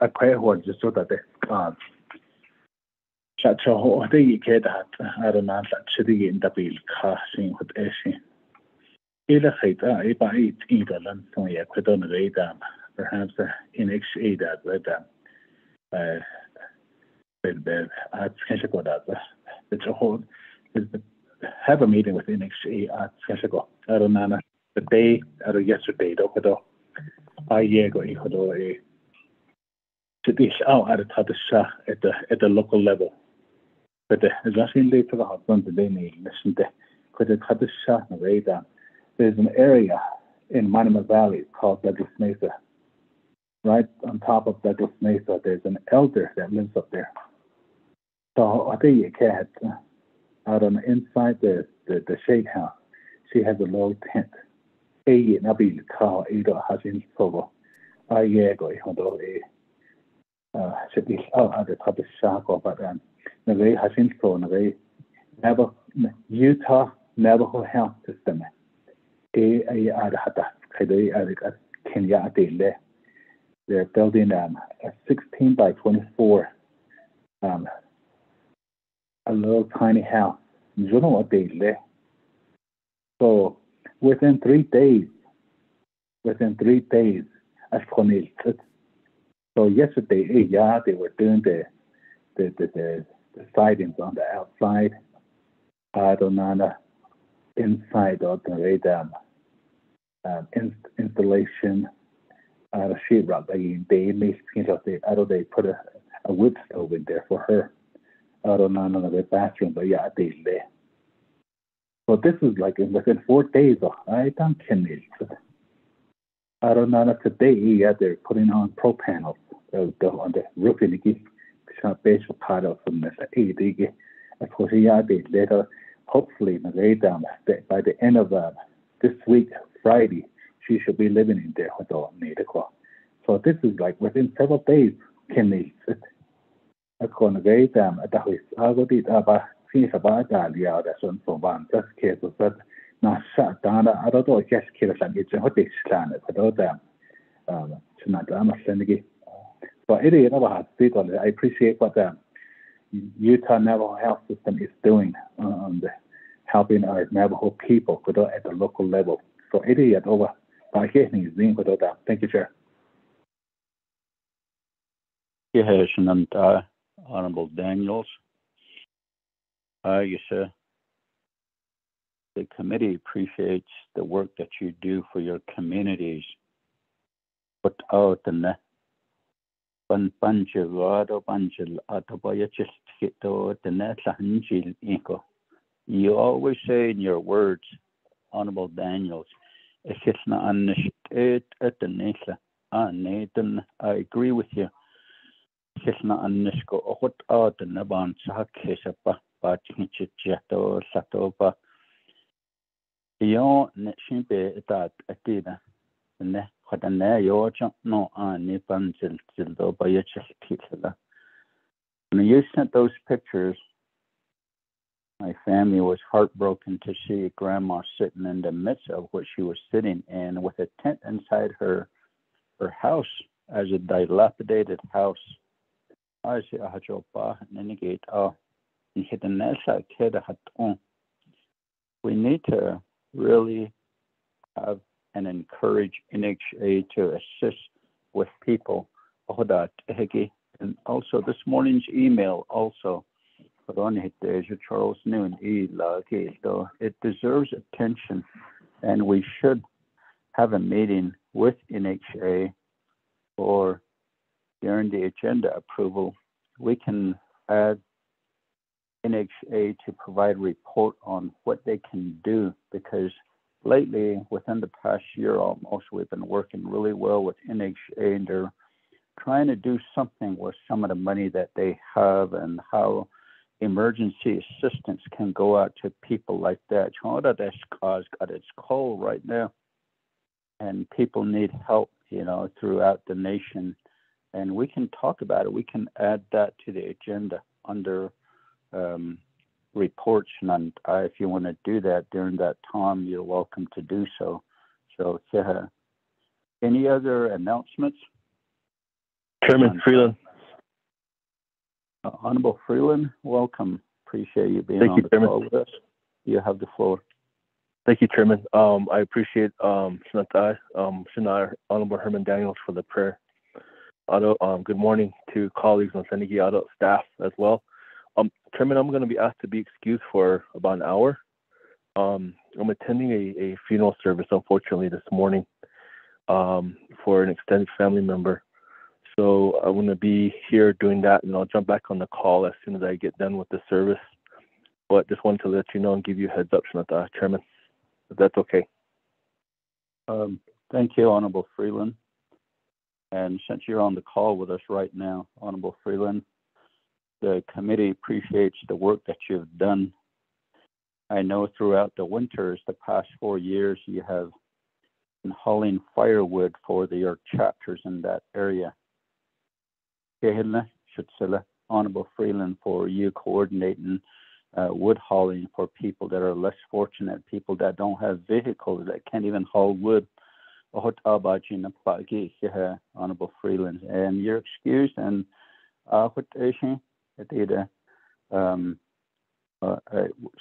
a kwe ho just so that the uh cha cha ho de yi ke da ara na la chidi in da bil kha sin hot e sin ila khayta e ba e ti so ya kwe do na re da perhaps in x a da da uh bel at sketch that it's a whole have a meeting with NHA at sketch I don't know the day at yesterday do ko do a ye go i to this out at the sha at the er at the local level but the Russian day to the husband the day listen to could the cut the na there's an area in Monument Valley called Douglas Mesa right on top of Douglas Mesa, there's an elder that lives up there. So I think you can out on the inside the the, the shade house. She has a little tent. E na bi ka e do ha sin so er I ye go i hondo uh the top of shark or but um na ve ha sin so na ve never Utah Navajo Health System. E ad hata doi ad Kenya ate le they're building um, a 16 by 24 um, a little tiny house. So within three days, within three days, as so yesterday, yeah, they were doing the the the, the, the sidings on the outside, I don't know, inside of the radar um, installation uh, sheetrock. They they made they I don't they put a, a wood stove in there for her. I don't know of the bathroom, but yeah, they there. So this is like within four days. I don't I don't know if today. Yeah, they're putting on pro panels uh, on the roof in the base part of the eight. Of course, yeah, they later hopefully by the end of uh, this week, Friday, she should be living in there with all So this is like within several days can they sit. Ako na gay tam at ako is ako dit aba si sa ba da liya da son so ban just ke of that I appreciate what the Utah Navajo Health System is doing on the helping our Navajo people at the local level. So it is over Thank you, Chair. Yes, and uh, Honorable Daniels. Uh, you sir. The committee appreciates the work that you do for your communities. Oh, ban banjil wado banjil atobaya just hito the net inko. You always say in your words, Honorable Daniels, Ishishna Anishit Etanisa. Nathan, I agree with you. Ishishna Anishko Ohut Adan Naban Sahakisapa Bachinchichato Satoba. Yo Nishimbe Etat Atina. Ne Hadane Yoja no Ani Banzil Zildo Bayachis Kitla. When you sent those pictures, my family was heartbroken to see grandma sitting in the midst of what she was sitting in with a tent inside her her house as a dilapidated house. I see a hajopa nenegate oh we need to really have and encourage NHA to assist with people. And also this morning's email also It deserves attention, and we should have a meeting with NHA or during the agenda approval. We can add NHA to provide a report on what they can do because lately, within the past year almost, we've been working really well with NHA and they're trying to do something with some of the money that they have and how emergency assistance can go out to people like that. China cause got its cold right now, and people need help, you know, throughout the nation. And we can talk about it. We can add that to the agenda under um, reports. And uh, if you want to do that during that time, you're welcome to do so. So, uh, any other announcements? Chairman Freeland. Uh, Honorable Freeland, welcome. Appreciate you being Thank on you, the Chairman. call with us. You have the floor. Thank you, Chairman. Um, I appreciate um, Shanatai, um, Shana, Honorable Herman Daniels for the prayer. Auto, um, good morning to colleagues on Senegi Auto staff as well. Um, Chairman, I'm going to be asked to be excused for about an hour. Um, I'm attending a, a funeral service, unfortunately, this morning um, for an extended family member. So I'm going to be here doing that, and I'll jump back on the call as soon as I get done with the service. But just wanted to let you know and give you a heads up, Shanata, Chairman, if that's okay. Um, Thank you, Honorable Freeland. And since you're on the call with us right now, Honorable Freeland, the committee appreciates the work that you've done. I know throughout the winters, the past four years, you have been hauling firewood for the your chapters in that area. Honorable Freeland, for you coordinating uh, wood hauling for people that are less fortunate, people that don't have vehicles that can't even haul wood. Honorable Freeland, and you're excused. And uh, what um, uh,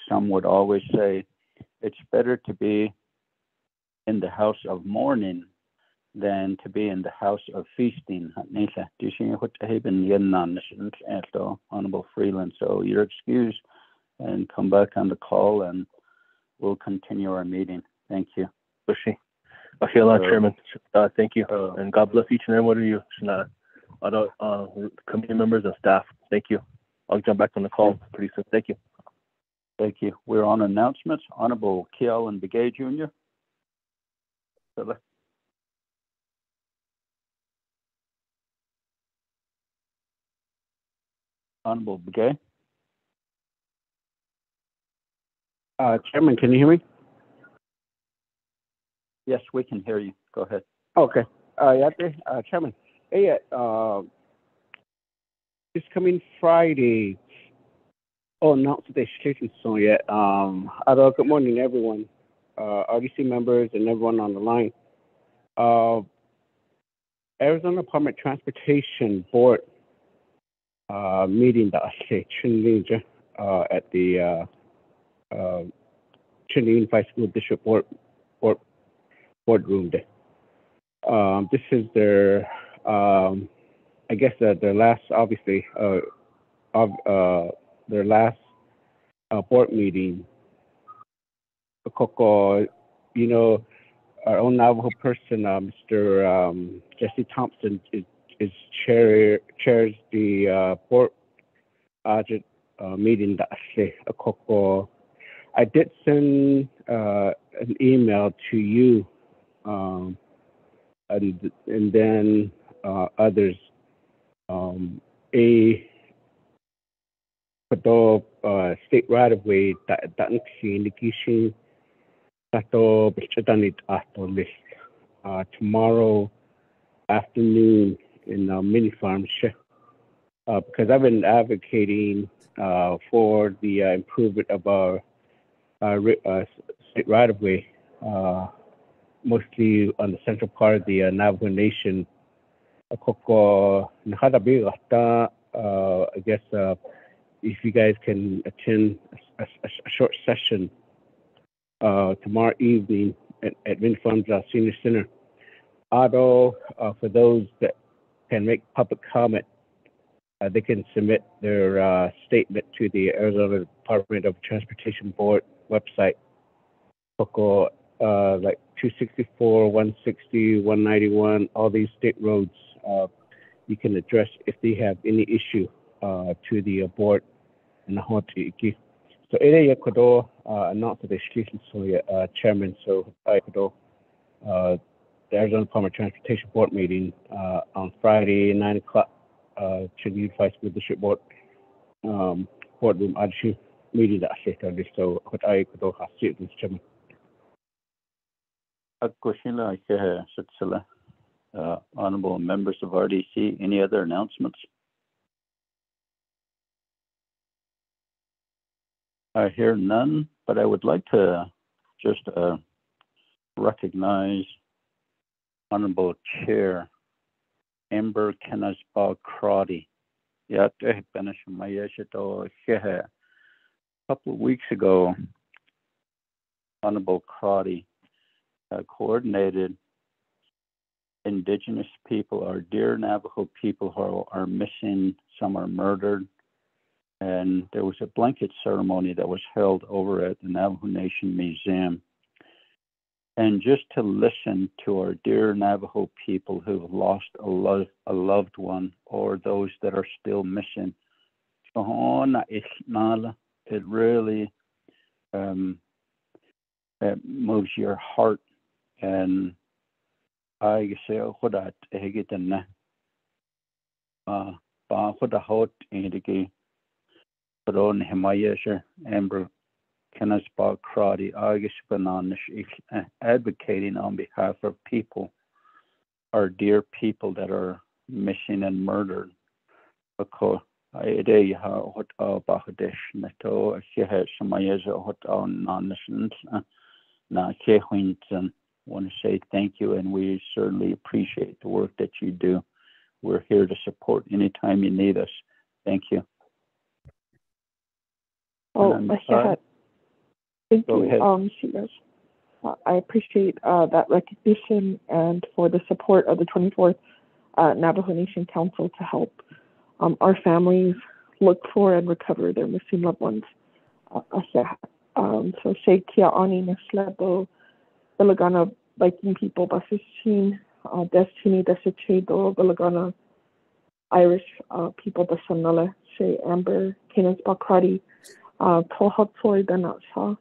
some would always say it's better to be in the house of mourning than to be in the house of feasting. Nisa, do you see what haben yenan Honorable Freeland? So you're excused and come back on the call and we'll continue our meeting. Thank you. Bushi. Okay, Allah, Uh, Chairman. Uh, thank you. Uh, And God bless each and every one of you, Shanata, other uh, committee members and staff. Thank you. I'll jump back on the call pretty soon. Thank you. Thank you. We're on announcements. Honorable Kee Allen Begay Jr. Philip. Honorable Begay. Uh, Chairman, can you hear me? Yes, we can hear you. Go ahead. Okay. Uh, yeah, uh, Chairman. Hey, uh, this coming Friday. Oh, not the education song yet. Um, hello, good morning, everyone. Uh, RDC members and everyone on the line. Uh, Arizona Department Transportation Board uh, meeting that I say uh, at the uh, uh, Unified School District Board Board boardroom there. Um, this is their, um, I guess uh, their last, obviously, uh, of uh, their last uh, board meeting. Coco, you know, our own Navajo person, uh, Mr. Um, Jesse Thompson, is, is chair chairs the uh, board budget uh, meeting that say. Coco, I did send uh, an email to you um, and and then uh, others. Um, a Pato uh, state right of way that that indication Tato Bichadanit Atolis uh, tomorrow afternoon in uh, Many Farms uh, because I've been advocating uh, for the uh, improvement of our uh, uh, state right of way. Uh, mostly on the central part of the Navajo Nation. Akoko Nahadabi uh I guess uh, if you guys can attend a, a, a short session uh, tomorrow evening at, at Wind Farms uh, Senior Center. Auto, uh, for those that can make public comment, uh, they can submit their statement to the Arizona Department of Transportation Board website. Coco, like 264, 160, 191, all these state roads, you can address if they have any issue uh, to the uh, board and the Hawaii. So ere Ecuador uh, announced the education so uh, chairman so uh, the Arizona Department of Transportation Board meeting uh, on Friday nine o'clock uh, to the Unified School District Board um, boardroom Adshu meeting that I said so what I Ecuador has seen this chairman. Akushila Ikehe Sitsila. Uh, honorable members of RDC, any other announcements? I hear none, but I would like to just uh, recognize Honorable Chair Amber Kanazbah Crotty. A couple of weeks ago, Honorable Crotty uh, coordinated indigenous people, our dear Navajo people who are missing, some are murdered. And there was a blanket ceremony that was held over at the Navajo Nation Museum. And just to listen to our dear Navajo people who have lost a, lo- a loved one or those that are still missing, it really um, it moves your heart and I khodat hege tanna uh ba khoda hot indiki ron himayesha amber Kenneth Bob Crotty August Bananish advocating on behalf of people, our dear people that are missing and murdered. Because ide ha hot a Bangladesh na to chehe samayeza hot on non na chehwinton want to say thank you, and we certainly appreciate the work that you do. We're here to support anytime you need us. Thank you. Oh, uh, thank Go you, ahead. um, Shiraz. Uh, I appreciate uh, that recognition and for the support of the 24th uh, Navajo Nation Council to help um, our families look for and recover their missing loved ones. Uh, um, so, Sheikh Ani Neslebo, Ilagana Viking people, Basishin, uh, Destiny, Desechedo, Vilagana, Irish uh, people, Desanala, She Amber, Canis Bakrati, uh, Tohatsoy, Danasha.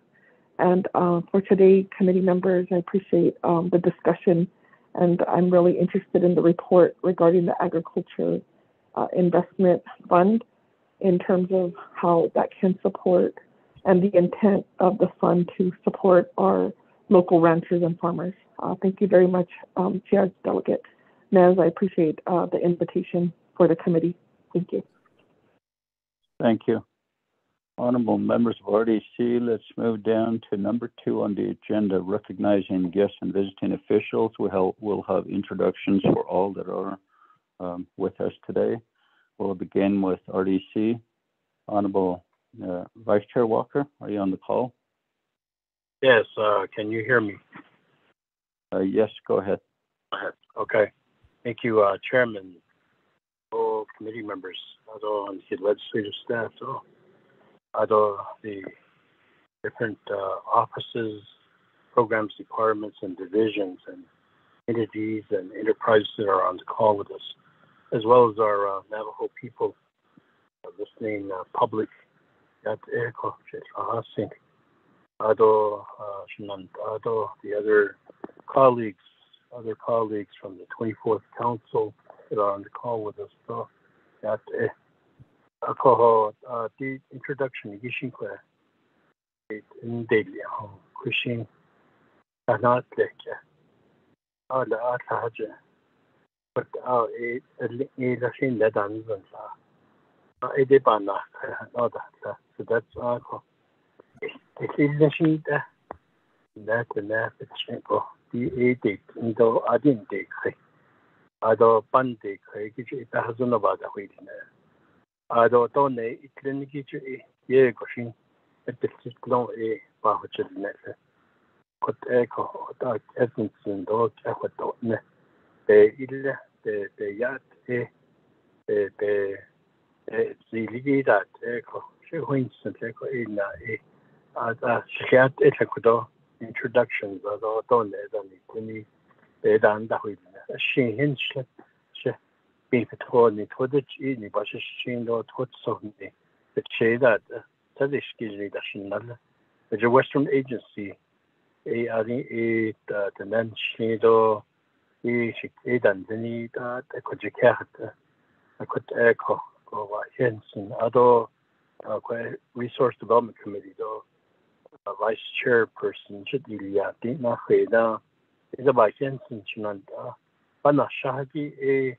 And uh, for today, committee members, I appreciate um, the discussion, and I'm really interested in the report regarding the agriculture uh, investment fund in terms of how that can support and the intent of the fund to support our local ranchers and farmers. Uh, thank you very much, um, Chair Delegate Nez. I appreciate uh, the invitation for the committee. Thank you. Thank you. Honorable members of RDC, let's move down to number two on the agenda, recognizing guests and visiting officials. We'll, we'll have introductions for all that are um, with us today. We'll begin with RDC. Honorable uh, Vice Chair Walker, are you on the call? Yes, uh, can you hear me? Uh, yes, go ahead. Okay. Thank you, uh, Chairman, all committee members, all the legislative staff, all, all the different uh, offices, programs, departments, and divisions, and entities and enterprises that are on the call with us, as well as our uh, Navajo people uh, listening uh, public. At Ado, uh, Ado, the other colleagues, other colleagues from the 24th Council that are on the call with us. So, that eh, alcohol, uh, the introduction, in daily, uh, uh, uh, but uh, no, that, so that's. Isilashida, that and that, it's di edik ndo adin dek khai ado pan dek khai ki chu ta hazuna ba da hui din ado to ne itlen ki chu e ye ko shin et tit klon e ba ho chu ne se ko e ko ta esin sin do ka ko to ne te ille te te ya te te te e si ligi da e ko shi huin sin te ko e e ta shi e ko do introductions a do don le dan ni kuni be dan da hui na shin hin che che bi pe to ni to de chi ni ba shi shin do to so ni the che da ta de ski ni da shin na the western agency e ari e da da nan shi do e shi e dan de ni da da ko je ka ta a ko e ko ko wa hin sin a do ko resource development committee do vice chairperson chidiliya ti na kheda ida ba chen sin chinan da bana shahagi e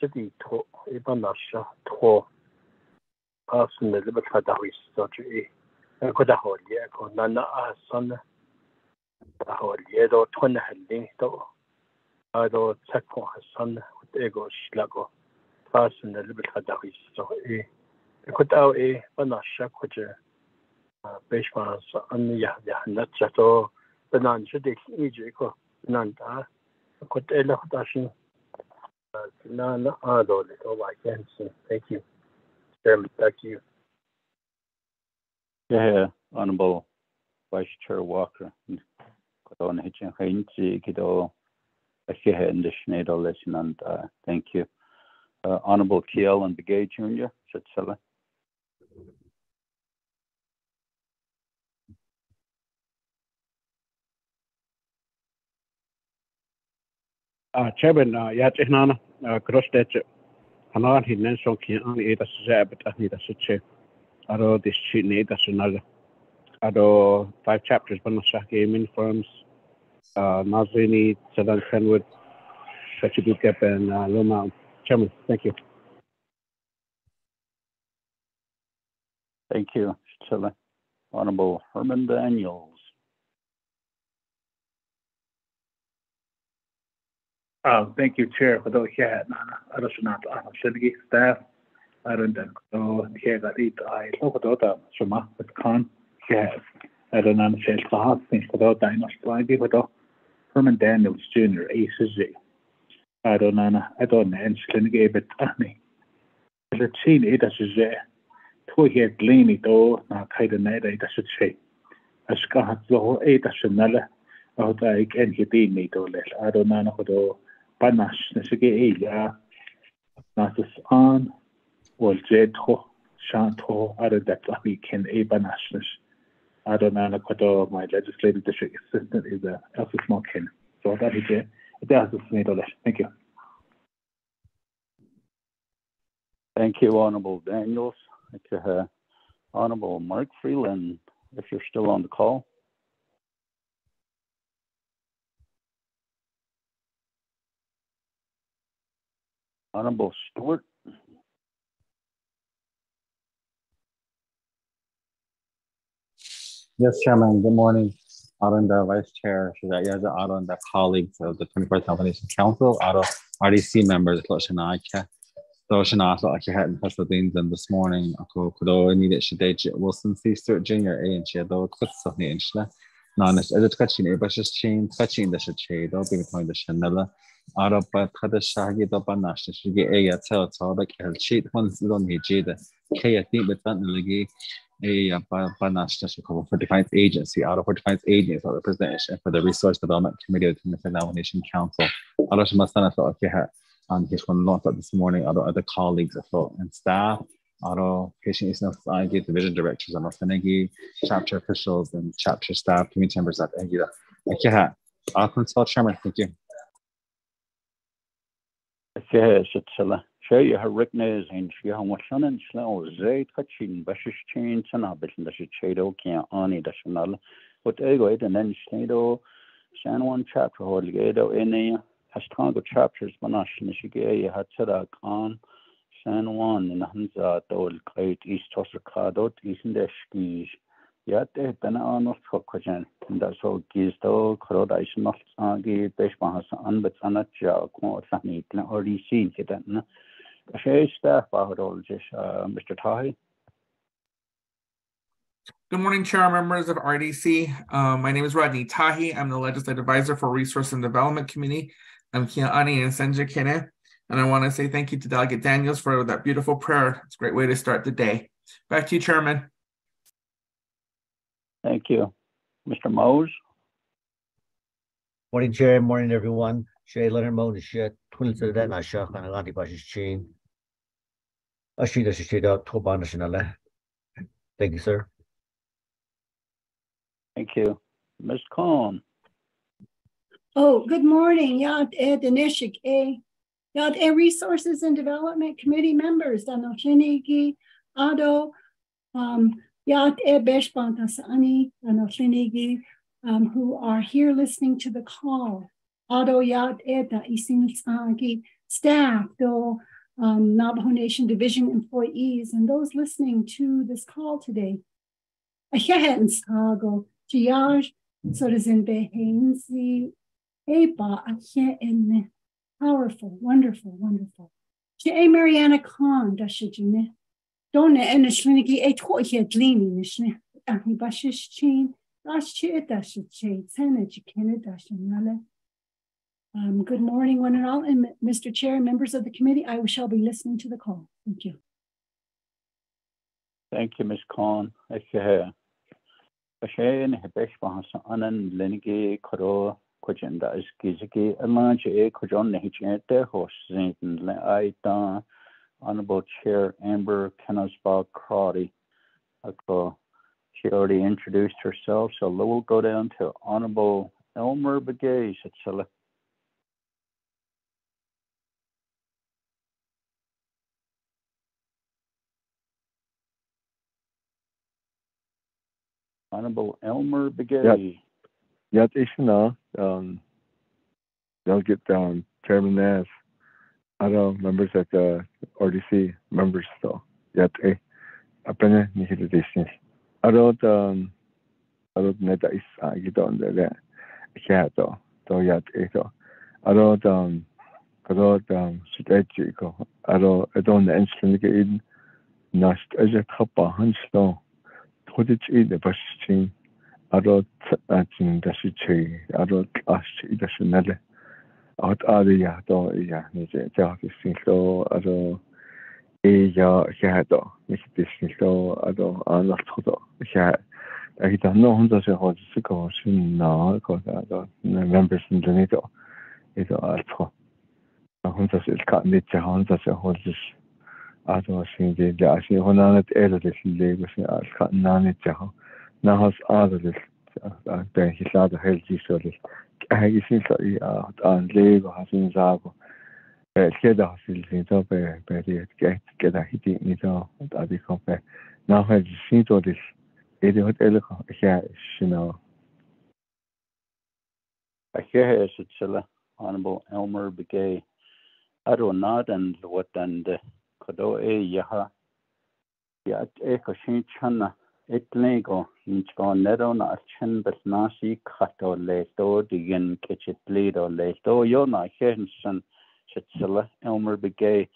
sidi to e bana sha to asun le ba ta da wis so chi e ko da ho ye ko na na a son da ho ye do ton halin to a do chak ko hasan ego shlago na ya na chato banan shide ije ko nan ta kut e la hadashi na na ado le to wa kensin thank you chairman thank you yeah honorable vice chair walker ko on hitchen heinti kido the Schneider lesson and uh, thank you. Uh, Honorable Kee Allen Begay Jr. Sitsela. Chairman, uh, tsinana, uh. Aro this five chapters ban sa gaming firms uh, Kenwood, and uh, Loma. Chairman, thank you. Thank you, Chile. Honorable Herman Daniels. Uh, thank you, Chair. For those here, Nana, Arashanat, Anashinigi staff, Arandan, so here got it. I look at the Shuma, Khan, here, Aranan says, Bahas, things for the for the Herman Daniels Jr. ACZ. I don't know, I don't know, and Slinnig Ebert Annie. The scene it as a two here gleamy though, not kind of night, I should say. A scar low eight as another, out I can get in me though, I don't know, though, Panash, Nessige, yeah, not as on, or Jed ho, Shanto, other that we can a Banashness. Adonana Koto, my legislative district assistant, is uh, Elsie Smokin. So that is it. That's Thank you. Thank you, Honorable Daniels. Thank you, uh, Honorable Mark Freeland, if you're still on the call. Honorable Stewart. Yes, Chairman. Good morning. The Vice Chair, Shazaya, Aron, the colleagues of the 24th Nomination Council, Aron, RDC members, Shanaika, Shanato, Akihat, and and this morning, Ako Kudo, needed Shadej Wilson C. Stewart Jr. A and Shadow, Clips of the Inchla. Nanis, edit catching a bush chain, catching the Shado, between the Shanella. El cheat one zon he jida kaya think but that lagi a Banach for Defiance Agency, out of Defiance Agency, or representation for the Resource Development Committee of the National Nomination Council. Out of Shamasana for Akiha, and he's one lot this morning, of other colleagues and staff, out of Patient East North Society, division directors, and Finegi, chapter officials, and chapter staff, community members at Agida. Akiha, Arkansas Chairman, thank you. Okay, so sé a rinééis hin si ha mar sennen sle ó zéid chatín be chéin san habit de se chédó ce aní de sinale, wat égoid an en snédó seanhain chapter hogéido iné has tá go chapters man na si gé hat se a kan seanhain in hansa dóil kait ís Ja é benna an chojen dat so giesdó cho is noch agi beis ma has anbet an ja ko sanní le orí sí na. sé staff uh, Mr. Tahi. Good morning, Chair members of RDC. Um, my name is Rodney Tahi. I'm the Legislative Advisor for Resource and Development Committee. I'm Kia Ani and Senja Kene. And I want to say thank you to Delegate Daniels for that beautiful prayer. It's a great way to start the day. Back to you, Chairman. Thank you. Mr. Mose. Morning, Chair. Morning, everyone. Shay Leonard Mose, twin to that, not shock on a lot of chain. Thank you, sir. Thank you. Ms. Cohn. Oh, good morning. Yad Ed Danishik A. Yad Ed Resources and Development Committee members, Danochinigi, Ado, um, Yad Ed Beshbantasani, Danochinigi, um, who are here listening to the call. Ado Yad Ed Isin staff, though um, Navajo Nation Division employees and those listening to this call today. Ahead sago tiaj so does in behenzi eba ahe in Powerful, wonderful, wonderful. She a Mariana Khan, da and. Um, good morning, one and all. And Mr. Chair and members of the committee, I shall be listening to the call. Thank you. Thank you, Ms. Khan. Okay. Bashain hebesh bahasa anan lenigi koro kujenda is giziki alange e kujon le aita Honorable Chair Amber Kanazbah Crotty. She already introduced herself, so we'll go down to Honorable Elmer Begay. Honorable Elmer Begay. Yat Ishna, um, Delegate um, Chairman Nez, other members at the RDC members so yate eh, apene nihil desin. Arot um arot neta is ah, agito on the kiato to yate eh, to. Arot um arot um sitechi eh, ko arot adon enslin ke in nast aja khapa hansto todich in the bashin arot atin dashi che arot ashi dashi nale. og og det jeg der jeg nu det jeg har sin lov altså jeg jeg har der mit det sin lov altså andre tror jeg der kan der nogen der så har så går sin når går der der hvem bestemt det ikke det er altså og hun så selv kan det jeg hun så har det altså sin det der så hun har det eller det lever så alt kan nej det jeg har når har det Hihlala heljiso le isin sa i an lego hasin zabo keda hasil zinto pe pe riet ket keda hiti nito adi ko pe na ha jisinto dis edi hot elko ya shino ahe shitchela honorable elmer begay aronad and what and kodo e yaha ya e ko shin chana itle go inch go nero na chen bes nasi khato le to digin kitchit lido le to. Yo na henson chitsela elmer begay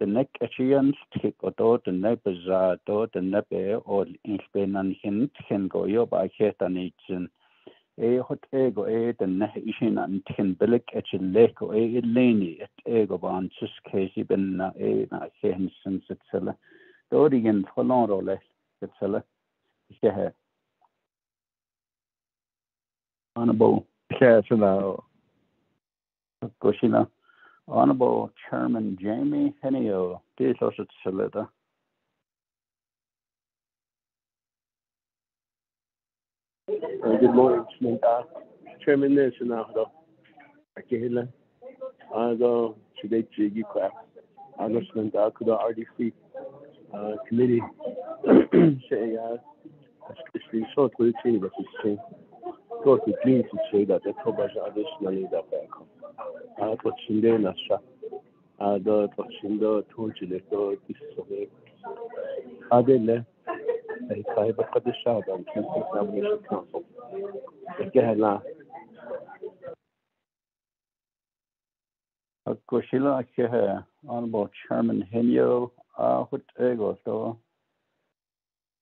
the neck achians tik o do the ne baza do the ne be o inspen an hin hin go yo ba hetan ichin e hot ego e den ne isin an tin billig et leko e i leni et ego van sus kesi ben na e na hen sin sitselle dorigen folon role sitselle ikke honorable Goshina honorable chairman Jamie Henio was it Uh, good morning, Shmenta. Chairman National, Akihila. Ado, today, Jiggy Craft. Ado, Shmenta, Kuda RDC committee. Uh, especially shortly to verses two. God begins to say that the probaja additionally that will come. A točinde naša, a do točinde tuđile to tisove. A dele, a i kaj ba kadisha da mi se nam ne šutno. Ekehna. A košila kehe on about Chairman Henio a hut ego to.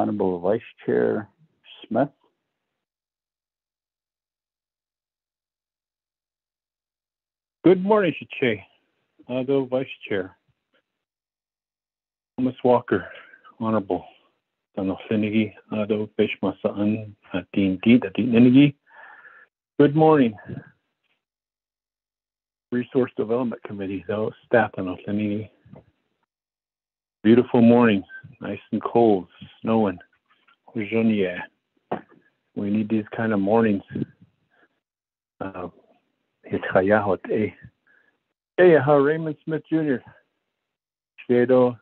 Honorable Vice Chair Smith. Good morning, Chair. Honorable Vice Chair. Thomas Walker, Honorable Finnegy, Ado Bishmasaan, Dean D, Dean Good morning. Resource Development Committee, though, staff Finnegy, Beautiful morning, nice and cold, snowing. We need these kind of mornings. Uh? Hey, how Raymond Smith Jr. Shado,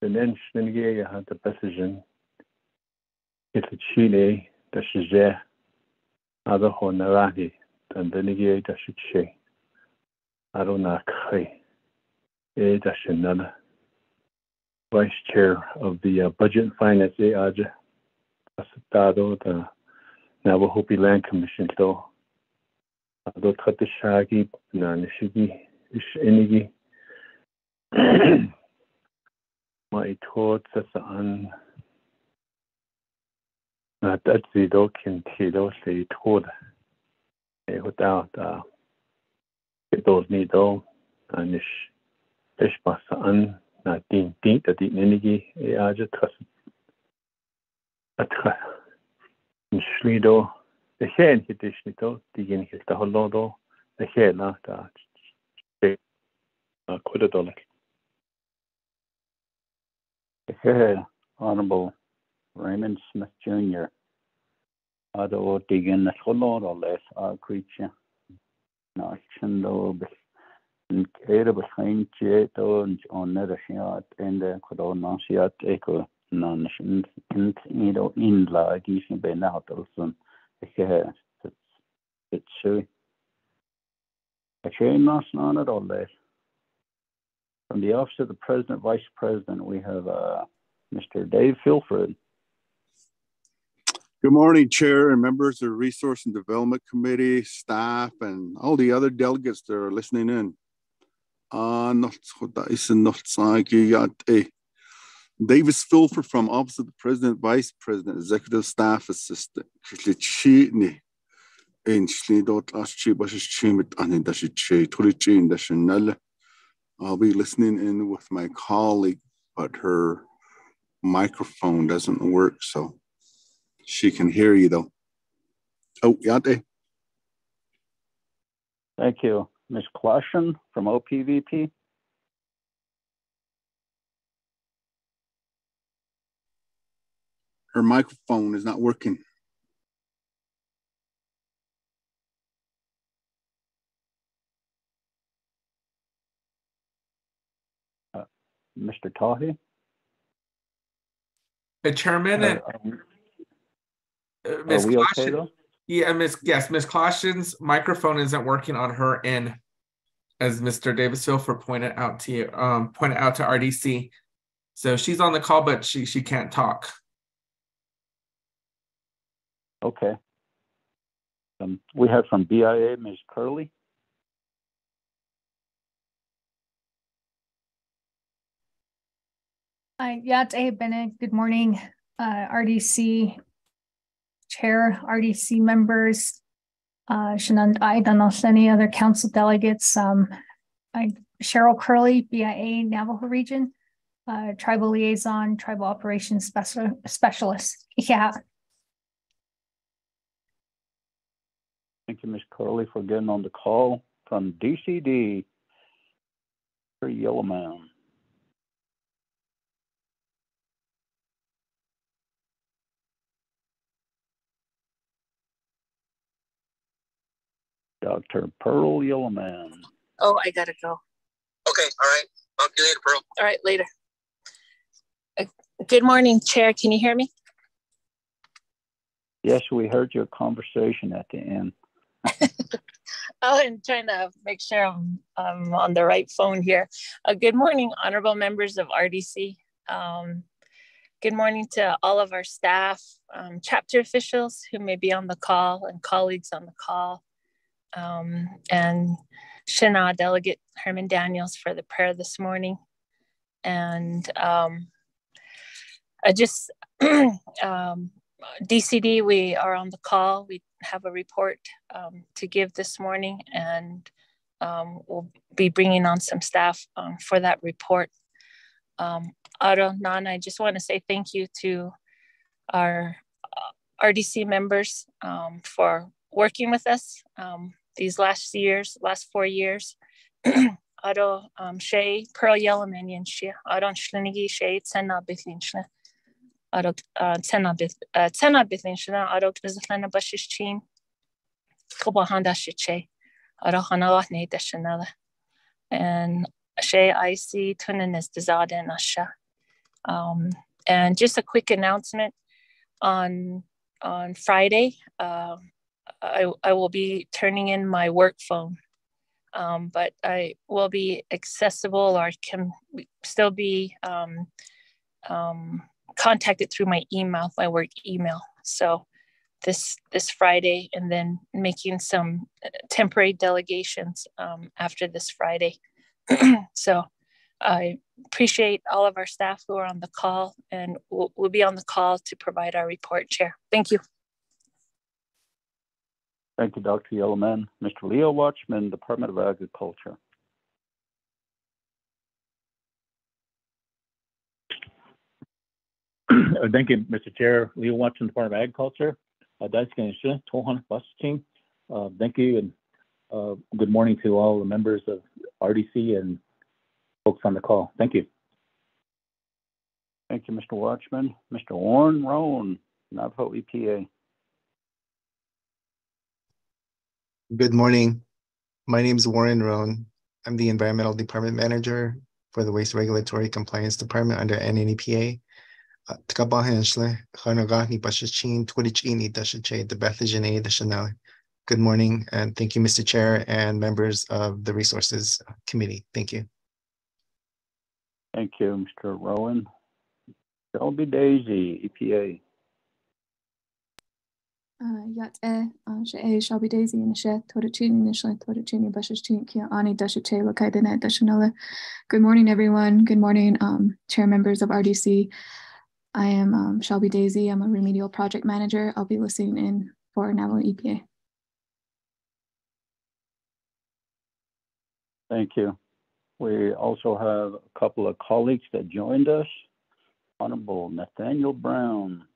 the Nench, Nengia, had the passage It's a Chile, the Shizeh, other Honaragi, and the Nigia, the Shiche. I don't know. Vice Chair of the uh, Budget and Finance Aja Asatado, the Navajo Land Commission, though. Do Tatishagi, Nanishigi, Ishinigi. My thoughts as an na dat vi do kin tilo se tod without it those need do anish ish basa an na din din da din nigi e aja tras atra in shlido de hen hitish nito digin hil da holodo de hela da kwida dollar. Honorable Raymond Smith Jr. Ado digin na cholór les a creature. Ná sin lo net a. From the Office of the President, Vice President, we have uh, Mr. Dave Filford. Good morning, Chair and members of the Resource and Development Committee, staff, and all the other delegates that are listening in. Uh, Davis Filfer from Office of the President, Vice President, Executive Staff Assistant. I'll be listening in with my colleague, but her microphone doesn't work, so she can hear you though. Oh, Yate. Thank you. Ms. Clashen from OPVP. Her microphone is not working. Uh, Mr. Tahi? The chairman Uh, and are uh, Miss we okay, though? Yeah, Miss yes, Miss Caution's microphone isn't working on her end, as Mr. Davis Filfer pointed out to you, um, pointed out to RDC. So she's on the call, but she she can't talk. Okay. Um, we have from BIA, Ms. Curley. Hi, Yate Bennett. Good morning, uh, RDC Chair, RDC members, uh, Shanand Aidanos, any other council delegates. Um, I, Cheryl Curley, BIA Navajo Region, uh, Tribal Liaison, Tribal Operations Special Specialist. Yeah, Thank you, Ms. Curley, for getting on the call from DCD. For Yellow Dr. Pearl Yellowman. Oh, I gotta go. Okay, all right. Talk to you later, Pearl. All right, later. Uh, Good morning, Chair. Can you hear me? Yes, we heard your conversation at the end. Oh, I'm trying to make sure I'm, I'm on the right phone here. Uh, good morning, honorable members of RDC. Um, good morning to all of our staff, um, chapter officials who may be on the call and colleagues on the call. Um, and Shana delegate Herman Daniels for the prayer this morning. And um, I just, um, DCD, we are on the call. We have a report um, to give this morning, and um, we'll be bringing on some staff um, for that report. Um, Aro, Nan, I just want to say thank you to our uh, RDC members um, for working with us um, these last years, last four years. ado um, sé pearl yellow minion si adon schlinnigi sé tenna bitlinne tenna bitlinne ado vis lenne bas chin. Choba handa si sé a hanne de chanelle en sé IC tunnen is dezaden asha. Um, and just a quick announcement on on Friday, uh, I, I will be turning in my work phone, um, but I will be accessible or can still be um, um, contacted through my email, my work email. So this this Friday, and then making some uh, temporary delegations um, after this Friday. so I appreciate all of our staff who are on the call and we'll, we'll be on the call to provide our report, Chair. Thank you. Thank you, Dr. Yellowman. Mr. Leo Watchman, Department of Agriculture. Thank you, Mr. Chair. Leo Watchman, Department of Agriculture. Uh, uh, thank you and uh, good morning to all the members of RDC and folks on the call. Thank you. Thank you, Mr. Watchman. Mr. Warren Roan, Navajo EPA. Good morning. My name is Warren Roan. I'm the Environmental Department Manager for the Waste Regulatory Compliance Department under NNEPA. Uh, Good morning, and thank you, Mr. Chair and members of the Resources Committee. Thank you. Thank you, Mr. Roan. Shelby Daisy, EPA. E she e in Ani. Good morning, everyone. Good morning, um, chair members of RDC. I am um, Shelby Daisy. I'm a remedial project manager. I'll be listening in for Navajo EPA. Thank you. We also have a couple of colleagues that joined us. Honorable Nathaniel Brown.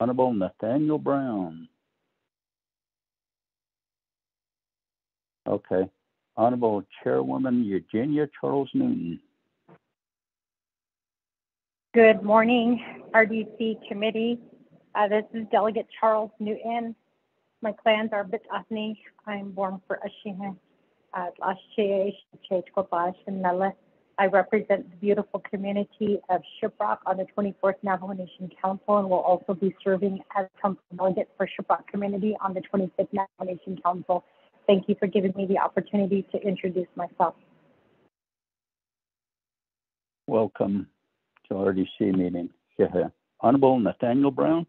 Honorable Nathaniel Brown. Okay. Honorable Chairwoman Eugenia Charles Newton. Good morning, RDC committee. Uh, this is Delegate Charles Newton. My clans are Bitafni. I'm born for Ashihe, uh, and I represent the beautiful community of Shiprock on the 24th Navajo Nation Council and will also be serving as council delegate for Shiprock community on the 25th Navajo Nation Council. Thank you for giving me the opportunity to introduce myself. Welcome to RDC meeting. Yeah. Honorable Nathaniel Brown?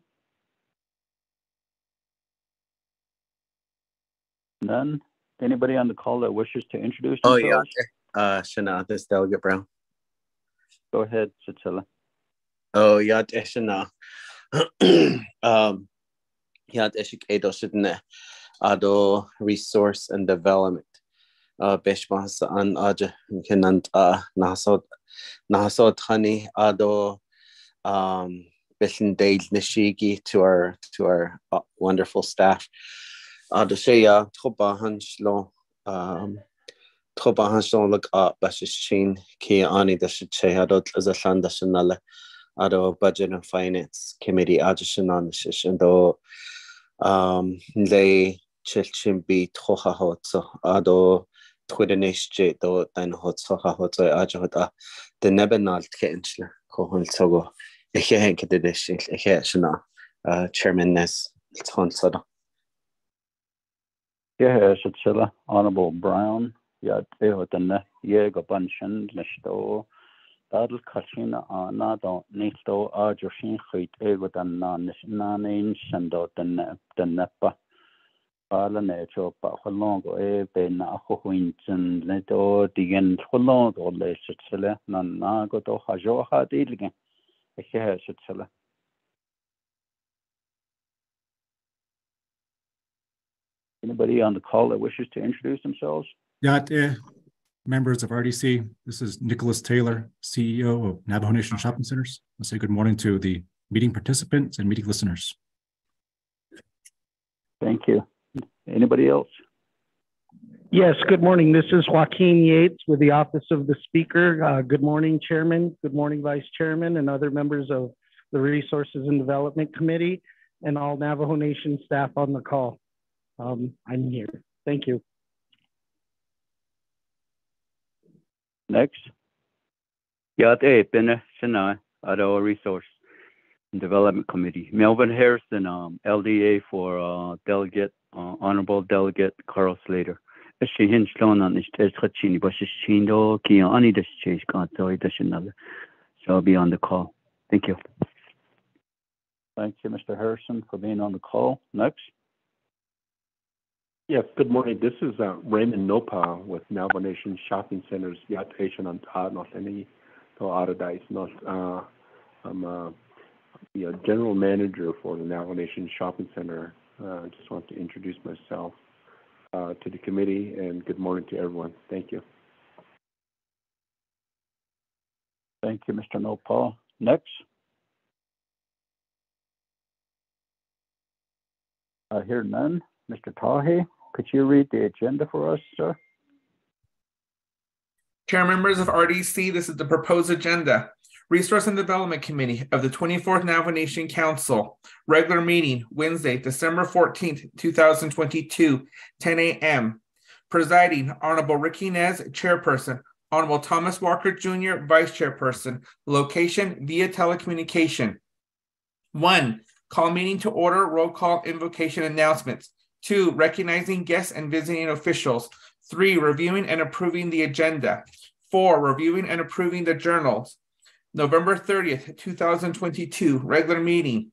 None? Anybody on the call that wishes to introduce Oh, themselves? yeah. Uh, Shana, this Delegate Brown. Go ahead, Cicilla. Oh, yeah, Shana. um, yeah, Eshik Edo Sidne, Ado Resource and Development. Uh, Beshmas an Aja, Kinant, uh, Nasod Naso Tani Ado um Bishan Dale Nishigi to our to our uh, wonderful staff. Ado Shea Toba Hanslo um Toba Hanslo look up Bashin Ki Ani the Shiche Ado as a Budget and Finance Ajishan on the Shishan do um they chilchin be toha hot so ado tuidirnéisté dó dain hot socha hot aide a de nebenált céintle chohun tugu i ché hen de sin ché sinna chairman nes tá. Yeah, se Honorable Brown éon sin dó den nepa. bala ne cho pa go e na cho huin chen le do cholong do le na go do ha jo ha sele Anybody on the call that wishes to introduce themselves? Ja, eh, members of RDC. This is Nicholas Taylor, CEO of Navajo Nation Shopping Centers. I say good morning to the meeting participants and meeting listeners. Thank you. Anybody else? Yes, good morning. This is Joaquin Yates with the Office of the Speaker. Uh, good morning, Chairman. Good morning, Vice Chairman, and other members of the Resources and Development Committee, and all Navajo Nation staff on the call. Um, I'm here. Thank you. Next. Yat E. Bene Shana, Ado Resource Development Committee. Melvin Harrison, um, LDA for uh, Delegate, uh, Honorable Delegate Carl Slater. So I'll be on the call. Thank you. Thank you, Mr. Harrison, for being on the call. Next. Yes, good morning. This is uh, Raymond Nopa with Navajo Nation Shopping Centers, Yat Haitian North Any Aradise North. Uh, I'm uh, the general manager for the Navajo Nation Shopping Center. Uh, I just want to introduce myself uh, to the committee and good morning to everyone. Thank you. Thank you, Mr. Nopal. Next. I hear none. Mr. Tahi. Could you read the agenda for us, sir? Chair members of RDC, this is the proposed agenda. Resource and Development Committee of the 24th Navajo Nation Council, regular meeting Wednesday, December 14th, 2022, 10 a.m. Presiding, Honorable Ricky Nez, Chairperson, Honorable Thomas Walker Jr., Vice Chairperson. Location via telecommunication. One, call meeting to order, roll call, invocation announcements. Two, recognizing guests and visiting officials. Three, reviewing and approving the agenda. Four, reviewing and approving the journals. November 30th, 2022, regular meeting.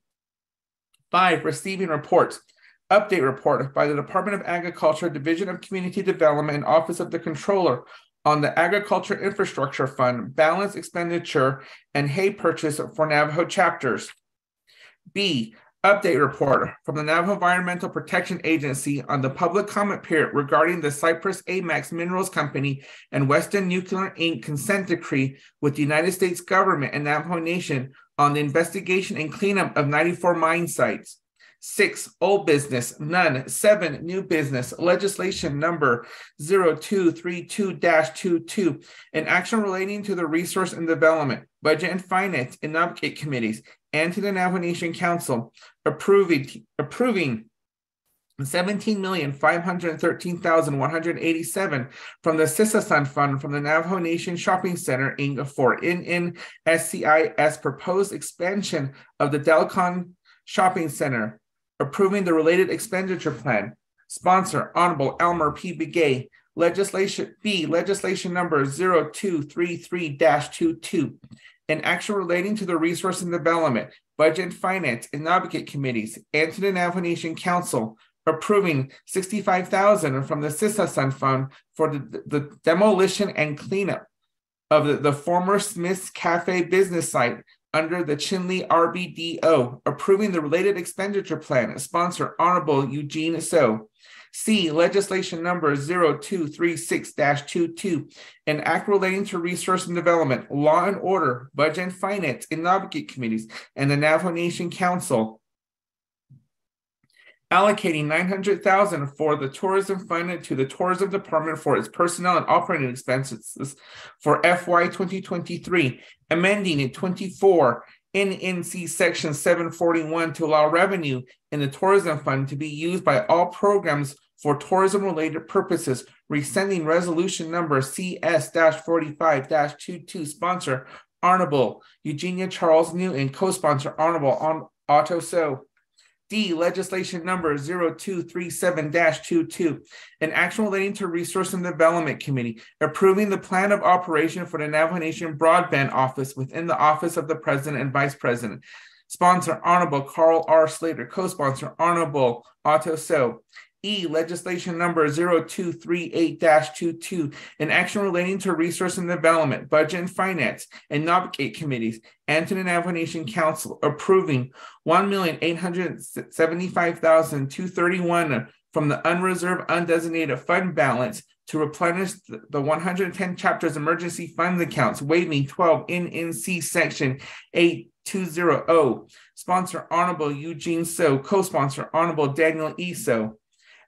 Five, receiving reports. Update report by the Department of Agriculture, Division of Community Development, and Office of the Controller on the Agriculture Infrastructure Fund, balance expenditure, and hay purchase for Navajo chapters. B, Update report from the Navajo Environmental Protection Agency on the public comment period regarding the Cyprus Amax Minerals Company and Weston Nuclear Inc. consent decree with the United States government and Navajo Nation on the investigation and cleanup of 94 mine sites. Six, old business, none. Seven, new business, legislation number 0232 22, an action relating to the resource and development, budget and finance, and Naabik'íyáti' committees, and to the Navajo Nation Council approving approving 17,513,187 from the Sihasin Fund from the Navajo Nation Shopping Center Inc. for NNSCIS proposed expansion of the Dilkon Shopping Center, approving the related expenditure plan. Sponsor Honorable Elmer P. Begay. Legislation B, legislation number 0233-22 an action relating to the resource and development, budget and finance, and Naabik'íyáti' committees, and to the Nation Council, approving 65000 from the Sihasin Fund for the, the demolition and cleanup of the, the former Smith's Cafe business site under the Chinle RBDO, approving the related expenditure plan, sponsor Honorable Eugene Tso. C, legislation number 0236-22, an act relating to resource and development, law and order, budget and finance, Naabik'íyáti' committees, and the Navajo Nation Council allocating 900,000 for the tourism fund to the tourism department for its personnel and operating expenses for FY 2023, amending in 24 NNC section 741 to allow revenue in the tourism fund to be used by all programs for tourism related purposes, rescinding resolution number CS 45 22, sponsor Honorable Eugenia Charles Newton, co sponsor Honorable Otto Tso. D, legislation number 0237 22, an action relating to Resource and Development Committee, approving the plan of operation for the Navajo Nation Broadband Office within the Office of the President and Vice President. Sponsor Honorable Carl R. Slater, co sponsor Honorable Otto Tso. E, legislation number 0238-22, an action relating to resource and development, budget and finance, and Naabik'íyáti' committees, the Navajo Nation Council approving 1,875,231 from the unreserved undesignated fund balance to replenish the 110 chapters emergency funds accounts, waiving 12 NNC section 8200. Sponsor Honorable Eugene Tso, co-sponsor Honorable Daniel Eso.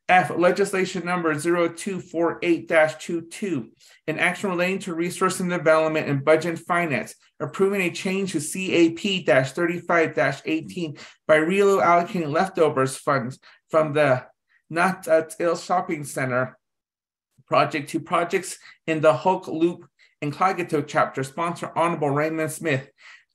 F, legislation number 0248-22, an action relating to resource and development and budget and finance, approving a change to CAP-35-18 by reallocating leftovers funds from the Not Ill Shopping Center project to projects in the Hulk Loop and Klagetoh chapter, sponsor Honorable Raymond Smith.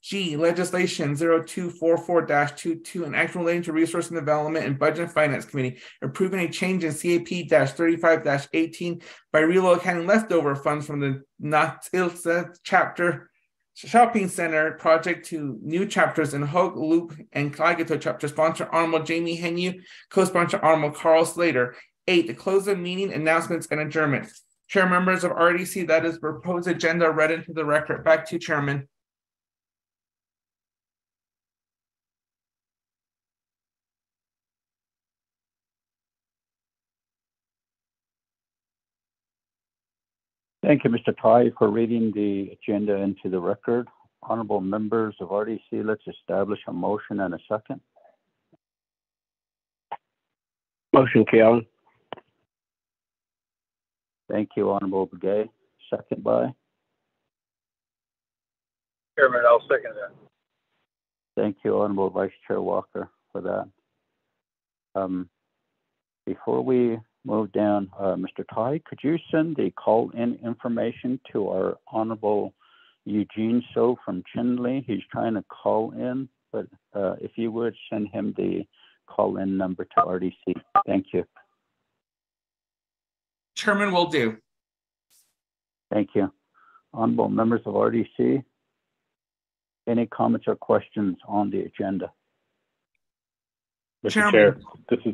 G, legislation 0244-22, an action relating to resource and development and budget and finance committee, approving a change in CAP-35-18 by relocating leftover funds from the Natilsa chapter shopping center project to new chapters in Hogue Loop and Klagetoh chapter, sponsor Honorable Jamie Henio, co-sponsor Honorable Carl Slater. Eight, the close of meeting announcements and adjournment. Chair members of RDC, that is proposed agenda read into the record. Back to Chairman. Thank you, Mr. Tai, for reading the agenda into the record. Honorable members of RDC, let's establish a motion and a second. Motion, Keon. Thank you, Honorable Begay. Second by. Chairman, I'll second that. Thank you, Honorable Vice Chair Walker, for that. Um, before we move down, uh, Mr. Tai, could you send the call-in information to our Honorable Eugene Tso from Chinle? He's trying to call in, but uh, if you would send him the call-in number to RDC. Thank you. Chairman will do. Thank you. Honorable members of RDC, any comments or questions on the agenda? Mr. Chairman. Chair, this is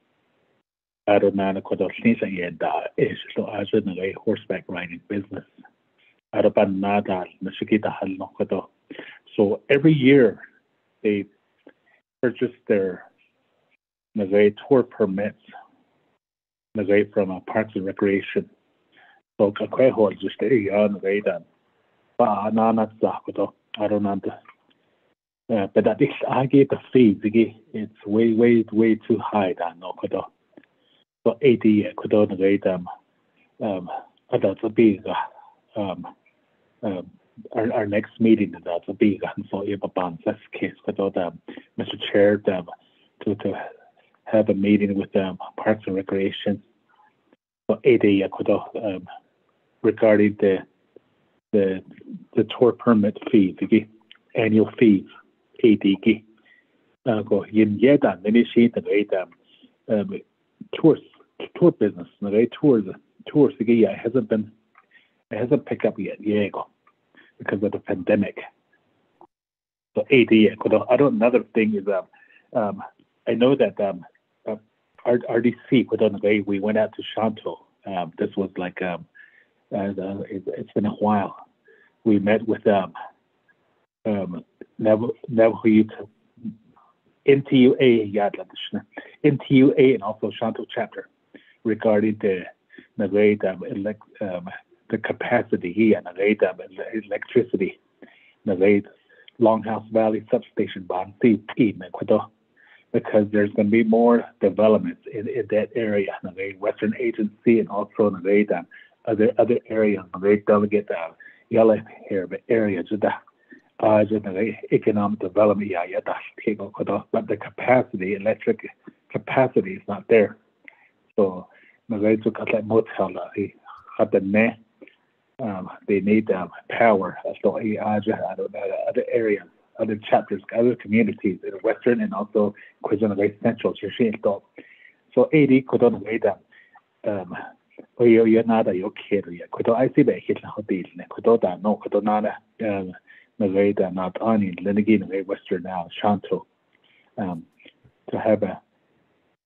is a nagay horseback riding business. So every year they purchase their Nagay tour permits from a Parks and Recreation. So kakweho just iya Nagay dan. Uh, but that is I get the fee. Zigi, it's way, way, way too high. Dan no kudo. So kudo Nagay dan um, that's a big um, um, our, our next meeting that's a big and so if a band that's case them Mr. Chair them to to have a meeting with them Parks and Recreation for eight a um regarding the the the tour permit fee the annual fees AD uh go yin yeah dan then she the way them um tours tour business the way tours tours the yeah hasn't been it hasn't picked up yet yeah because of the pandemic. So AD, don't, another thing is um, um, I know that um, uh, RDC, way we went out to Shonto. Um, this was like um, uh, it, it's been a while. We met with um, um, Navajo NTUA, Yadla, NTUA, and also Shonto chapter regarding the Nagay um, elect, um, the capacity here and the rate of electricity. The rate Longhouse Valley substation bond in Ecuador because there's going to be more developments in, in that area. The Western Agency and also the other other areas the delegate uh, yellow here area economic development yeah, yeah, but the capacity electric capacity is not there so the to cut like motel at the net um, they need um, power. So other other areas, other chapters, other communities in Western and also Quezon Central. So AD could way them um, o yo yo nada quiero ya kudo ai si be hit na hotel ne kudo da no kudo nada um na da not ani lenigi western now Shonto um to have a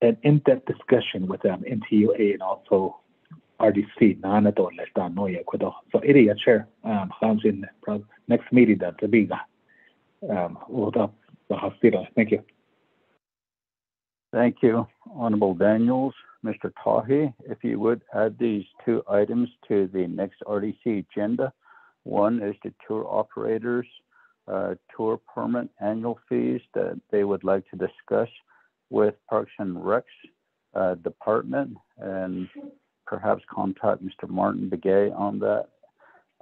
an in-depth discussion with them NTUA and also RDC les da no ya kudo so it is chair um in next meeting that the big um the hospital thank you Thank you, Honorable Daniels. Mr. Tahi, if you would add these two items to the next RDC agenda. One is the tour operators, uh, tour permit annual fees that they would like to discuss with Parks and Recs uh, department and perhaps contact Mr. Martin Begay on that.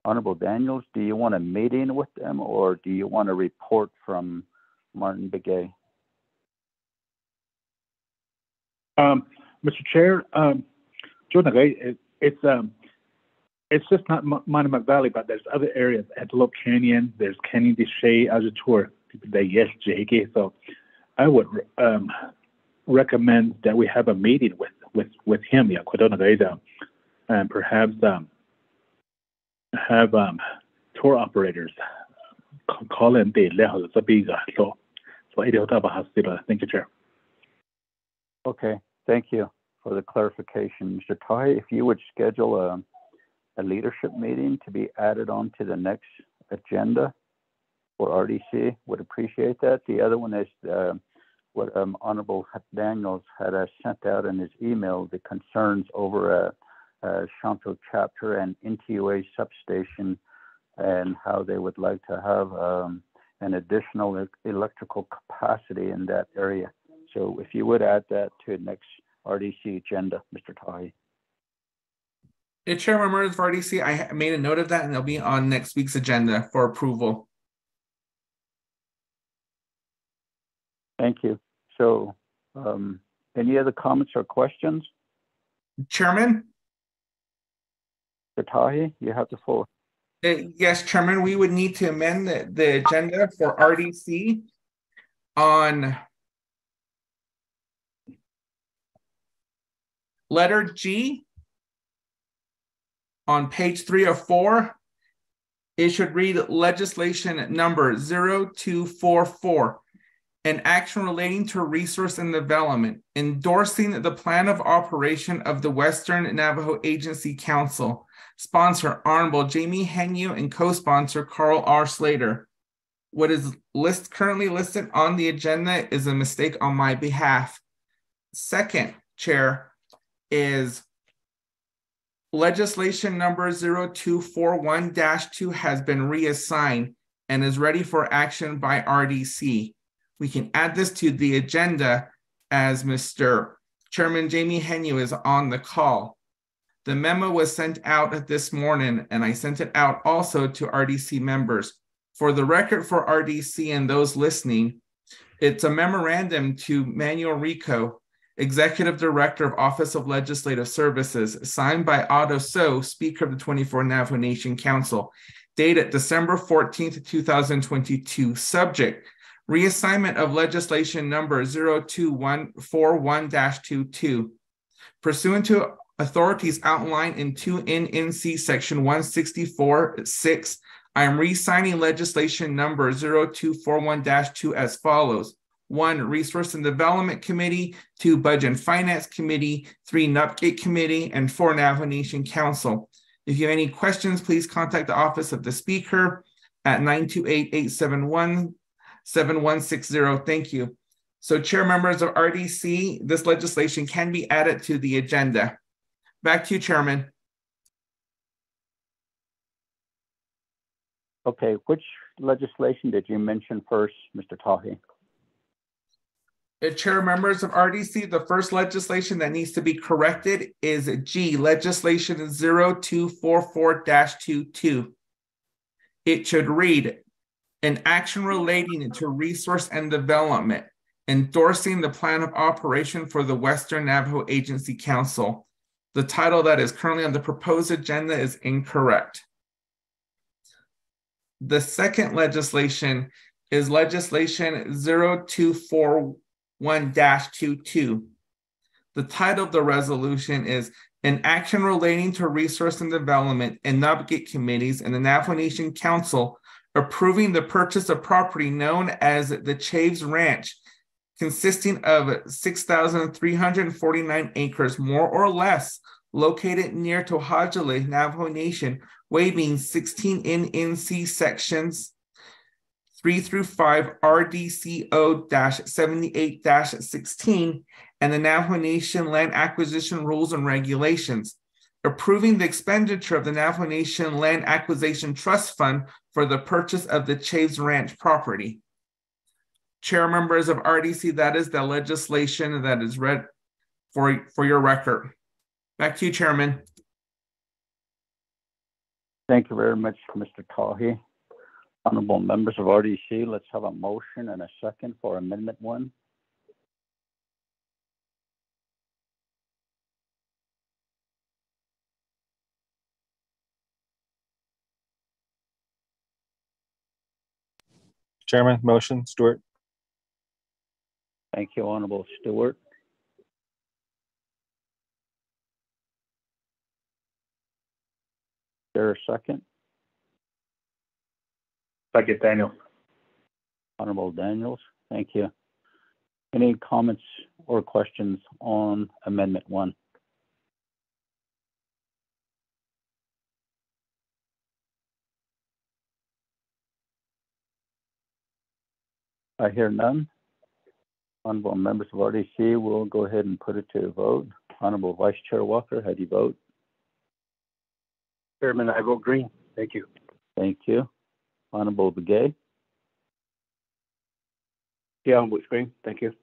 Honorable Daniels, do you want a meeting with them or do you want a report from Martin Begay? Um, Mr. Chair, um, Jordan, it, it's um, it's just not Monument Valley, but there's other areas, Antelope Canyon, there's Canyon de Chelly as a tour. They yes, JK. So I would um, recommend that we have a meeting with with with him, yeah, and perhaps um, have um, tour operators call in the level so so so. Thank you, Chair. Okay, thank you for the clarification. Mr. Tai, if you would schedule a, a leadership meeting to be added on to the next agenda for RDC, would appreciate that. The other one is uh, what um, Honorable Daniels had uh, sent out in his email, the concerns over a, uh, Shonto chapter and NTUA substation and how they would like to have um, an additional electrical capacity in that area. So if you would add that to the next RDC agenda, Mr. Tahi. Chair members for RDC, I made a note of that and it'll be on next week's agenda for approval. Thank you. So um, any other comments or questions? Chairman? Mr. Tahi, you have the floor. Uh, yes, Chairman, we would need to amend the, the agenda for RDC on Letter G on page three of four, it should read legislation number 0244, an action relating to resource and development, endorsing the plan of operation of the Western Navajo Agency Council. Sponsor Honorable Jamie Henio and co-sponsor Carl R. Slater. What is list currently listed on the agenda is a mistake on my behalf. Second, Chair, is legislation number 0241-2 has been reassigned and is ready for action by RDC. We can add this to the agenda as Mr. Chairman Jamie Henio is on the call. The memo was sent out this morning, and I sent it out also to RDC members. For the record for RDC and those listening, it's a memorandum to Manuel Rico, Executive Director of Office of Legislative Services, signed by Otto Tso, Speaker of the 24 Navajo Nation Council, dated December 14th, 2022. Subject Reassignment of Legislation Number 02141 22. Pursuant to authorities outlined in 2 NNC Section 164 6, I am resigning legislation number 0241 2 as follows one, Resource and Development Committee, two, Budget and Finance Committee, three, Naabik'íyáti' Committee, and four, Navajo Nation Council. If you have any questions, please contact the Office of the Speaker at 928-871-7160. Thank you. So chair members of RDC, this legislation can be added to the agenda. Back to you, Chairman. Okay, which legislation did you mention first, Mr. Tahi? Uh, chair members of RDC, the first legislation that needs to be corrected is G, legislation 0244-22. It should read, an action relating to resource and development, endorsing the plan of operation for the Western Navajo Agency Council. The title that is currently on the proposed agenda is incorrect. The second legislation is legislation 0241 22. The title of the resolution is an action relating to resource and development and Naabik'íyáti' committees and the Navajo Nation Council approving the purchase of property known as the Chaves Ranch, consisting of 6,349 acres, more or less, located near Tohajiilee, Navajo Nation, waiving 16 NNC sections 3 through 5 RDCO 78 16 and the Navajo Nation Land Acquisition Rules and Regulations, approving the expenditure of the Navajo Nation Land Acquisition Trust Fund for the purchase of the Chaves Ranch property. Chair members of RDC, that is the legislation that is read for, for your record. Back to you, Chairman. Thank you very much, Mr. Tahi. Honorable members of RDC, let's have a motion and a second for Amendment One. Chairman, motion, Stewart. Thank you, Honorable Stewart. There a second? Second, Daniel. Honorable Daniels, thank you. Any comments or questions on Amendment One? I hear none. Honorable members of RDC, we'll go ahead and put it to a vote. Honorable Vice Chair Walker, how do you vote? Chairman, I vote green. Thank you. Thank you. Honorable Begay, Yeah, I'm vote green. Thank you.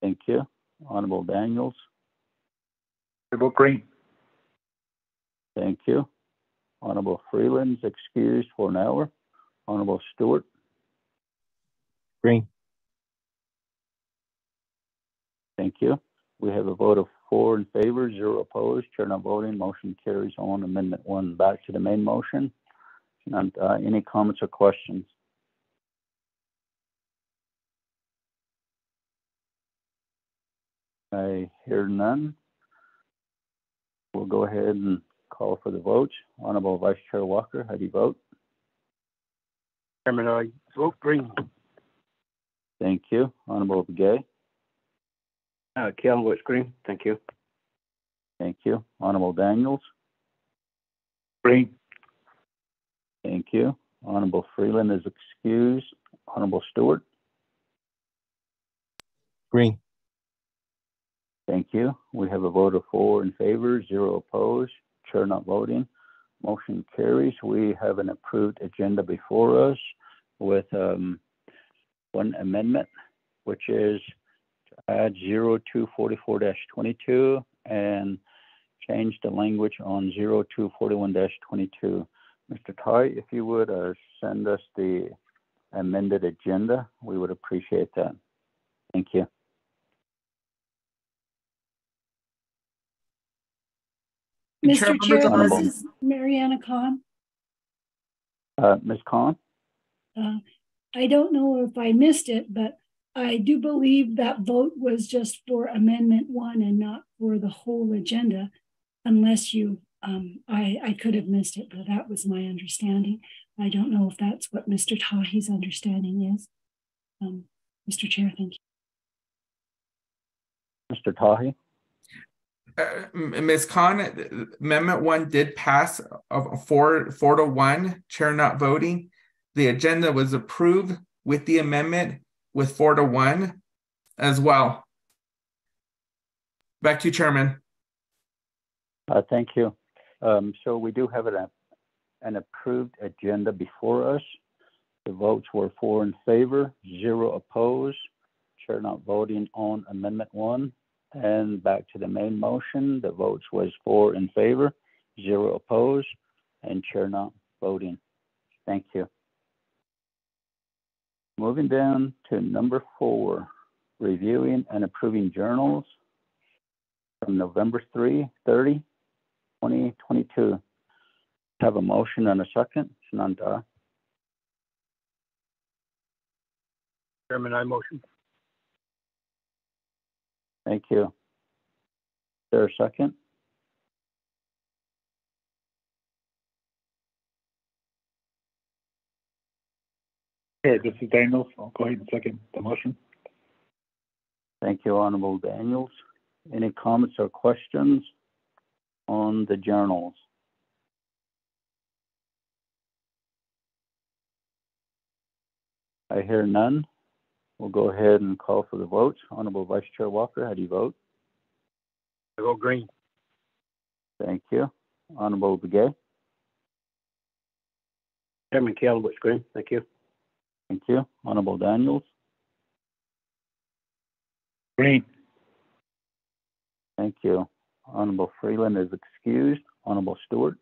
thank you. Honorable Daniels, I vote green. thank you. Honorable Freeland's excused for an hour. Honorable Stewart, Green. thank you. We have a vote of four in favor, zero opposed, chair not voting, motion carries on Amendment One. Back to the main motion. And uh, any comments or questions? I hear none. We'll go ahead and call for the vote. Honorable Vice Chair Walker, how do you vote? Chairman, I vote green. Thank you. Honorable Begay, Uh, Kee Allen votes green. Thank you. thank you. Honorable Daniels, Green. thank you. Honorable Freeland is excused. Honorable Stewart, Green. thank you. We have a vote of four in favor, zero opposed, chair not voting. Motion carries. We have an approved agenda before us with um, one amendment, which is to add 0244-22 and change the language on 0241-22. Mr. Tai, if you would uh, send us the amended agenda, we would appreciate that. Thank you. Mr. Chair, this Honorable- is Mariana Khan. Uh, Ms. Khan? Uh, I don't know if I missed it, but I do believe that vote was just for Amendment One and not for the whole agenda, unless you, um, I, I could have missed it, but that was my understanding. I don't know if that's what Mr. Tahi's understanding is. Um, Mr. Chair, thank you. Mr. Tahi? Uh, Ms. Khan, Amendment One did pass of four, four to one, chair not voting. The agenda was approved with the amendment with four to one as well. Back to you, Chairman. Uh, Thank you. Um, So we do have an, an approved agenda before us. The votes were four in favor, zero opposed, chair not voting on Amendment One. And back to the main motion, the votes was four in favor, zero opposed, and chair not voting. Thank you. Moving down to number four, reviewing and approving journals from November 3, 30, 2022. Have a motion and a second. Sananda. Chairman, I motion. Thank you. there a second? Chair, this is Daniels. I'll go ahead and second the motion. Thank you, Honorable Daniels. Any comments or questions on the journals? I hear none. We'll go ahead and call for the vote. Honorable Vice Chair Walker, how do you vote? I vote green. Thank you. Honorable Begay? Chairman Kale votes green. Thank you. Thank you. Honorable Daniels? Green. Thank you. Honorable Freeland is excused. Honorable Stewart?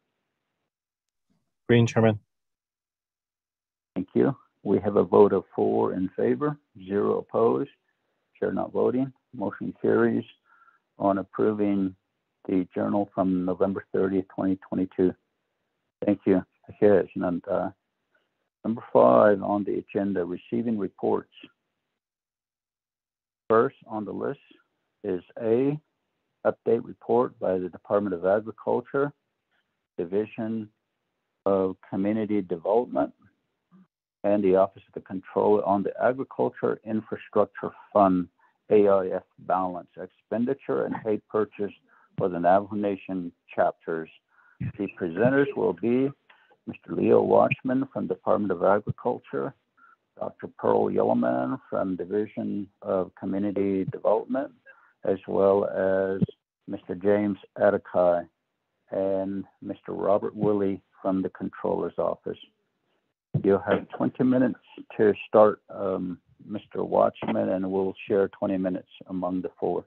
Green, Chairman. Thank you. We have a vote of four in favor, zero opposed, chair not voting. Motion carries on approving the journal from November 30th, 2022. Thank you. Yes, and, uh, Number five on the agenda, receiving reports. First on the list is A, update report by the Department of Agriculture, Division of Community Development, and the Office of the Controller on the Agriculture Infrastructure Fund AIF balance expenditure and hay purchase for the Navajo Nation chapters. The presenters will be Mr. Leo Watchman from Department of Agriculture, Dr. Pearl Yellowman from Division of Community Development, as well as Mr. James Atakai and Mr. Robert Willie from the Controller's Office. You'll have 20 minutes to start, um, Mr. Watchman, and we'll share 20 minutes among the four.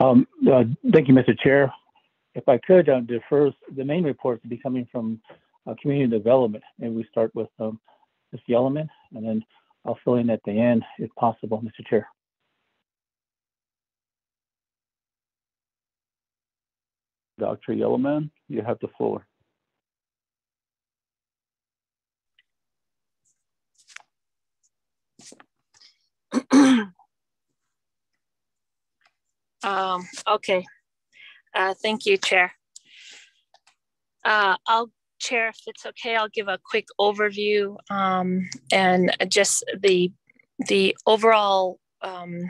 Um, uh, thank you, Mr. Chair. If I could, uh, defer the main report to be coming from uh, community development, and we start with um, Ms. Yellowman, and then I'll fill in at the end if possible, Mr. Chair. Dr. Yellowman, you have the floor. Um, okay. Uh, thank you, Chair. Uh, I'll, Chair, if it's okay, I'll give a quick overview um, and just the the overall um,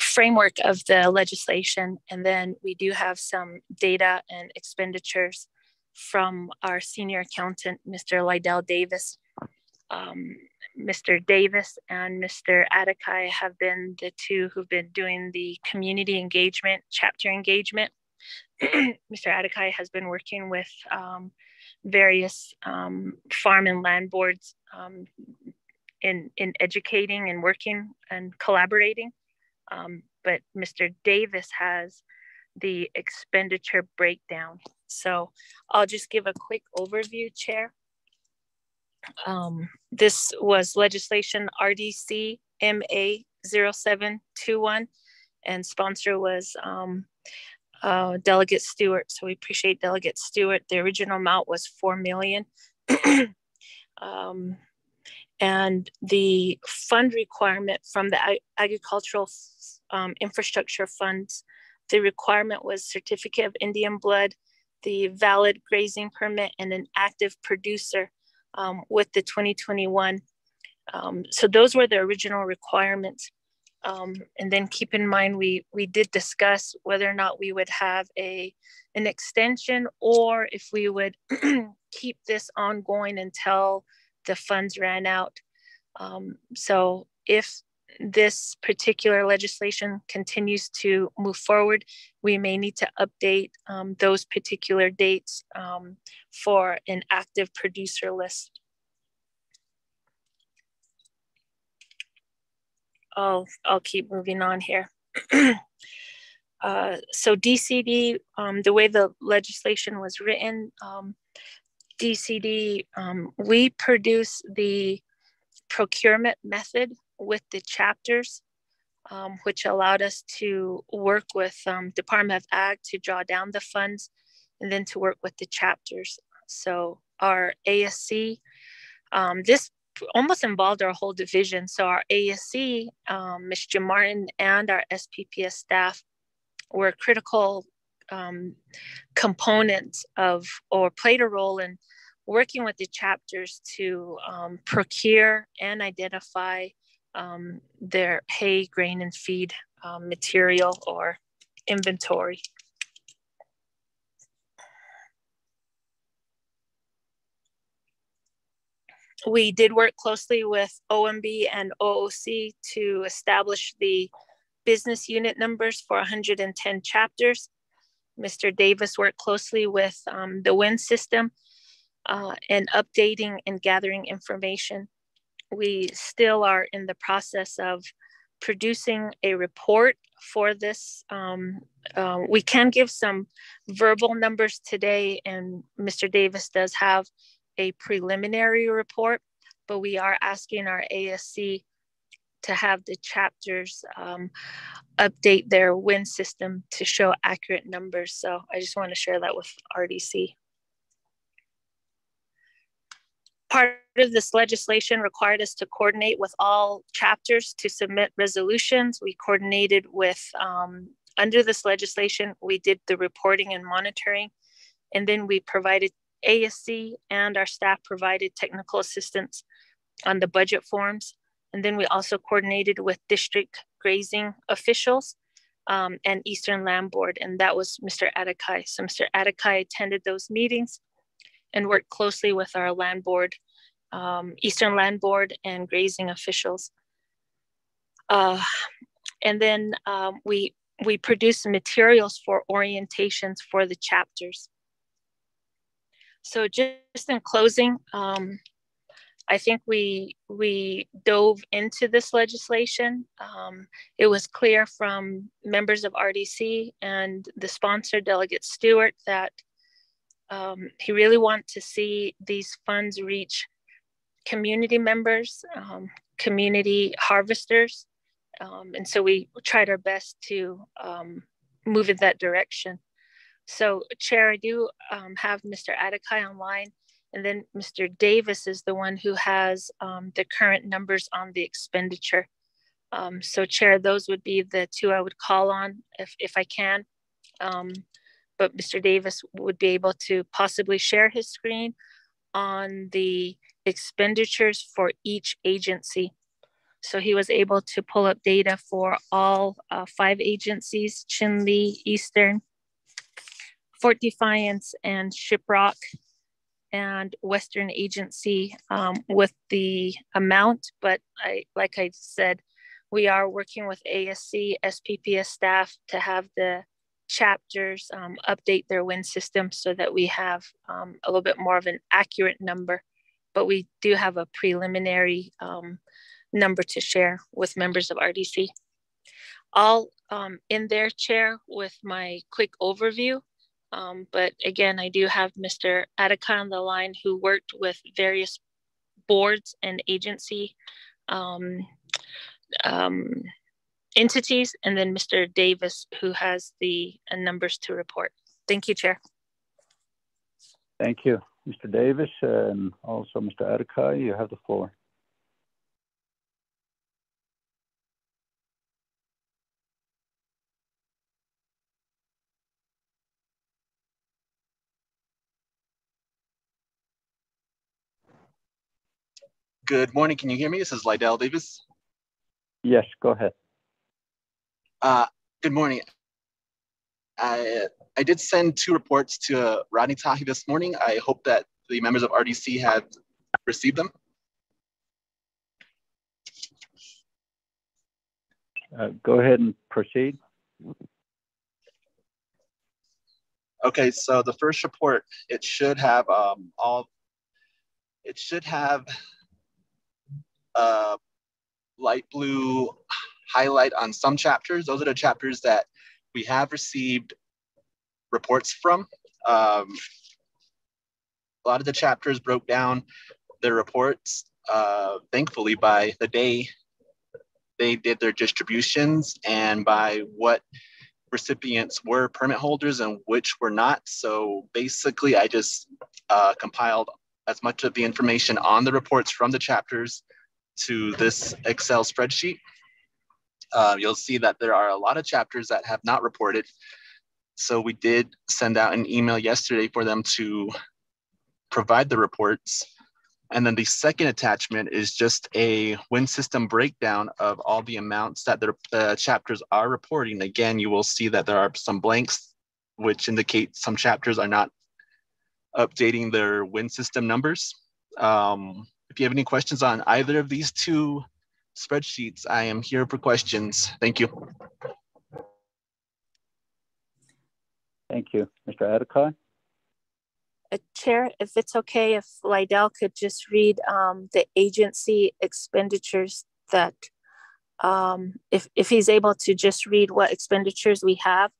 framework of the legislation, and then we do have some data and expenditures from our senior accountant, Mr. Lydell Davis. Um, Mr. Davis and Mr. Atakai have been the two who've been doing the community engagement, chapter engagement. Mr. Atakai has been working with um, various um, farm and land boards um, in, in educating and working and collaborating. Um, but Mr. Davis has the expenditure breakdown. So I'll just give a quick overview, Chair. Um, this was legislation RDC MA 0721 and sponsor was um, uh, Delegate Stewart. So we appreciate Delegate Stewart. The original amount was 4 million. um, and the fund requirement from the ag agricultural um, infrastructure funds, the requirement was certificate of Indian blood, the valid grazing permit, and an active producer um, with the 2021. Um, so those were the original requirements. Um, and then keep in mind, we, we did discuss whether or not we would have a, an extension or if we would keep this ongoing until the funds ran out. Um, so if this particular legislation continues to move forward, we may need to update um, those particular dates um, for an active producer list. I'll, I'll keep moving on here. uh, so DCD, um, the way the legislation was written, um, DCD, um, we produce the procurement method with the chapters, um, which allowed us to work with um, Department of Ag to draw down the funds and then to work with the chapters. So our ASC, um, this almost involved our whole division. So our ASC, um, Ms. Jim Martin, and our SPPS staff were critical um, components of or played a role in working with the chapters to um, procure and identify um, their hay, grain, and feed um, material or inventory. We did work closely with OMB and OOC to establish the business unit numbers for 110 chapters. Mr. Davis worked closely with um, the WIN system uh, and updating and gathering information. We still are in the process of producing a report for this. Um, uh, we can give some verbal numbers today, and Mr. Davis does have a preliminary report, but we are asking our ASC to have the chapters um, update their WIN system to show accurate numbers. So I just want to share that with RDC. Part of this legislation required us to coordinate with all chapters to submit resolutions. We coordinated with, um, under this legislation, we did the reporting and monitoring, and then we provided ASC and our staff provided technical assistance on the budget forms. And then we also coordinated with district grazing officials um, and Eastern Land Board, and that was Mr. Atakai. So Mr. Atakai attended those meetings and worked closely with our land board, um, Eastern Land Board and grazing officials. Uh, and then um, we, we produced materials for orientations for the chapters. So just in closing, um, I think we we dove into this legislation. Um, it was clear from members of RDC and the sponsor, Delegate Stewart, that um, he really wanted to see these funds reach community members, um, community harvesters, um, and so we tried our best to um, move in that direction. So, Chair, I do um, have Mr. Atakai online, and then Mr. Davis is the one who has um, the current numbers on the expenditure. So, Chair, those would be the two I would call on if, if I can. But Mr. Davis would be able to possibly share his screen on the expenditures for each agency. So he was able to pull up data for all uh, five agencies, Chinle, Eastern, Fort Defiance and Shiprock and Western Agency um, with the amount, but I, like I said, we are working with ASC, SPPS staff to have the chapters um, update their WIN system so that we have um, a little bit more of an accurate number. But we do have a preliminary um, number to share with members of RDC. All um, in their chair with my quick overview um, but again, I do have Mr. Atakai on the line who worked with various boards and agency um, um, entities, and then Mr. Davis who has the uh, numbers to report. Thank you, Chair. Thank you, Mr. Davis, and also Mr. Atakai. You have the floor. Good morning. Can you hear me? This is Lydell Davis. Yes, go ahead. Uh, good morning. I, I did send two reports to uh, Rodney Tahi this morning. I hope that the members of RDC have received them. Uh, go ahead and proceed. Okay, so the first report, it should have um, all, it should have uh, light blue highlight on some chapters. Those are the chapters that we have received reports from. Um, a lot of the chapters broke down their reports, uh, thankfully, by the day they did their distributions and by what recipients were permit holders and which were not. So basically, I just uh, compiled as much of the information on the reports from the chapters to this Excel spreadsheet. Uh, you'll see that there are a lot of chapters that have not reported. So we did send out an email yesterday for them to provide the reports. And then the second attachment is just a WIN system breakdown of all the amounts that the uh, chapters are reporting. Again, you will see that there are some blanks, which indicate some chapters are not updating their WIN system numbers. Um, if you have any questions on either of these two spreadsheets, I am here for questions. Thank you. Thank you. Mr. Atakai? Uh, Chair, if it's okay, if Lydell could just read um, the agency expenditures that, um, if, if he's able to just read what expenditures we have.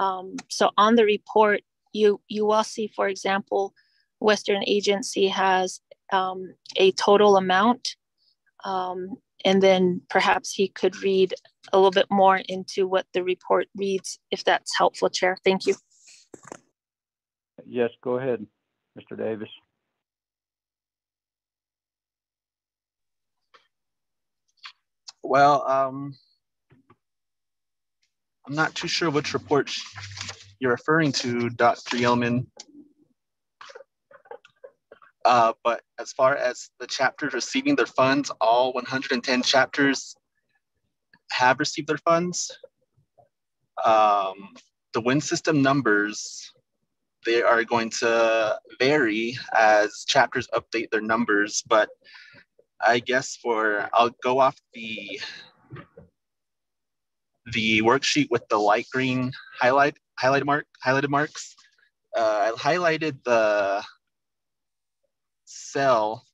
Um, so on the report, you, you will see, for example, Western Agency has um, a total amount. Um, and then perhaps he could read a little bit more into what the report reads, if that's helpful, Chair. Thank you. Yes, go ahead, Mr. Davis. Well, um, I'm not too sure which report you're referring to, Dr. Yellowman. Uh, but as far as the chapters receiving their funds, all 110 chapters have received their funds. Um, the WIN system numbers, they are going to vary as chapters update their numbers, but I guess for, I'll go off the the worksheet with the light green highlight highlighted mark highlighted marks. Uh, I highlighted the cell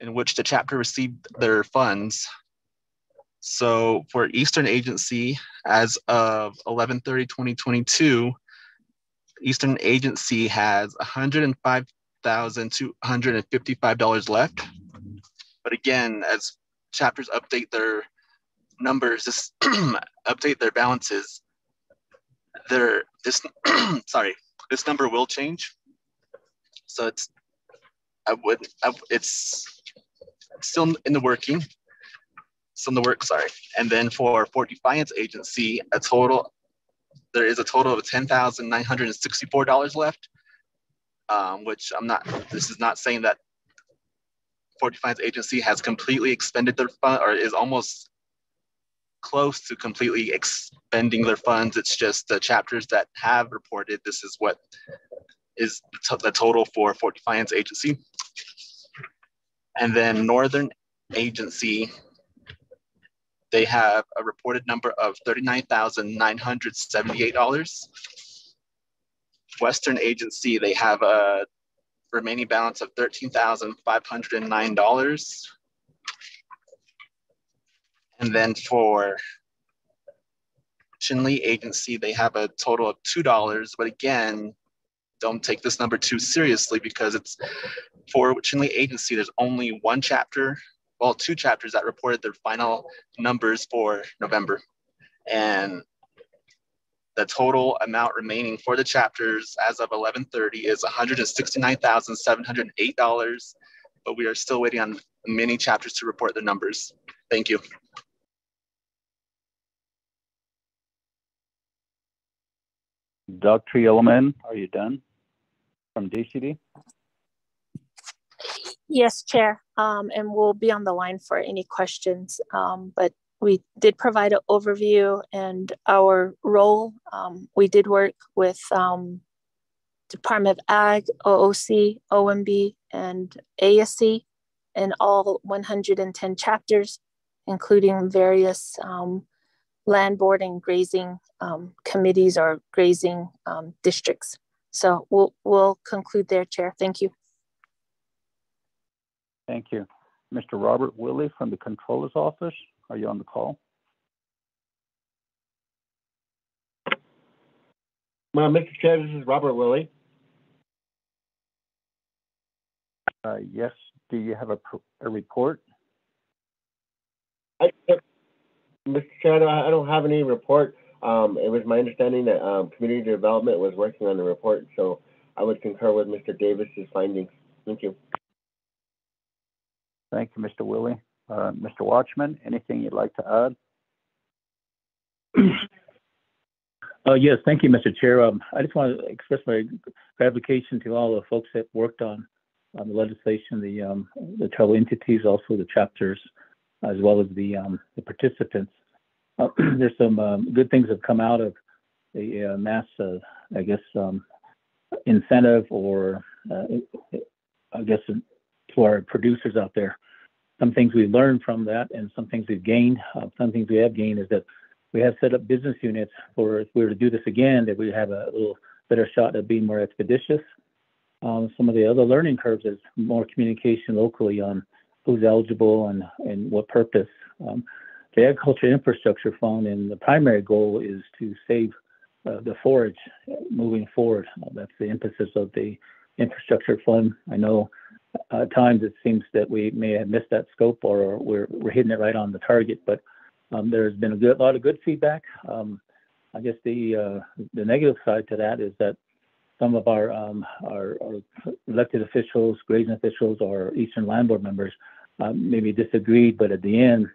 in which the chapter received their funds. So for Eastern Agency, as of 11-30-2022, Eastern Agency has $105,255 left. But again, as chapters update their numbers, this update their balances, their this sorry, this number will change. So it's I would I, it's still in the working. Still in the work, sorry. And then for Fort Defiance Agency, a total there is a total of ten thousand nine hundred and sixty-four dollars left. Um, which I'm not. This is not saying that Fort Defiance Agency has completely expended their fund or is almost close to completely expending their funds. It's just the chapters that have reported this is what is the total for Fort Defiance Agency. And then Northern Agency, they have a reported number of $39,978. Western Agency, they have a remaining balance of $13,509. And then for Chinle Agency, they have a total of $2. But again, don't take this number too seriously because it's for Chinle Agency, there's only one chapter, well, two chapters that reported their final numbers for November. And the total amount remaining for the chapters as of 1130 is $169,708, but we are still waiting on many chapters to report their numbers. Thank you. Dr. Yellowman, are you done from DCD? Yes, Chair, um, and we'll be on the line for any questions. Um, but we did provide an overview and our role. Um, we did work with um, Department of Ag, OOC, OMB, and ASC in all 110 chapters, including various um, land board and grazing um, committees or grazing districts. So we'll, we'll conclude there, Chair. Thank you. Thank you. Mr. Robert Willie from the Controller's Office, are you on the call? Uh, Mr. Chair, this is Robert Willie. Uh, yes. Do you have a, a report? I, Mr. Chair, I don't have any report. Um, it was my understanding that um, community development was working on the report, so I would concur with Mr. Davis's findings. Thank you. Thank you, Mr. Willie. Uh, Mr. Watchman, anything you'd like to add? Uh, yes, thank you, Mr. Chair. Um, I just want to express my gratification to all the folks that worked on, on the legislation, the um, the tribal entities, also the chapters, as well as the um, the participants. Uh, there's some um, good things that have come out of the uh, mass, uh, I guess, um, incentive or uh, I guess to our producers out there. Some things we learned from that, and some things we've gained. Uh, some things we have gained is that we have set up business units for if we were to do this again, that we have a little better shot at being more expeditious. Um, some of the other learning curves is more communication locally on who's eligible and, and what purpose. Um, the agriculture infrastructure fund and the primary goal is to save uh, the forage moving forward. Uh, that's the emphasis of the infrastructure fund. I know at times it seems that we may have missed that scope or we're, we're hitting it right on the target, but um, there's been a good, lot of good feedback. Um, I guess the uh, the negative side to that is that some of our, um, our, our elected officials, grazing officials, or Eastern Land Board members um, maybe disagreed, but at the end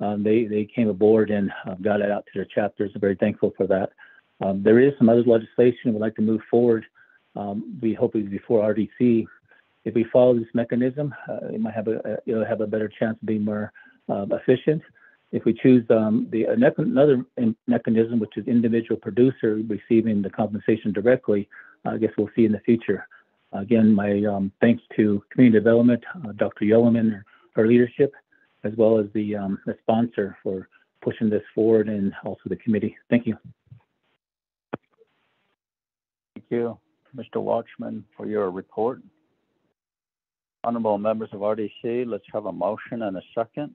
um, they they came aboard and uh, got it out to their chapters. I'm very thankful for that. Um, there is some other legislation we'd like to move forward. we hope before RDC. If we follow this mechanism, uh, it might have a, it'll have a better chance of being more uh, efficient. If we choose um, the another mechanism, which is individual producer receiving the compensation directly, I guess we'll see in the future. Again, my um, thanks to community development, uh, Dr. Yellowman, her leadership, as well as the, um, the sponsor for pushing this forward and also the committee. Thank you. Thank you, Mr. Watchman, for your report. Honorable members of RDC, let's have a motion and a second.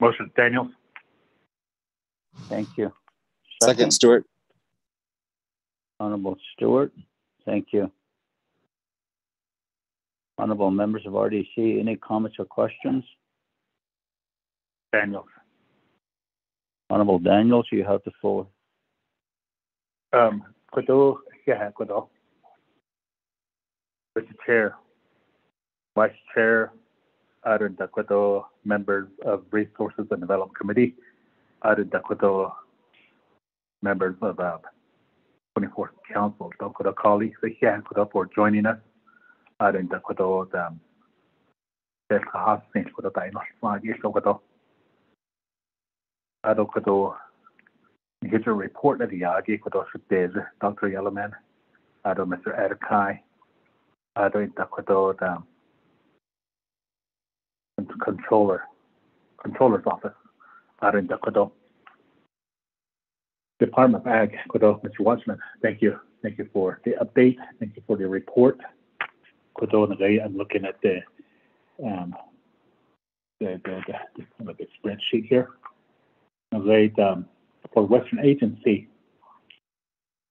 Motion, Daniels. Thank you. Second, Stewart. Honorable Stewart, thank you. Honorable members of RDC, any comments or questions? Daniels. Honorable Daniels, you have the floor. Um, Mr. Chair, Vice Chair, Aaron Daquito, members of Resources and Development Committee, Aaron Daquito, members of uh, 24th Council, Dakota colleagues, yeah, Kudo for joining us. Daquito, um, Selka Hasin, Kudo Taino, Magi, Ado a report that Yagi Kudo Shudez, Dr. Yellowman, Ado Mr. Atakai, Ado Daquito, um, controller, controller's office out in Dakota. Department of Ag, Kodo, Mr. Watchman, thank you. Thank you for the update. Thank you for the report. Kodo, I'm looking at the, um, the, the, the, the, the spreadsheet here. Right, um, for Western Agency,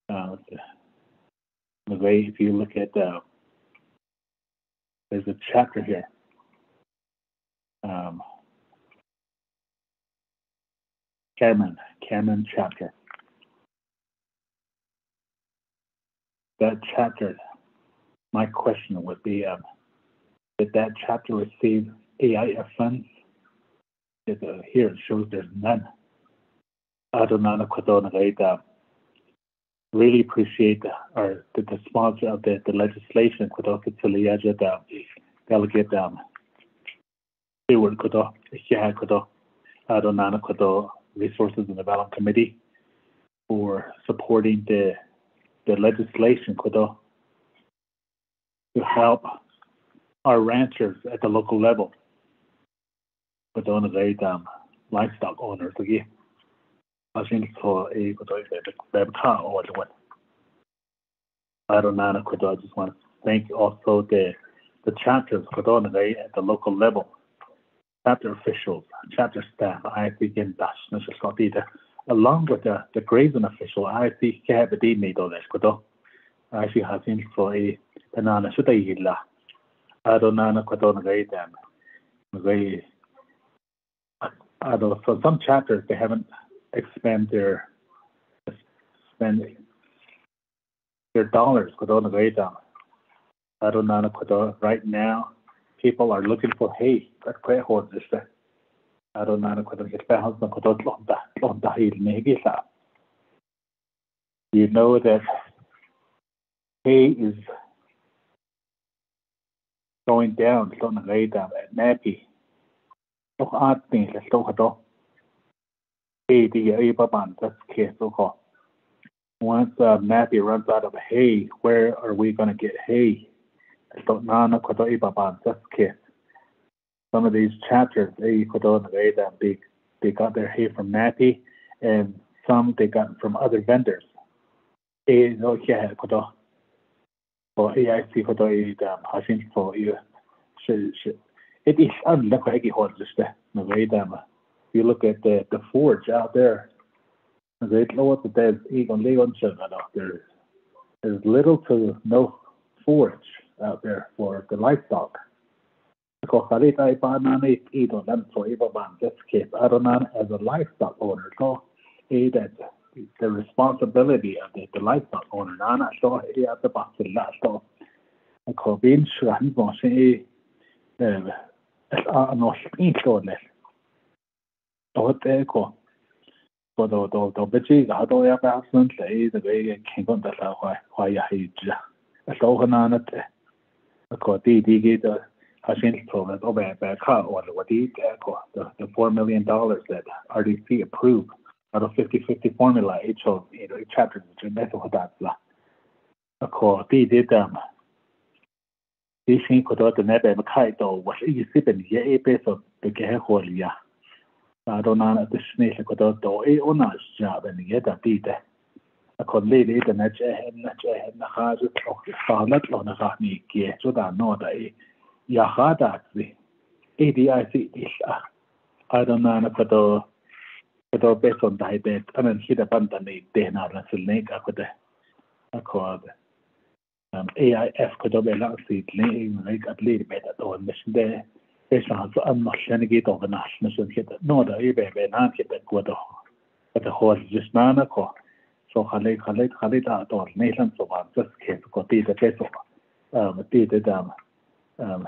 uh, if you look at, uh, there's a chapter here um, Cameron, Cameron chapter. That chapter, my question would be, um, did that chapter receive AIF funds? Uh, here it shows there's none. Adonana Kodonagata really appreciate our the, the sponsor of the, the legislation, Kodokitiliyaja, delegate um, Stewart Kodo, Shia Kodo, Adonana Kodo Resources and Development Committee for supporting the the legislation Kodo to help our ranchers at the local level. Kodo na um, livestock owners again. I think for a Kodo web car or the one. Adonana Kodo, I just want to thank also the the chapters Kodo at the local level chapter officials, chapter staff, ISC in Dutch, Scotty, along with the, the grazing official, ISC Kabadi Mido Lescodo, ISC has in for a banana Sutayilla, Adonana Quadona Gaydam, Gay. For some chapters, they haven't expended their spend their dollars. I don't know right now people are looking for at kwe hod this I don't know you know that hay is going down lon gai da nappy toch art ni le to ha do ai ba ban that's case so called once uh, NAPI runs out of hay, where are we going to get hay? Some of these chapters, they they they got their hay from NAPI, and some they got from other vendors. No, yeah, for you, it is. You look at the the forge out there they know that there's There's little to no forage out there for the livestock. Because Harita Ibanani Idon and for Ibaban just case Adonan as a livestock owner. So that the responsibility of the, the livestock owner Nana so he at the that so shran a no spin so ne. طلعت ايكو طلعوا طلعوا طلعوا بجي هذا يا بعض سنة تلاقي تلاقي كين كون دخل خاي خاي حيجة أشلون هنا نت أكو تي تي جيت Hashim's program over back out or what the the four million dollars that RDC approved out of 50-50 formula each of you know each chapter on is method that la ako ti did um ti shin ko to ne be kai to what you Ronana tis snil ko to to e ona jabe ni eta tite akon le le ta nach eh nach eh na khaz tlo falat lo na khani ki so da no da e ya khada ti e di i si ti sa Ronana ko to ko to be son dai be anan hi da ban da ni de na na sil ne ka ko de akod AIF ko to be la si le e ngai ka le be ta to ne de Esa an marlenne gé of nasne sun no da e be be na ke go at a ho just nana ko so challe challe challe da do Nederland so van just ke go ti de pe so um ti de dam um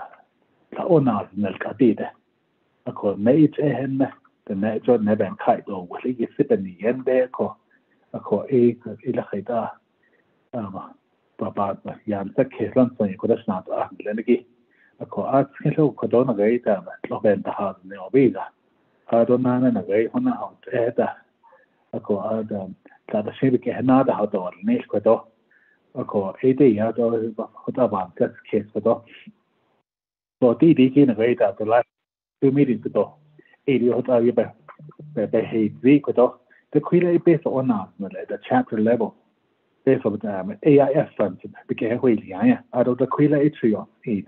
ta ona nel ka ti de a ko me e henne de ne jo ne ben kai do wo li ge sipen ni yen de ko a ko e i la khaida um ba ba yan sa ke lan so ko da sna a lenne gi ko atskilo ko do na gai ta ma lo ben ta ha ne obiga a do na na gai hona ha e ta. Ko a da ta da se ke na da ha do ne ko do. Ko e de ya do ba ko ta ba ka ke ko do. So ti di ki na gai ta to la tu mi di ko do. E di ho ta ye ba be he vi ko do. The kwile be so ona na le the chapter level. Be so da AIF funds be ke hui li ya a do the kwile e trio eat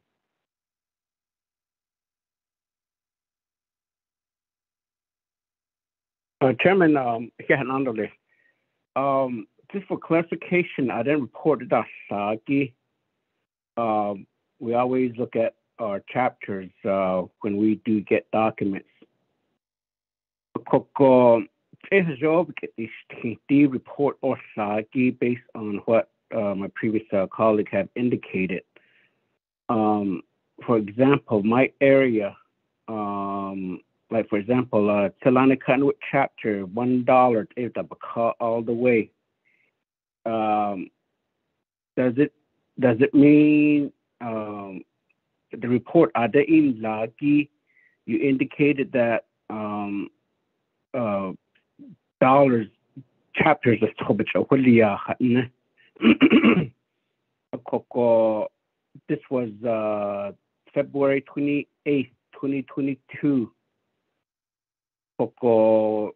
Uh, Chairman, um, Underly, um, just for clarification, I didn't report it Asagi. Um, we always look at our chapters uh, when we do get documents. Koko, the report Osagi based on what uh, my previous uh, colleague had indicated. Um, for example, my area, um, like for example, uh, Tselani Cottonwood chapter one dollar if the all the way. Um, does it does it mean um, the report Adain Lagi? You indicated that um, uh, dollars chapters of Tobacho uh, This was uh, February 28th, 2022. Uh,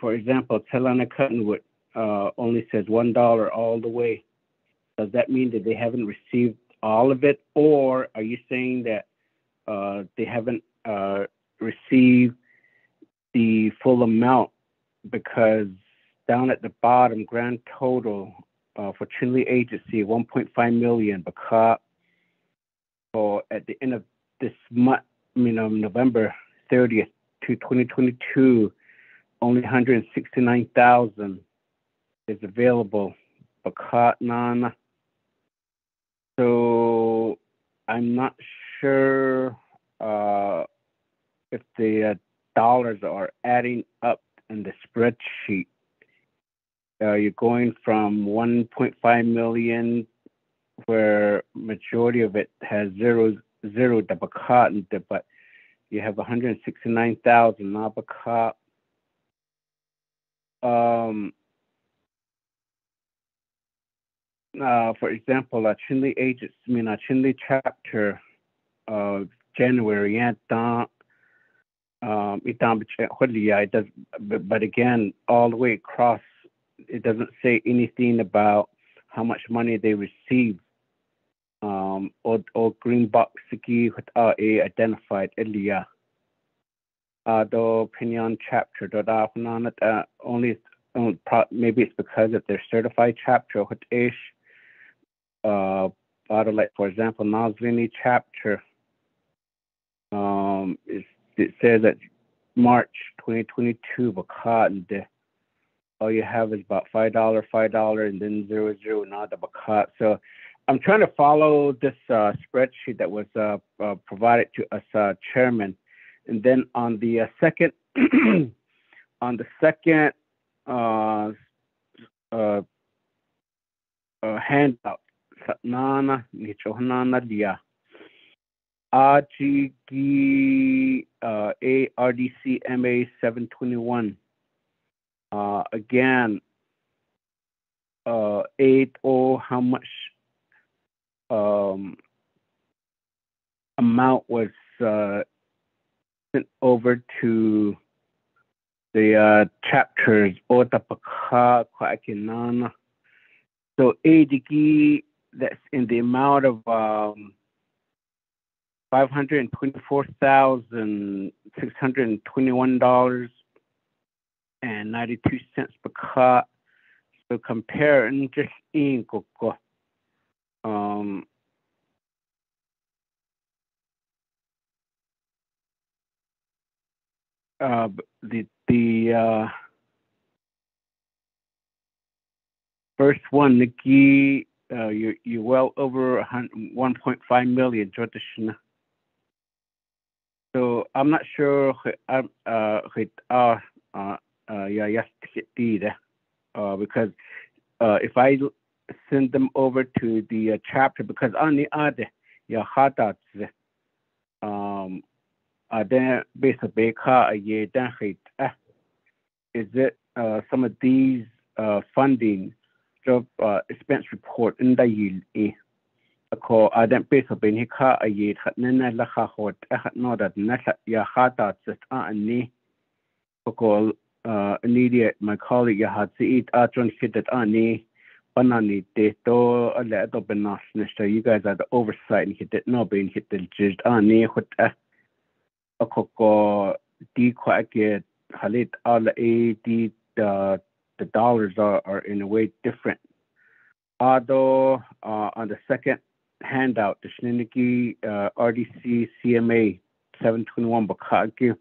for example, Tselani Cottonwood uh, only says one dollar all the way. Does that mean that they haven't received all of it, or are you saying that uh, they haven't uh, received the full amount because down at the bottom, grand total uh, for Chinle Agency, 1.5 million. Because or at the end of this month, I mean November 30th, to 2022, only 169,000 is available. Bakat Nana. So I'm not sure uh, if the uh, dollars are adding up in the spreadsheet. Uh, you're going from 1.5 million, where majority of it has zero zero in it, but you have 169,000 nabakat. Um, uh, for example, a Chinle agents, I mean, a Chinle chapter, uh, January, um, it does, but, again, all the way across, it doesn't say anything about how much money they receive. Um, or, or green box with a identified earlier. Uh, the opinion chapter that uh, only um, maybe it's because of their certified chapter with ish uh, like for example, Nazlini chapter, um, it, it says that March 2022, Bakat, all you have is about five dollar, five dollar, and then zero zero nada Bakat. So I'm trying to follow this uh, spreadsheet that was uh, uh, provided to us, uh, chairman, and then on the uh, second, on the second uh, handout, Satnana Nichohanana Dia. Uh, ARDC MA 721. Uh, again, uh, 8 or how much um, amount was uh, sent over to the uh, chapters Otapaka. So ADG that's in the amount of um, five hundred and twenty-four thousand six hundred and twenty-one dollars and ninety-two cents per cut. So compare and just in coco. Um, uh, the the uh, first one, Nikki uh, you you're well over 1.5 million traditional. So I'm not sure I'm uh uh uh yeah yes uh because uh if I send them over to the uh, chapter because on the other yeah hata um uh then basically a year then is it uh some of these uh funding job uh, expense report in da yil e ko adam pe so ben kha a ye khat nen na la kha hot a khat no da na ya kha ta tsit a ni ko uh immediate my colleague ya hat si it a tron fit that a ni panani te to ale to ben nas nesta you guys are the oversight and hit it no being hit the jid a ni khot a ko ko di kwa ke halit a di the dollars are, are in a way different. Although uh, on the second handout, the Shiniki uh, RDC CMA 721 Bakagi,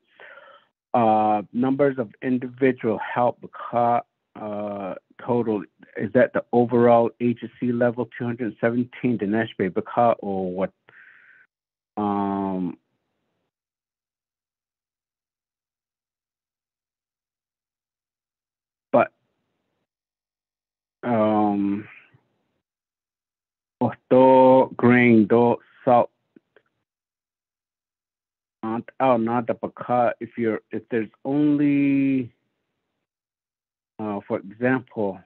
uh, numbers of individual help Baka uh, total, is that the overall agency level 217 the Nashbe Baka or what? Um, but um, do grain do salt out not the baka if you're if there's only uh, for example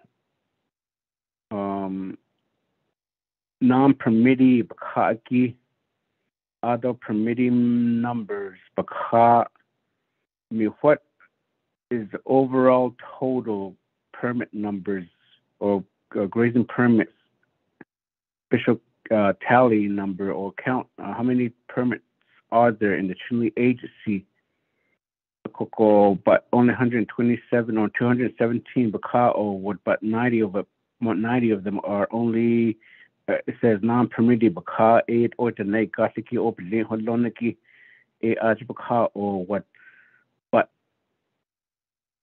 um, non-permitting bakaki other permitting numbers baka I mean what is the overall total permit numbers or uh, grazing permits official uh, tally number or count uh, how many permits are there in the Chinle agency? But only 127 or 217 bakao but 90 of it, 90 of them are only. Uh, it says non-permitted baka eight or the night gasiki or bilin holoniki a aj baka what, but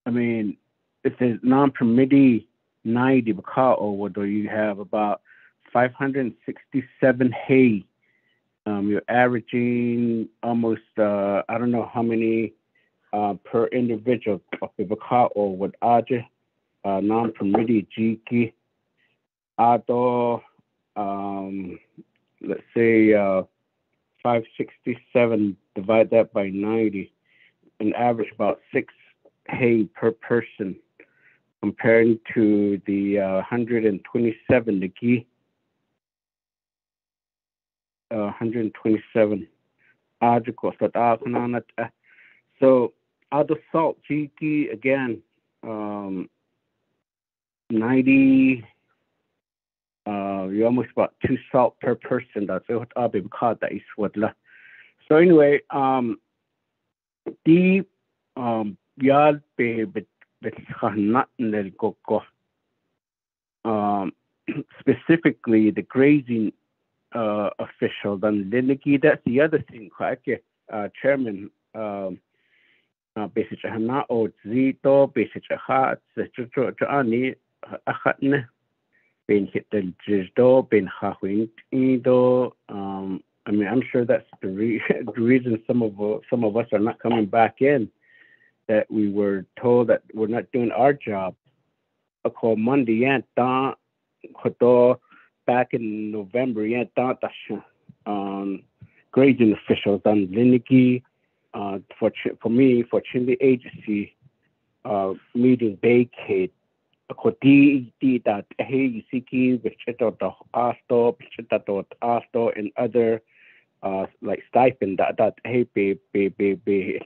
I mean, it says non-permitted 90 baka or you have about 567 hay. Um, you're averaging almost uh, I don't know how many uh, per individual the baka or what aje uh, non-permitted jiki ado um, let's say uh, 567 divide that by 90 an average about six hay per person comparing to the uh, 127 the key uh, 127 articles that are so out of salt GT again um, 90 uh, you almost about two salt per person that's what I've been caught that is what. So anyway, um, the um, yal be not um, specifically the grazing uh, official than Lindicky. That's the other thing, correct? Uh, Chairman, um, to ani, achatne, been hit the jizdo, been hahwing, ido. Um, I mean, I'm sure that's the, re- the reason some of uh, some of us are not coming back in. That we were told that we're not doing our job. Ako Monday, yeah, da, koto, back in November, da, da, um, grading officials on Liniki, uh, for for me, for Chinle agency, uh, meeting vacate. Ko ti ti that hey siki bichito to asto bichito to asto and other uh like stipend that that hey be be be be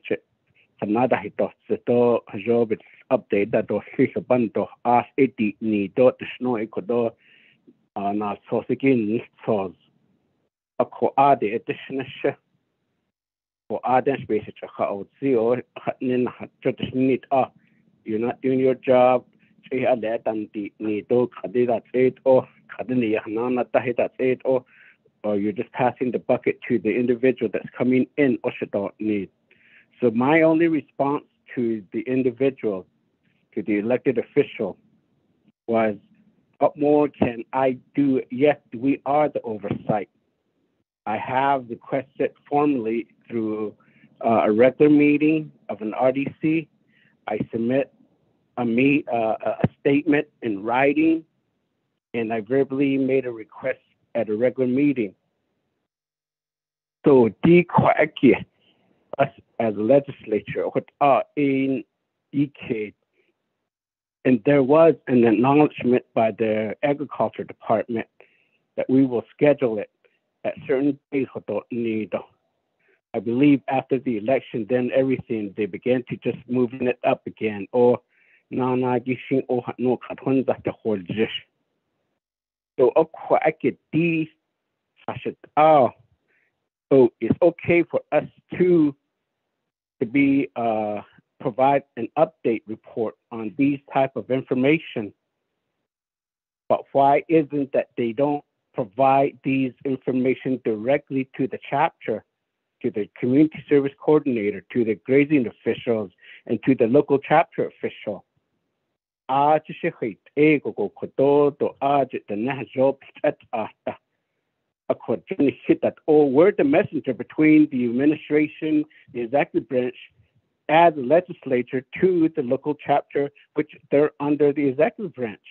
sanada hito sito job it's update that to si ban to as eti ni to sno ko do na so siki ni so ako ade etishna ko aden space cha out or nin ha chot snit ah you're not doing your job e a le tan ti ni to khadi that it or khadi ni na na ta he that it or or you're just passing the bucket to the individual that's coming in or should not need. So my only response to the individual, to the elected official, was what more can I do? Yes, we are the oversight. I have requested formally through uh, a regular meeting of an RDC. I submit a, me, uh, a statement in writing, and I verbally made a request at a regular meeting. So, the us as a legislature, what are in EK, and there was an acknowledgement by the agriculture department that we will schedule it at certain days. I believe after the election, then everything they began to just moving it up again, or. So ah. So it's okay for us to to be uh provide an update report on these type of information. But why isn't that they don't provide these information directly to the chapter, to the community service coordinator, to the grazing officials, and to the local chapter official? a chi she hit e go go koto to a the that we're the messenger between the administration the executive branch and the legislature to the local chapter which they're under the executive branch.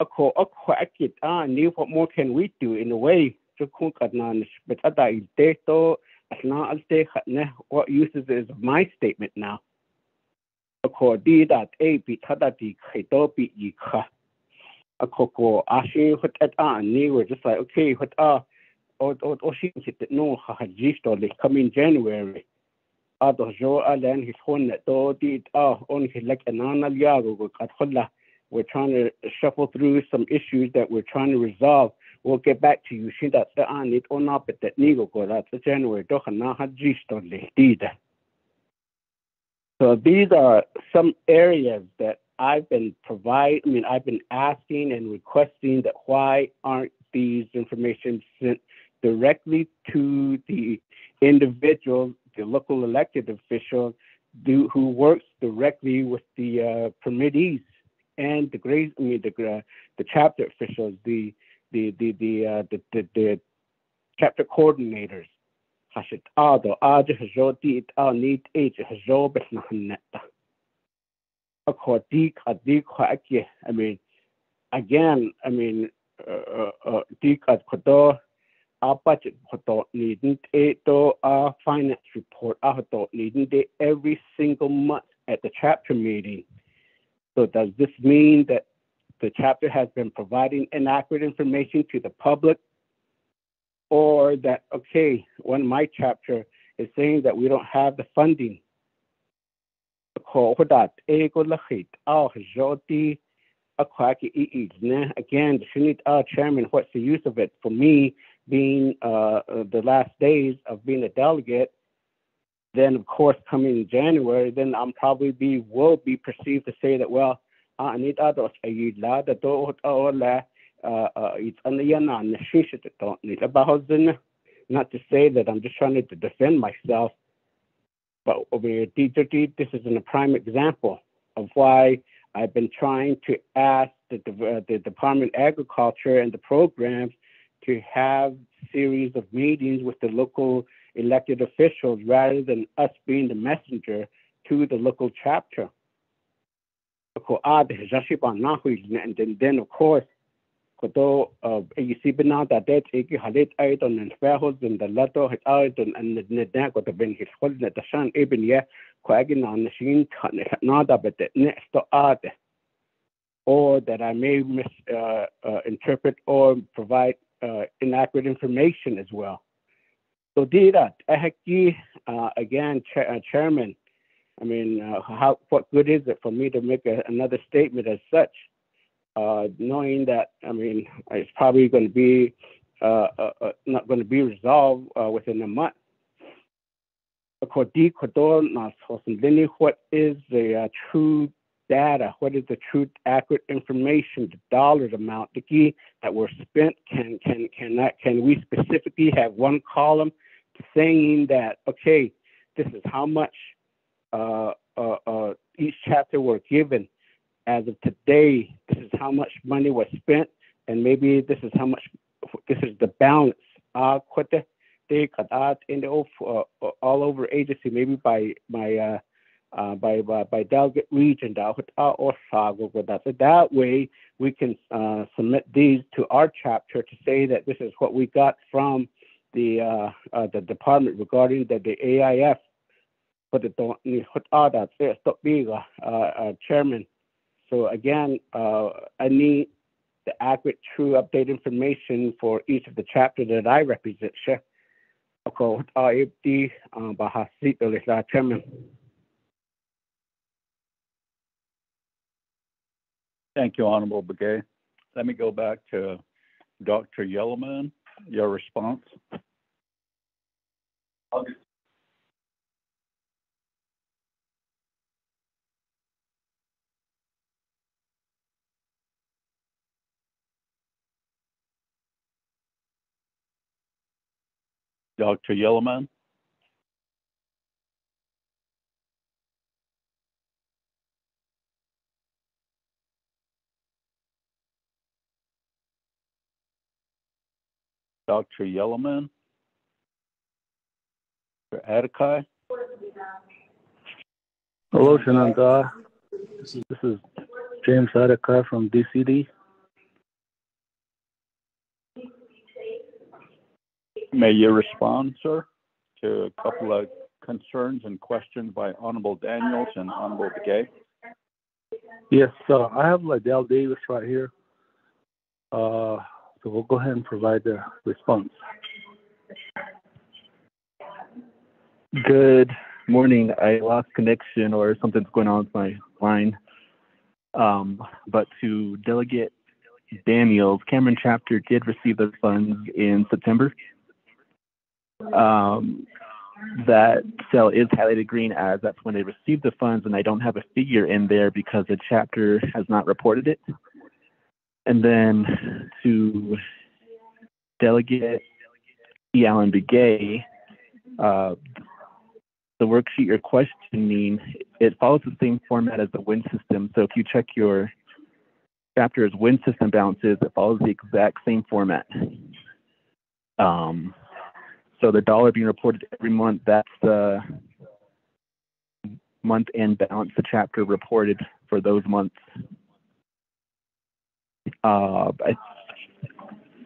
Ako akit ah what more can we do in a way kadnan but ada ite to asna alte khatne what uses is my statement now. ko di dat e pi thada di khito pi yi kha a ko ko a shi hot at a ni we're just like okay hot a o o o shi hit no ha ha ji sto le come in january. a do jo a len his hon to di a on his like an anal ya go ko kat kholla we're trying to shuffle through some issues that we're trying to resolve we'll get back to you. She that the on it that go that's the January doch na ha giston le did. So these are some areas that I've been provide. I mean, I've been asking and requesting that why aren't these information sent directly to the individual, the local elected official, do, who works directly with the uh, permittees and the grade, I mean, the uh, the chapter officials, the the the the uh, the, the, the chapter coordinators. Hajo di a need age hajo bet na haneta. Akwa dik a dik ake. I mean, again, I mean, at kodo our budget hoto needn't it our finance report needn't it every single month at the chapter meeting. So does this mean that the chapter has been providing inaccurate information to the public? Or that, okay, one my chapter is saying that we don't have the funding. Again, the chairman, what's the use of it? For me, being uh, the last days of being a delegate, then of course coming in January, then I'm probably be will be perceived to say that well, Others a la the do la it's an not to say that I'm just trying to defend myself, but over here, this is a prime example of why I've been trying to ask the, uh, the Department of Agriculture and the programs to have series of meetings with the local elected officials rather than us being the messenger to the local chapter. And then, then of course, kodo you see bina that that fahos and the lato the nedan ko the ben his na tashan ye ko agin na da to or that I may misinterpret uh, uh, interpret or provide uh, inaccurate information as well. So Dira, Eheki, uh, again, cha- uh, Chairman, I mean, uh, how what good is it for me to make a, another statement as such, uh, knowing that I mean it's probably going to be uh, uh, uh not going to be resolved uh, within a month. What is the true data? What is the true accurate information, the dollars amount, the key that were spent? Can can can that can we specifically have one column saying that okay, this is how much each chapter were given as of today. This is how much money was spent, and maybe this is how much. This is the balance. Uh, uh, all over agency, maybe by my uh, uh, by, by, by delegate region that way we can uh, submit these to our chapter to say that this is what we got from the uh, uh, the department regarding the, the AIF for the uh, uh, chairman. So again, uh, I need the accurate, true, update information for each of the chapters that I represent. Chairman. Thank you, Honorable Begay. Let me go back to Dr. Yellowman. Your response? Dr. Yellowman? Dr. Yellowman? Dr. Atakai? Hello, Shananta. This is James Atakai from DCD. May you respond, sir, to a couple of concerns and questions by Honorable Daniels and Honorable Begay? Yes, uh, I have Lydell Davis right here. Uh, so we'll go ahead and provide the response. Good morning. I lost connection or something's going on with my line. Um, but to Delegate Daniels, Cameron chapter did receive those funds in September. Um, that cell is highlighted green as that's when they received the funds, and I don't have a figure in there because the chapter has not reported it. And then to Delegate E. Allen Begay, uh, the worksheet you're questioning, it follows the same format as the WIN system. So if you check your chapter's WIN system balances, it follows the exact same format. Um, so the dollar being reported every month, that's the month end balance the chapter reported for those months. Uh, I,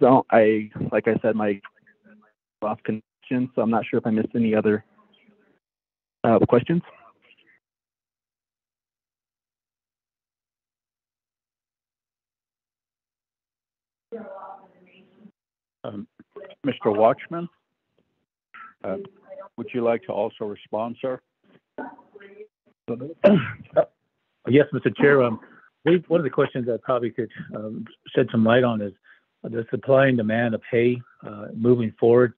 so I, like I said, my off connection, so I'm not sure if I missed any other uh, questions. Um, Mr. Watchman, uh, would you like to also respond, sir? Yes, Mr. Chair. Um, we- one of the questions I probably could um, shed some light on is the supply and demand of hay uh, moving forward.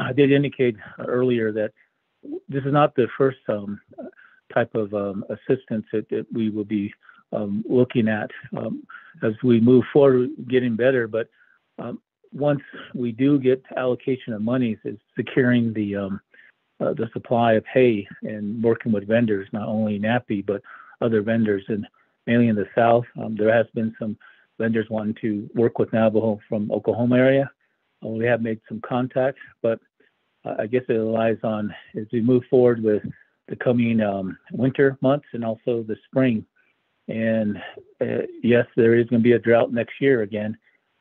I did indicate earlier that this is not the first um, type of um, assistance that, that we will be um, looking at um, as we move forward, getting better. But um, once we do get allocation of monies, is securing the um, uh, the supply of hay and working with vendors, not only NAPI but other vendors, and mainly in the South. Um, there has been some vendors wanting to work with Navajo from Oklahoma area. Uh, we have made some contacts, but uh, I guess it relies on as we move forward with the coming um, winter months and also the spring. And uh, yes, there is going to be a drought next year again,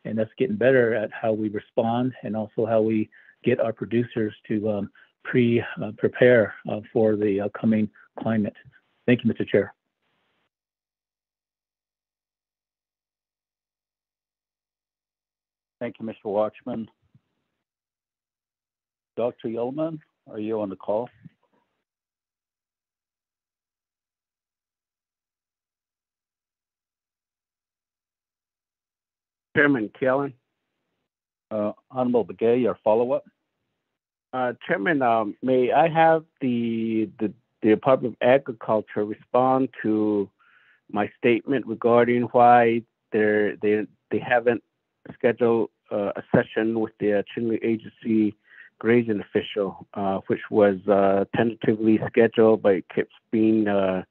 and that's getting better at how we respond and also how we get our producers to um, pre uh, prepare uh, for the upcoming climate. Thank you, Mr. Chair. Thank you, Mr. Watchman. Dr. Yellowman, are you on the call? Chairman Kellen. Uh, Honorable Begay, your follow-up? Uh, Chairman, um, may I have the, the the Department of Agriculture respond to my statement regarding why they're, they they haven't scheduled uh, a session with the Chinle Agency grazing official, uh, which was uh, tentatively scheduled, but it keeps being uh,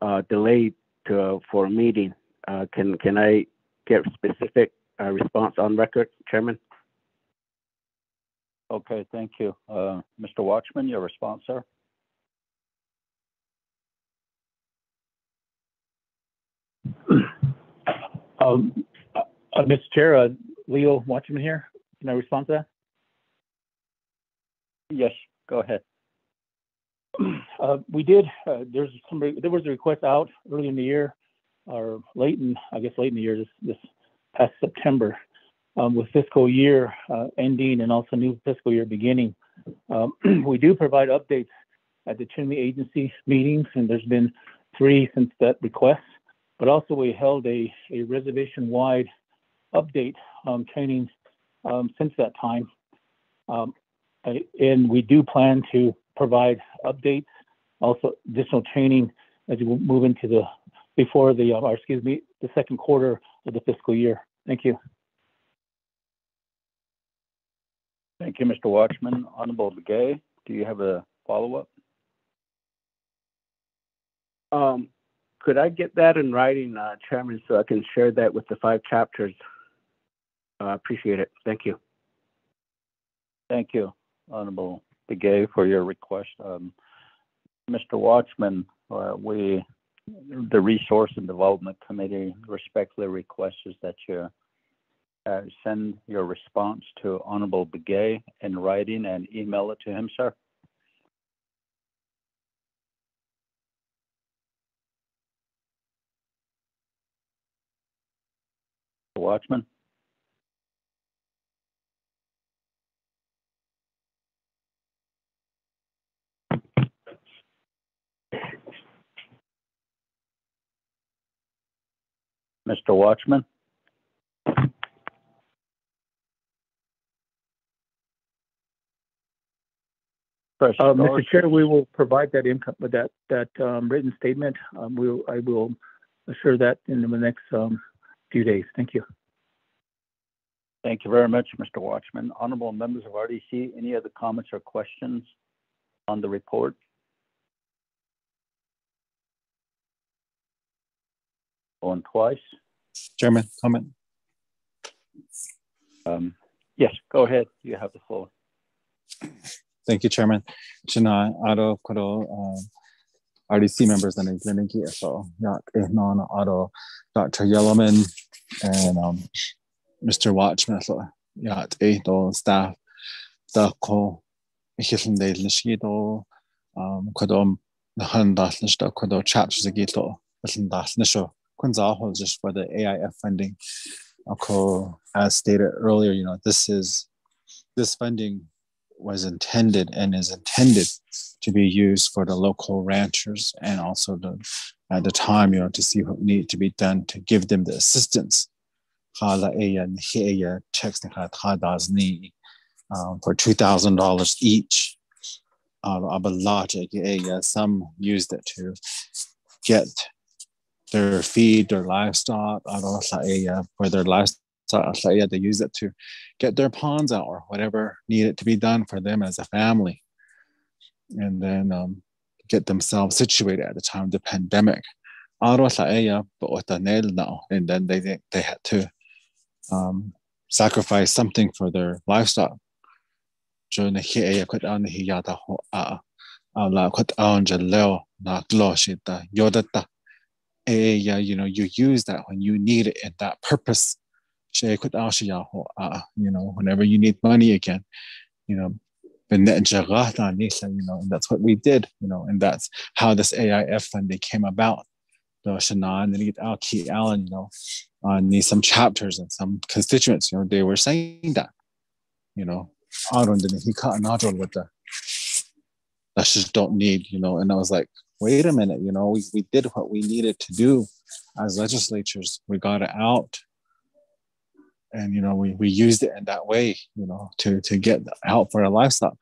uh, delayed to, for a meeting. Uh, can can I get specific uh, response on record, Chairman? Okay, thank you. Uh, Mr. Watchman, your response, sir? Um, uh, uh, Mr. Chair, uh, Leo Watchman here. Can I respond to that? Yes, go ahead. Uh, we did. Uh, there's some. There was a request out early in the year, or late in, I guess, late in the year, this, this past September, um, with fiscal year uh, ending and also new fiscal year beginning. Um, we do provide updates at the Chinle agency meetings, and there's been three since that request. But also, we held a, a reservation-wide update um, training um, since that time. Um, and we do plan to provide updates, also additional training as we move into the before the uh, or excuse me the second quarter of the fiscal year. Thank you. Thank you, Mr. Watchman. Honorable Begay, do you have a follow-up? Um, could I get that in writing, uh, Chairman, so I can share that with the five chapters? Uh, appreciate it. Thank you. Thank you, Honorable Begay, for your request. Um, Mr. Watchman, uh, we, the Resource and Development Committee respectfully requests that you uh, send your response to Honorable Begay in writing and email it to him, sir. Watchman. Mr. Watchman? Uh, Mr. Chair, we will provide that income, that, that um, written statement. Um, We, will- I will assure that in the next um, few days. Thank you. Thank you very much, Mr. Watchman. Honorable members of RDC, any other comments or questions on the report? Going twice. Chairman, comment. Um, yes, go ahead. You have the floor. Thank you, Chairman. China Ado Kodo um, RDC members and Gleniki so Yak Ehnon Ado Dr. Yellowman and um, Mr. Watchman so Yak Ehdo staff the ko Hilton de Lishido um Kodo Nahan Daslishda Kodo chapters agito Hilton Daslisho Kunzaho just for the AIF funding. Ako, as stated earlier, you know, this is this funding was intended and is intended to be used for the local ranchers and also the, at the time, you know, to see what needed to be done to give them the assistance. um, for two thousand dollars each. Uh, some used it to get their feed, their livestock, for their livestock they use it to get their ponds out or whatever needed to be done for them as a family. And then um, get themselves situated at the time of the pandemic. and then they they had to um, sacrifice something for their livestock. You know, you use that when you need it in that purpose. you know, whenever you need money again, you know, you know, and that's what we did, you know, and that's how this AIF funding came about. The Shannon and Al Kee Allen, you know, on uh, some chapters and some constituents, you know, they were saying that, you know, Aaron didn't he cut an with the that just don't need, you know, and I was like, wait a minute, you know, we, we did what we needed to do as legislatures. We got it out. And you know we, we used it in that way you know to to get help for our livestock.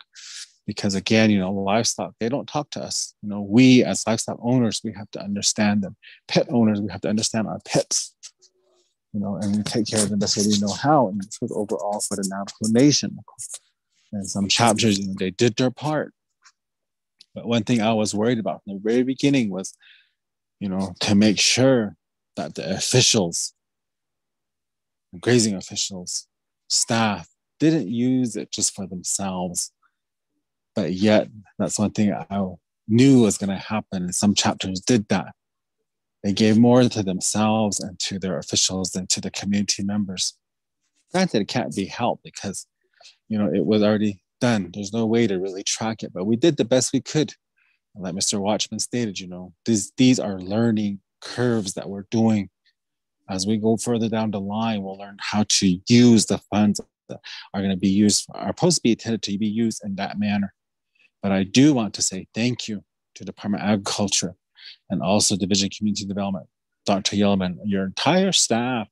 Because again you know livestock they don't talk to us. You know we as livestock owners we have to understand them. Pet owners we have to understand our pets you know and we take care of them best way we know how. And this was overall for the Navajo nation. And some chapters you know they did their part but one thing i was worried about in the very beginning was you know to make sure that the officials the grazing officials, staff didn't use it just for themselves. But yet, that's one thing I knew was going to happen. And some chapters did that. They gave more to themselves and to their officials than to the community members. Granted, it can't be helped because, you know, it was already done. There's no way to really track it, but we did the best we could. like Mr. Watchman stated, you know, these, these are learning curves that we're doing as we go further down the line, we'll learn how to use the funds that are going to be used, are supposed to be intended to be used in that manner. But I do want to say thank you to Department of Agriculture and also Division Community Development, Dr. Yellowman, your entire staff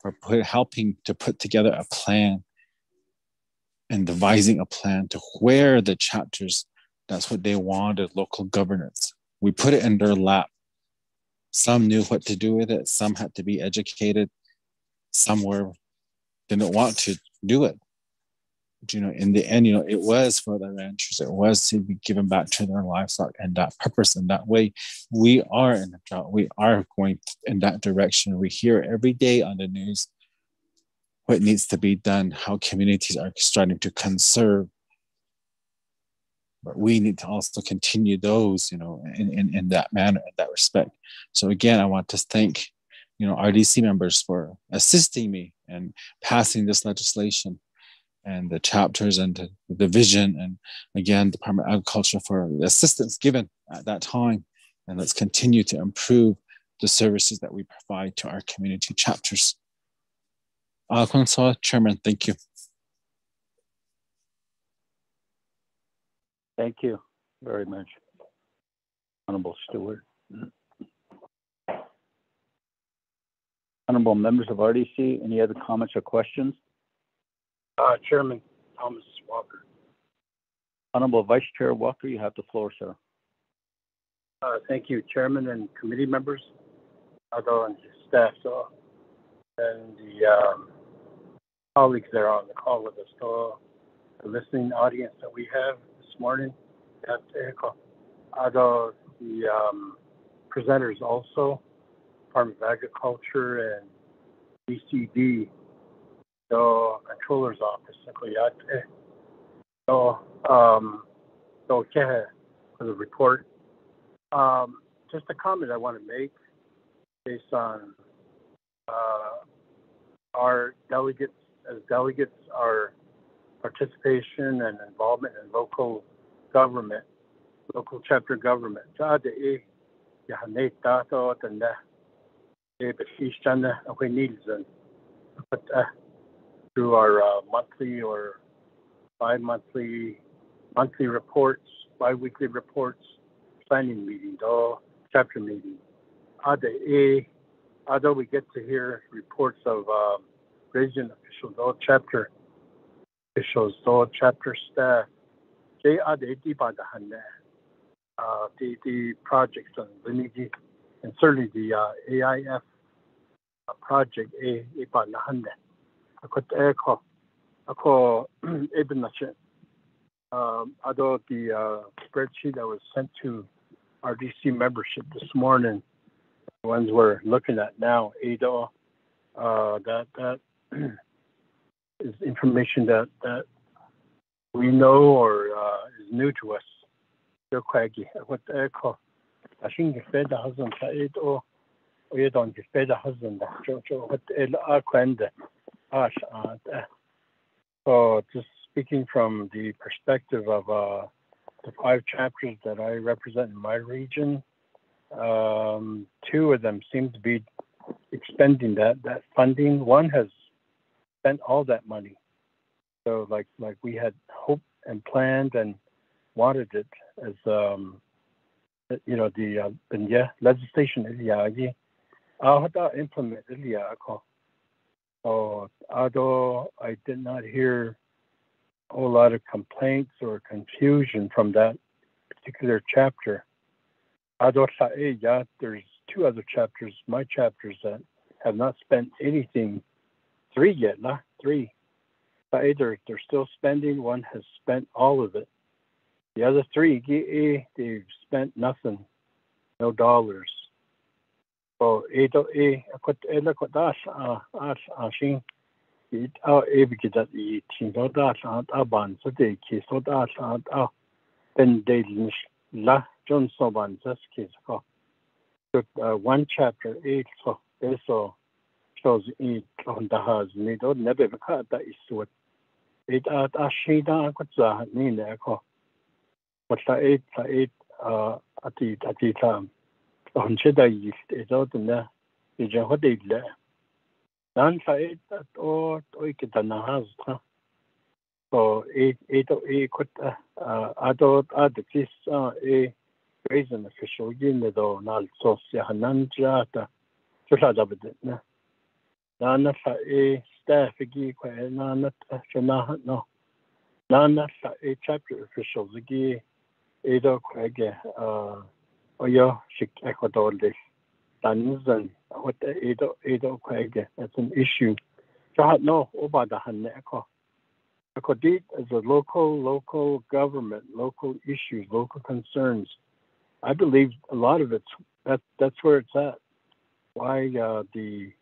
for put, helping to put together a plan and devising a plan to where the chapters, that's what they wanted, local governance. We put it in their lap some knew what to do with it. Some had to be educated. Some were didn't want to do it. But, you know, in the end, you know, it was for the ranchers. It was to be given back to their livestock and that purpose and that way. We are in a drought. We are going in that direction. We hear every day on the news what needs to be done, how communities are starting to conserve but we need to also continue those, you know, in, in, in that manner, in that respect. So again, I want to thank, you know, RDC members for assisting me and passing this legislation and the chapters and the division and again, Department of Agriculture for the assistance given at that time. And let's continue to improve the services that we provide to our community chapters. Uh, Chairman, thank you. Thank you very much, Honorable Stewart. Honorable members of RDC, any other comments or questions? Uh, Chairman Thomas Walker. Honorable Vice Chair Walker, you have the floor, sir. Uh, thank you, Chairman and committee members, although and staff, so, and the um, colleagues that are on the call with us, so the listening audience that we have this morning at ECHO. Although the um, presenters also, Department of Agriculture and DCD, the Controller's Office, so, um, so for the report. Um, just a comment I want to make based on uh, our delegates, as delegates, our participation and involvement in local government, local chapter government. Through our uh, monthly or bi-monthly, monthly reports, bi-weekly reports, planning meetings, all chapter meetings. Although we get to hear reports of um, region officials, all chapter. Officials, all chapter staff, they are the uh, the the projects and the and certainly the uh, AIF uh, project a iba na hande. Akot eko ako na um, although the uh, spreadsheet that was sent to RDC membership this morning, the ones we're looking at now, ADO, uh, that that is information that that we know or uh, is new to us. So just speaking from the perspective of uh, the five chapters that I represent in my region, um, two of them seem to be expending that that funding. One has spent all that money. So like like we had hoped and planned and wanted it as um, you know the uh, yeah legislation is yeah yeah implement yeah so although I did not hear a whole lot of complaints or confusion from that particular chapter, there's two other chapters, my chapters that have not spent anything, three yet, not three. Either they're still spending, one has spent all of it. The other three, they've spent nothing, no dollars. So ito e akot ela ko das a as a sing it a e bi that i tin do das a a ban so so das a a ben de la John so ban das so uh, one chapter eight so so shows it on the has ni do nebe ka da isu it a a shi da ko za ni ne ko. What la eight la eight uh ati ati tam on che da yi e zo de na e je ho de le. Dan fa e o o ke ta na has ta. So e e to e ko a do a de kis e reason official yin de do na so se hanan ja ta. So la da de na na na fa e staff gi ko na na ta na no na na fa e chapter officials gi e do ko ge uh oyo shik Ecuador de tanzan what edo edo kwege that's an issue. So no oba da hanne ko ko dit as a local local government local issues local concerns. I believe a lot of it's that that's where it's at. Why uh, the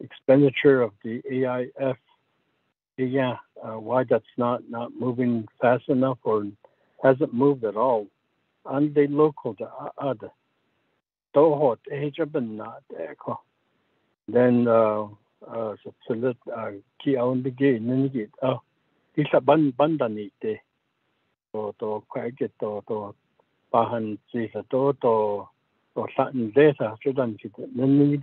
expenditure of the AIF yeah uh, why that's not not moving fast enough or hasn't moved at all an de local e ben na de then uh uh so uh ki aun ge ni ge a ban ban da ni te to to kwa to to pa han si sa to to to sa ni de sa so dan ki ni ni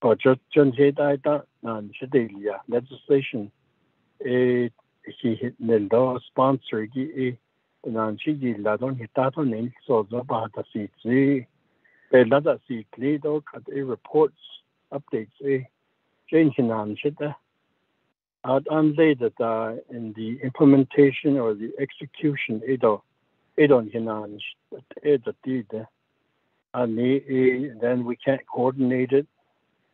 de da da da da shi de li ya legislation e he hit nel do sponsor gi e nan chi ji la don hi ta to nen so zo ba ta si zi pe la da si kli do kat e reports updates e chi nan shi da out unlaid uh, in the implementation or the execution ido idon hinan ida did and then we can't coordinate it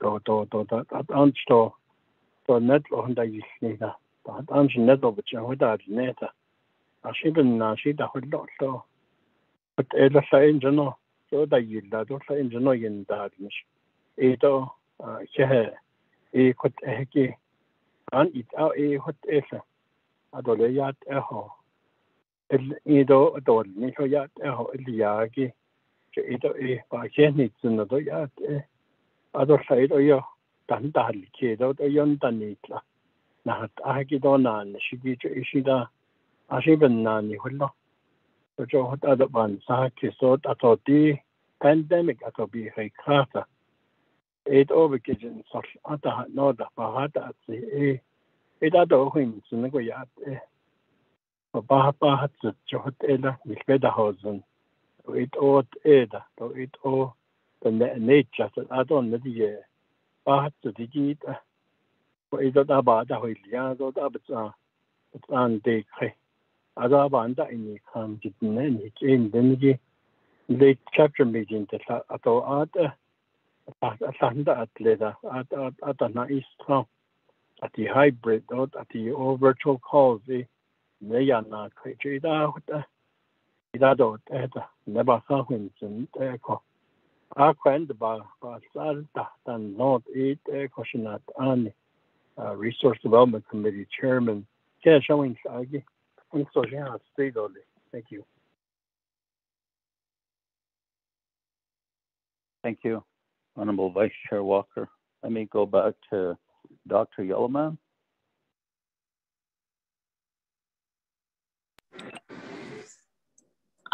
to to to to ansto to net lo handa yisnida ta an net lo bcha hoda neta ashiben na shi da hodlo to. But ela sa enjono so da yilda do sa enjono yin da nish. E to che e kot e ki an it a e hot esa adole yat e ho ido adol ni ho yat e ho. Liagi che ido e ba che ni tsuno do yat e adol sa ido yo tan da li che do do yon tan ni tla na a ki do na ni адорлайд ойо тантаалли чедот ойонтанитла нахат ахакидонаан шигич ишида ашибеннаани хулло тожохот адабан саакисот атоти пандемик атоби хайкрата эд обекежен сор атаха нода багата атси э эдадо охин синэго яат э баха баха цэт жохот эла милбеда хозен эд от эда то эд о go yat e ba ba hat zu jot ela mich beda hausen it ot eda to it o the nature that I don't know the ba hat zu die git ko i da ba da hui lia do da ba za an de khe ada ba anda ini kam jit ne ni chen den ji le chapter meeting ta ato ada atanda atleta at at na istra at the hybrid dot at the all virtual calls e ne ya na kwe da hota ida do eta ne ba sa hun sun te ko a kwen ba ba sal ta tan not e te an resource development committee chairman ke showing sagi un so ja stay dole thank you Thank you. Honorable Vice Chair Walker. Let me go back to Dr. Yellowman.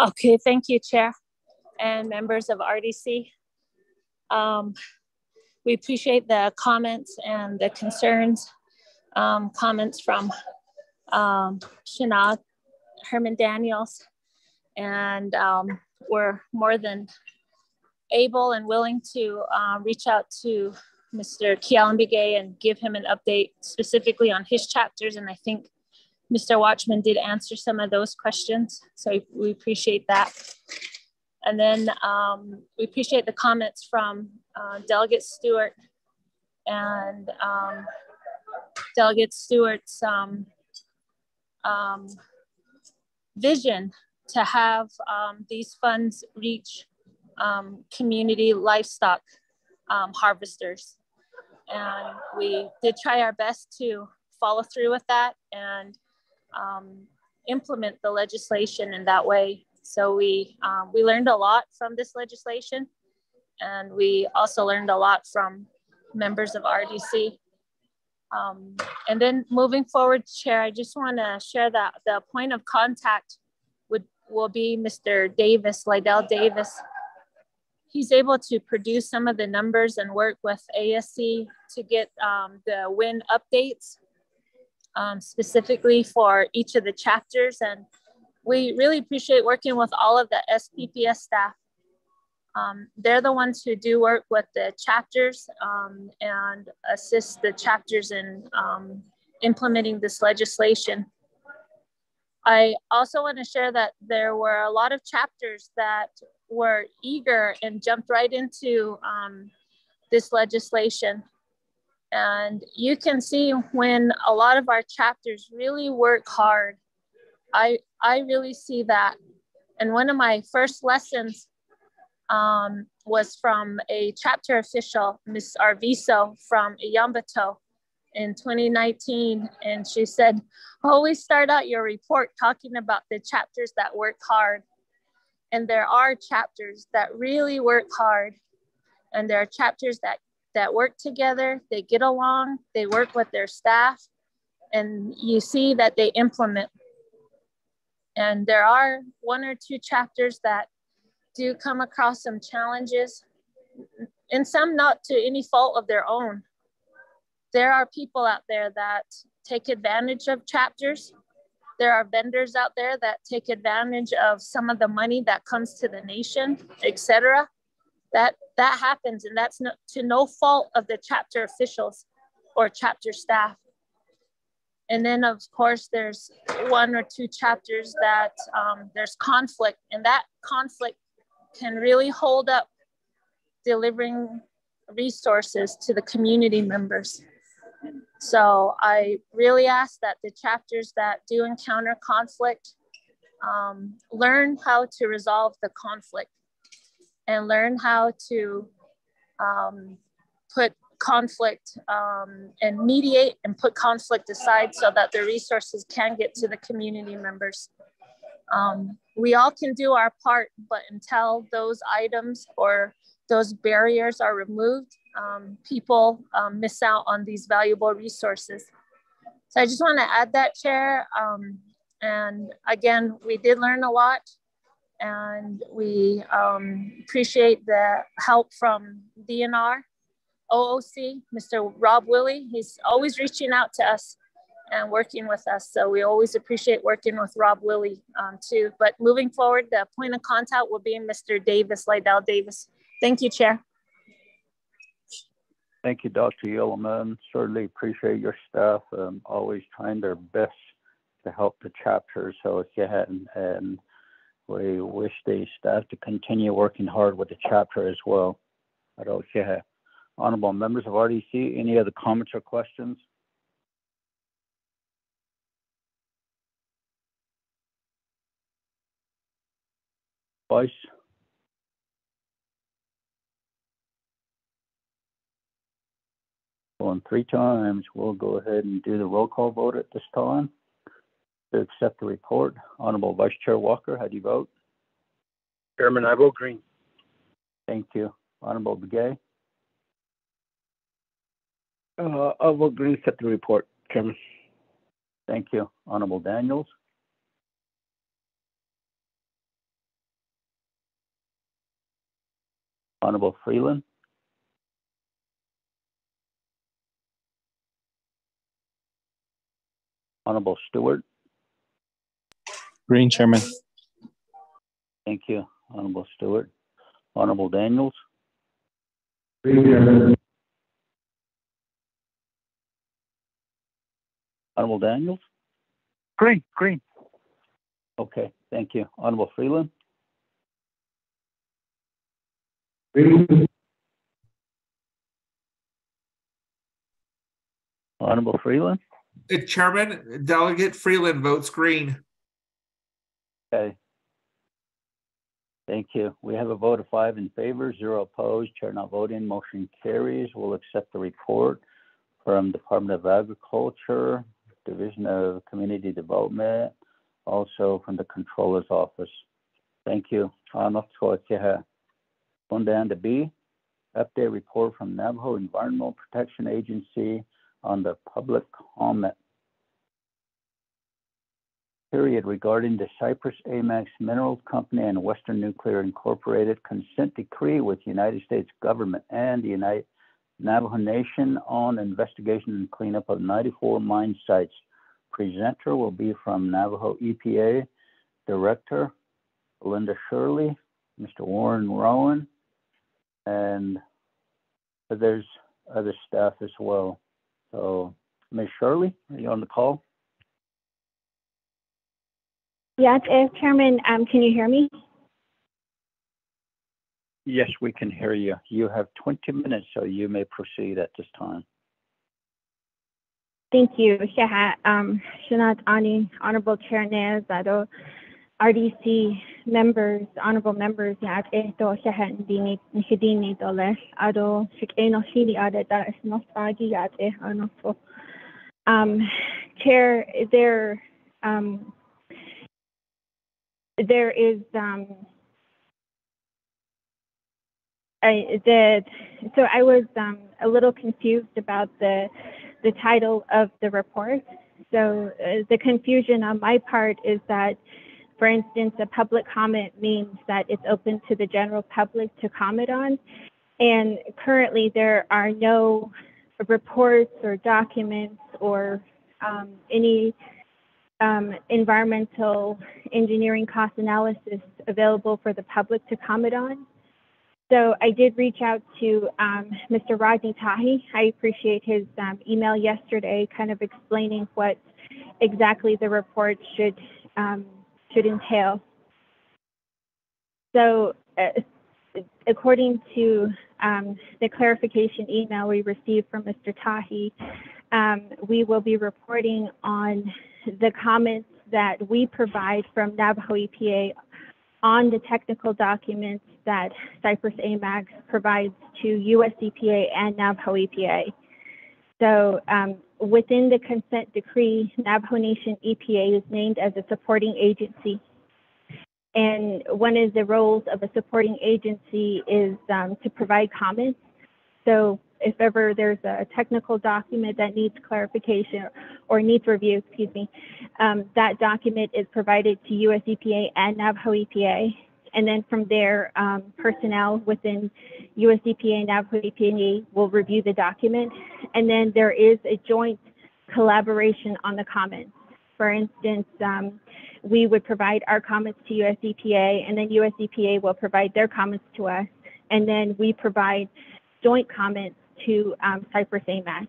Okay, thank you, Chair and members of RDC. Um, we appreciate the comments and the concerns, um, comments from um, Herman Daniels, and um, we're more than able and willing to uh, reach out to Mr. Kee Allen and give him an update specifically on his chapters. And I think Mr. Watchman did answer some of those questions. So we appreciate that. And then um, we appreciate the comments from uh, Delegate Stewart and um, Delegate Stewart's um, um vision to have um, these funds reach community livestock harvesters. And we did try our best to follow through with that and implement the legislation in that way. So we, um, we learned a lot from this legislation. And we also learned a lot from members of RDC. Um, and then moving forward, Chair, I just want to share that the point of contact would will be Mr. Davis, Lydell Davis, he's able to produce some of the numbers and work with ASC to get um, the WIN updates um, specifically for each of the chapters. And we really appreciate working with all of the SPPS staff. Um, they're the ones who do work with the chapters um, and assist the chapters in um, implementing this legislation. I also want to share that there were a lot of chapters that were eager and jumped right into um, this legislation. And you can see when a lot of our chapters really work hard. I, I really see that. And one of my first lessons um, was from a chapter official, Ms. Arviso from Iyanbito in 2019. And she said, always start out your report talking about the chapters that work hard. And there are chapters that really work hard. And there are chapters that, that work together, they get along, they work with their staff, and you see that they implement. And there are one or two chapters that do come across some challenges, and some not to any fault of their own. There are people out there that take advantage of chapters. There are vendors out there that take advantage of some of the money that comes to the nation, etc. That that happens, and that's no, to no fault of the chapter officials or chapter staff. And then, of course, there's one or two chapters that um, there's conflict, and that conflict can really hold up delivering resources to the community members. So I really ask that the chapters that do encounter conflict um, learn how to resolve the conflict and learn how to um, put conflict um, and mediate and put conflict aside so that the resources can get to the community members. Um, we all can do our part, but until those items or those barriers are removed, um, people um, miss out on these valuable resources. So I just want to add that, Chair. Um, and again, we did learn a lot and we um, appreciate the help from DNR, OOC, Mr. Rob Willie. He's always reaching out to us and working with us. So we always appreciate working with Rob Willie um, too. But moving forward, the point of contact will be Mr. Davis, Lydell Davis. Thank you, Chair. Thank you, Dr. Yellowman. Certainly appreciate your staff um, always trying their best to help the chapter. So yeah, and, we wish the staff to continue working hard with the chapter as well. I don't yeah. Honorable members of RDC, any other comments or questions? Vice? On three times, we'll go ahead and do the roll call vote at this time to accept the report. Honorable Vice Chair Walker, how do you vote? Chairman, I vote green. Thank you. Honorable Begay? Uh, I vote green, accept the report, Chairman. Thank you. Honorable Daniels? Honorable Freeland? Honorable Stewart? Green Chairman. Thank you, Honorable Stewart. Honorable Daniels? Green. Honorable Daniels? Green, green. Okay, thank you. Honorable Freeland? Green. Honorable Freeland? Chairman, Delegate Freeland votes green. Okay. Thank you. We have a vote of five in favor, zero opposed, chair not voting, motion carries. We'll accept the report from Department of Agriculture, Division of Community Development, also from the Controller's Office. Thank you. Up to Going down to B, update report from Navajo Environmental Protection Agency on the public comment period regarding the Cyprus Amax Minerals Company and Western Nuclear Incorporated consent decree with the United States government and the United Navajo Nation on investigation and cleanup of 94 mine sites. Presenter will be from Navajo EPA Director Linda Shirley, Mr. Warren Roan, and there's other staff as well. So, Ms. Shirley, are you on the call? Yes, uh, Chairman, um, can you hear me? Yes, we can hear you. You have 20 minutes, so you may proceed at this time. Thank you. Shahat, um, Shanat Ani, Honorable Chair Nez, RDC members, honorable members, ya eto shahat ado. Um, Chair, there, um, there is um, I, so I was um, a little confused about the the title of the report, So uh, the confusion on my part is that, for instance, a public comment means that it's open to the general public to comment on. And currently, there are no reports or documents or um, any um, environmental engineering cost analysis available for the public to comment on. So I did reach out to um, Mr. Rodney Tahi. I appreciate his um, email yesterday, kind of explaining what exactly the report should um, should entail. So, uh, according to um, the clarification email we received from Mr. Tahi, um, we will be reporting on the comments that we provide from Navajo EPA on the technical documents that Cyprus Amax provides to US EPA and Navajo EPA. So um, within the consent decree, Navajo Nation EPA is named as a supporting agency. And one of the roles of a supporting agency is um, to provide comments. So if ever there's a technical document that needs clarification or needs review, excuse me, um, that document is provided to US EPA and Navajo EPA. And then from there, um, personnel within US EPA and Navajo EPA will review the document. And then there is a joint collaboration on the comments. For instance, um, we would provide our comments to US EPA, and then US EPA will provide their comments to us. And then we provide joint comments to um, Cyprus Amax.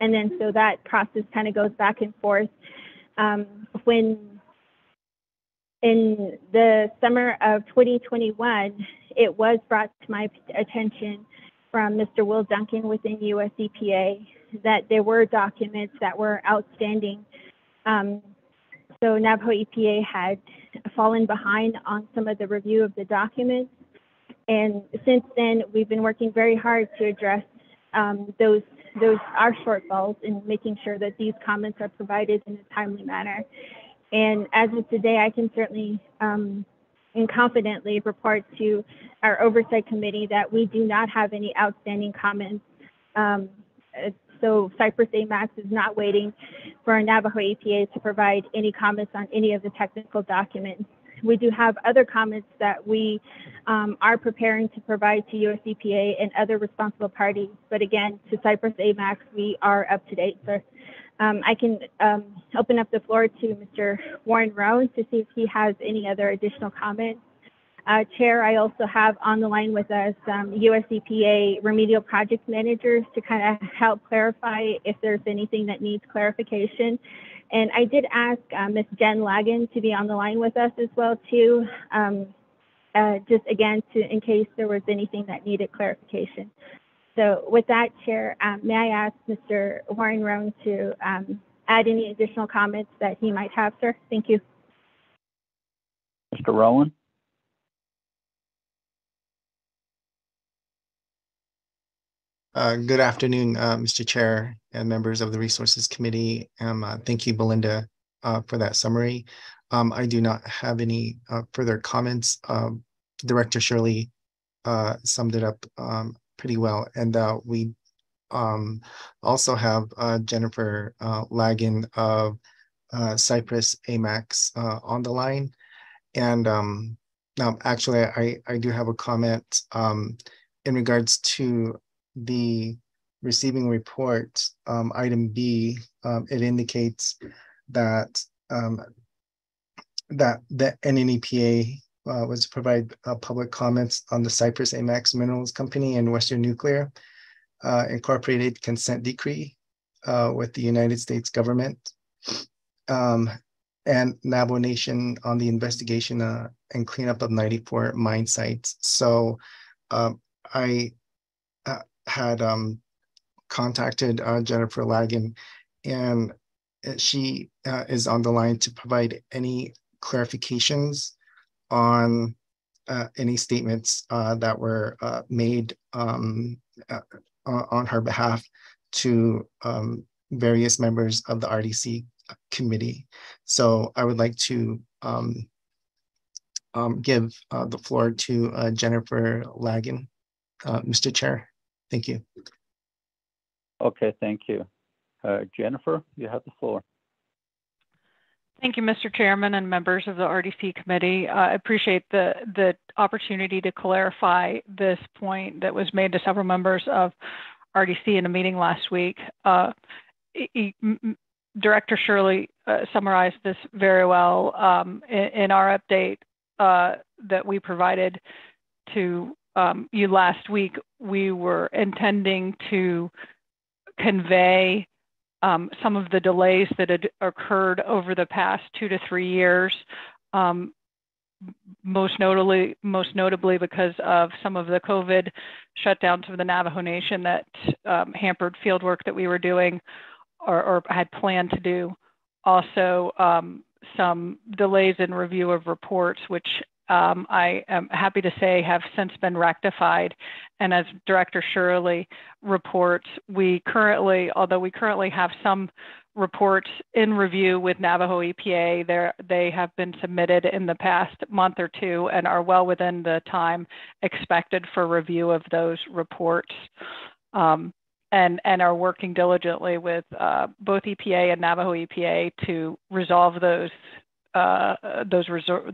And then so that process kind of goes back and forth. Um, when in the summer of 2021, it was brought to my attention from Mr. Will Duncan within US EPA that there were documents that were outstanding. Um, so Navajo EPA had fallen behind on some of the review of the documents. And since then, we've been working very hard to address um, those those are shortfalls in making sure that these comments are provided in a timely manner. And as of today, I can certainly um, and confidently report to our oversight committee that we do not have any outstanding comments. Um, so Cyprus Amax is not waiting for our Navajo EPA to provide any comments on any of the technical documents. We do have other comments that we um, are preparing to provide to US EPA and other responsible parties. But again, to Cyprus Amax, we are up to date, So Um, I can um, open up the floor to Mr. Warren Roan to see if he has any other additional comments. Uh, Chair, I also have on the line with us um, remedial project managers to kind of help clarify if there's anything that needs clarification. And I did ask uh, Ms. Jen Lagan to be on the line with us as well too, um, uh, just again to in case there was anything that needed clarification. So with that, Chair, um, may I ask Mr. Warren Roan to um, add any additional comments that he might have, sir? Thank you. Mr. Roan? Uh, good afternoon, uh, Mr. Chair and members of the Resources Committee. Um, uh, thank you, Valinda, uh, for that summary. Um, I do not have any uh, further comments. Um, Director Shirley summed it up um, pretty well. And we um, also have Jennifer Lagan of Cyprus Amax on the line. And now, actually, I, I do have a comment in regards to the receiving report, um, item B, um, it indicates that um, that the NNEPA uh, was to provide uh, public comments on the Cyprus Amax Minerals Company and Western Nuclear uh, Incorporated consent decree uh, with the United States government um, and Navajo Nation on the investigation uh, and cleanup of 94 mine sites. So um, I had um, contacted uh, Jennifer Lagan, and she uh, is on the line to provide any clarifications on uh, any statements uh, that were uh, made um, uh, on her behalf to um, various members of the RDC committee. So I would like to um, um, give the floor to Jennifer Lagan, Mr. Chair. Thank you. Okay, thank you. Uh, Jennifer, you have the floor. Thank you, Mr. Chairman and members of the RDC committee. Uh, I appreciate the, the opportunity to clarify this point that was made to several members of RDC in a meeting last week. Uh, Director Shirley uh, summarized this very well um, in, in, our update uh, that we provided to um, you last week. We were intending to convey um, some of the delays that had occurred over the past two to three years, um, most notably, most notably because of some of the COVID shutdowns of the Navajo Nation that um, hampered field work that we were doing or, or had planned to do. Also, um, some delays in review of reports, which um, I am happy to say have since been rectified. And as Director Shirley reports, we currently, although we currently have some reports in review with Navajo EPA, they have been submitted in the past month or two and are well within the time expected for review of those reports. Um, and, and are working diligently with uh, both EPA and Navajo EPA to resolve those uh, those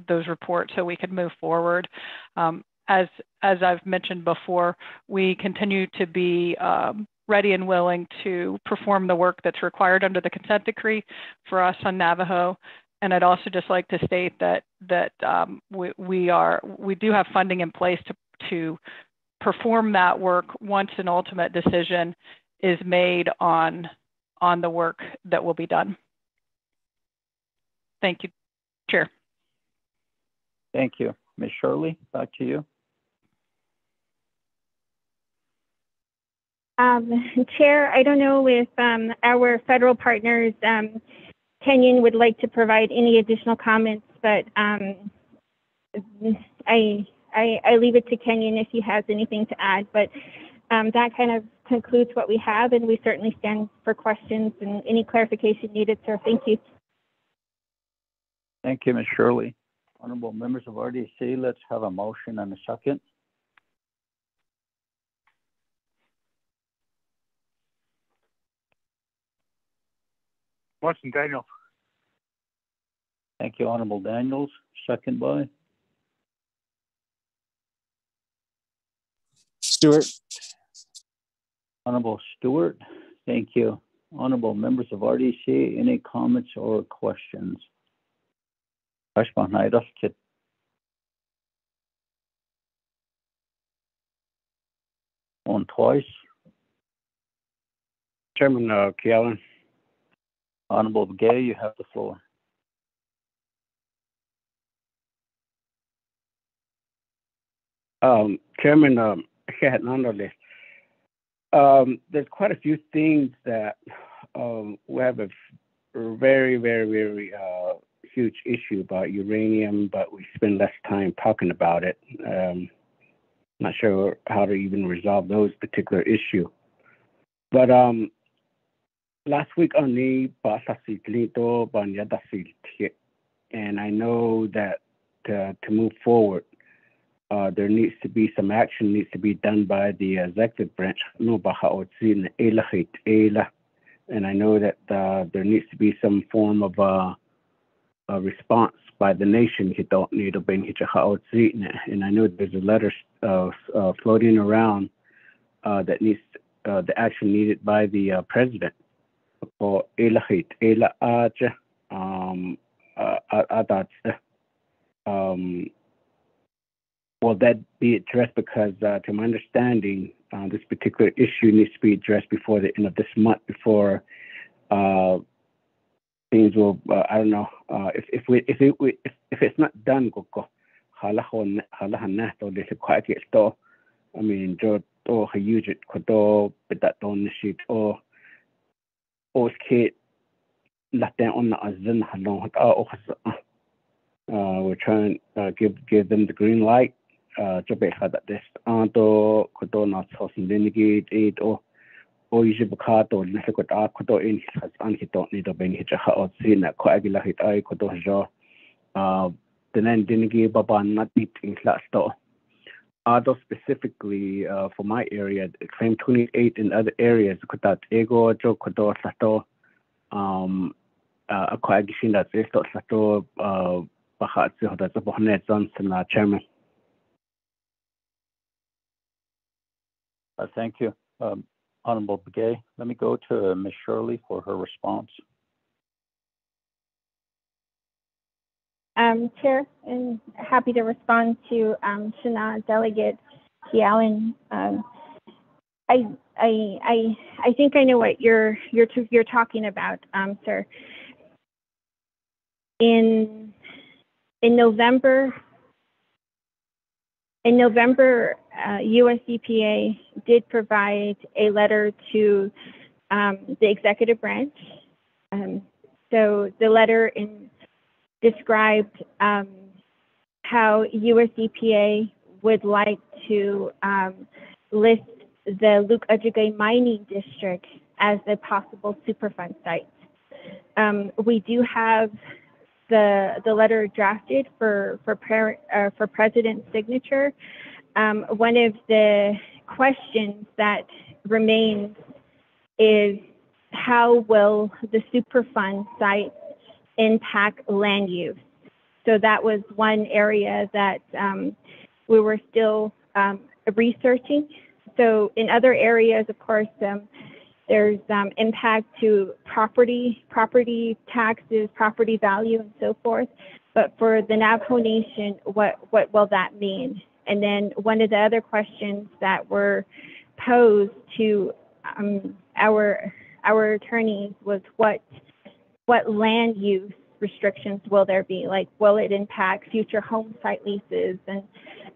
those reports so we can move forward. Um, as as I've mentioned before, we continue to be um, ready and willing to perform the work that's required under the consent decree for us on Navajo. And I'd also just like to state that that um, we, we are we do have funding in place to to perform that work once an ultimate decision is made on on the work that will be done. Thank you. Thank you. Ms. Shirley, back to you. Um, Chair, I don't know if um, our federal partners, um, Kenyon, would like to provide any additional comments, but um, I, I, I, leave it to Kenyon if he has anything to add. But um, that kind of concludes what we have, and we certainly stand for questions and any clarification needed, sir. Thank you. Thank you, Ms. Shirley. Honorable members of RDC, let's have a motion and a second. Motion, Daniel. Thank you, Honorable Daniels. Second by? Stewart. Honorable Stewart. Thank you. Honorable members of RDC, any comments or questions? Kit. On twice. Chairman uh. Honorable Gay, you have the floor. Um, Chairman um, um, there's quite a few things that um, we have a very, very, very uh, huge issue about uranium, but we spend less time talking about it. Um, not sure how to even resolve those particular issue. But um, last week on the and I know that uh, to move forward, uh, there needs to be some action needs to be done by the executive branch. And I know that uh, there needs to be some form of uh, a response by the nation. He don't need obeying and I know there's a letter uh, uh, floating around uh, that needs uh, the action needed by the uh, president um, um, will that be addressed? Because to my understanding this particular issue needs to be addressed before the end of this month before things will uh, I don't know uh, if if we if it if, if it's not done koko hala hon hala hanna to de se kwa to I mean jo to ha use it ko to peta to ne shit o ske latin on the azin halong hat o uh we're trying uh give give them the green light uh jo be ha that this anto ko to na so sin denigate it or se in has an ni do ben hita ha o sina ko agila hit ai jo uh tenen dinigi baban na tit in class to Ado specifically uh, for my area, claim 28 in other areas, ego jo. Um, si sa bohnet Johnson uh, chairman. Uh, thank you, um, Honorable Begay. Let me go to Ms. Shirley for her response. Um, Chair, and happy to respond to um, Shana Delegate. Allen. Um, I, I, I, I think I know what you're you're you're talking about, um, sir. In in November, in November, uh, US EPA did provide a letter to um, the executive branch. Um, so the letter in, described um, how US EPA would like to um, list the Lukachukai Mining District as a possible Superfund site. Um, we do have the the letter drafted for for parent uh, for president's signature. Um, one of the questions that remains is how will the Superfund site impact land use? So that was one area that um, we were still um, researching. So in other areas, of course, um, there's um, impact to property, property taxes, property value, and so forth. But for the Navajo Nation, what what will that mean? And then one of the other questions that were posed to um, our our attorneys was what what land use restrictions will there be? Like, will it impact future home site leases and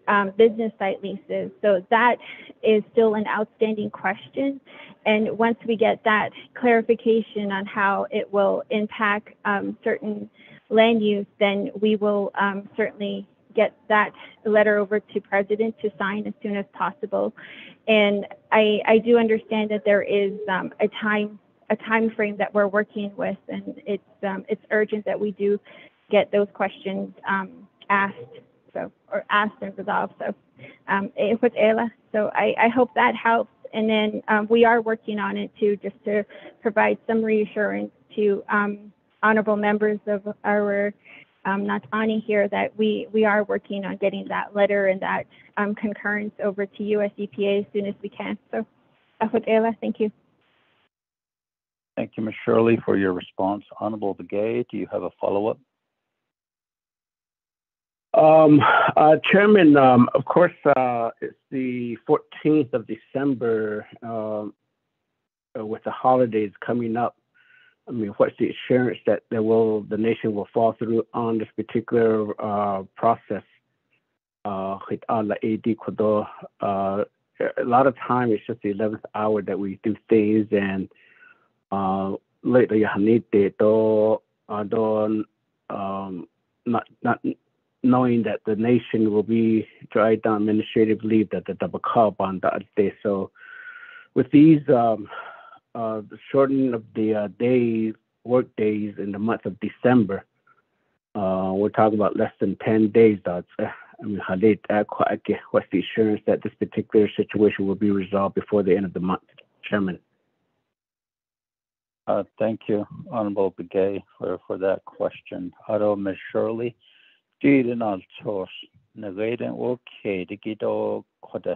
um, business site leases? So that is still an outstanding question. And once we get that clarification on how it will impact um, certain land use, then we will um, certainly get that letter over to president to sign as soon as possible. And I, I do understand that there is um, a time a time frame that we're working with, and it's um, it's urgent that we do get those questions um, asked, so or asked and resolved. So um, Ella, so I, I hope that helps. And then um, we are working on it too, just to provide some reassurance to um, honorable members of our um, not Ani here that we we are working on getting that letter and that um, concurrence over to US EPA as soon as we can. So, Ahud Ella, thank you. Thank you, Ms. Shirley, for your response. Honorable Begay, do you have a follow-up? Um, uh, Chairman, um, of course, uh, it's the 14th of December um, uh, with the holidays coming up. I mean, what's the assurance that there will the nation will fall through on this particular uh, process? Uh, uh, a lot of time it's just the 11th hour that we do things and uh, don't um, not not knowing that the nation will be dried down administrative leave that the double on that day. So with these um, uh, the shortening of the uh, days work days in the month of December, uh, we're talking about less than 10 days. That's, I mean, they, what's the assurance that this particular situation will be resolved before the end of the month, Chairman? Uh, thank you, Honorable Begay, for, for that question. Aro Ms. Shirley, det gido kode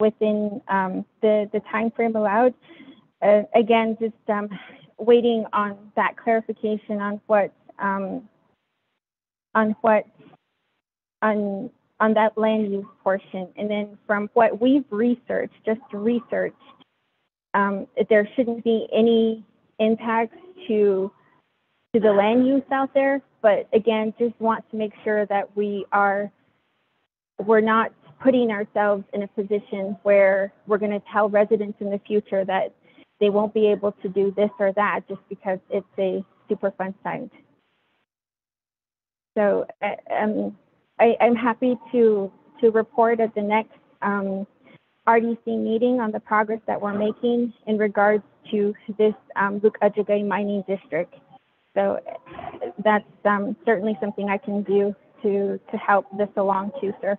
within um, the the time frame allowed. Uh, again, just um, waiting on that clarification on what um, on what on on that land use portion, and then from what we've researched, just researched um, there shouldn't be any impacts to to the land use out there. But again, just want to make sure that we are we're not putting ourselves in a position where we're going to tell residents in the future that they won't be able to do this or that just because it's a Superfund site. So um, I, I'm happy to to report at the next um, RDC meeting on the progress that we're making in regards to this um, Lukachukai mining district. So that's um, certainly something I can do to to help this along too, sir.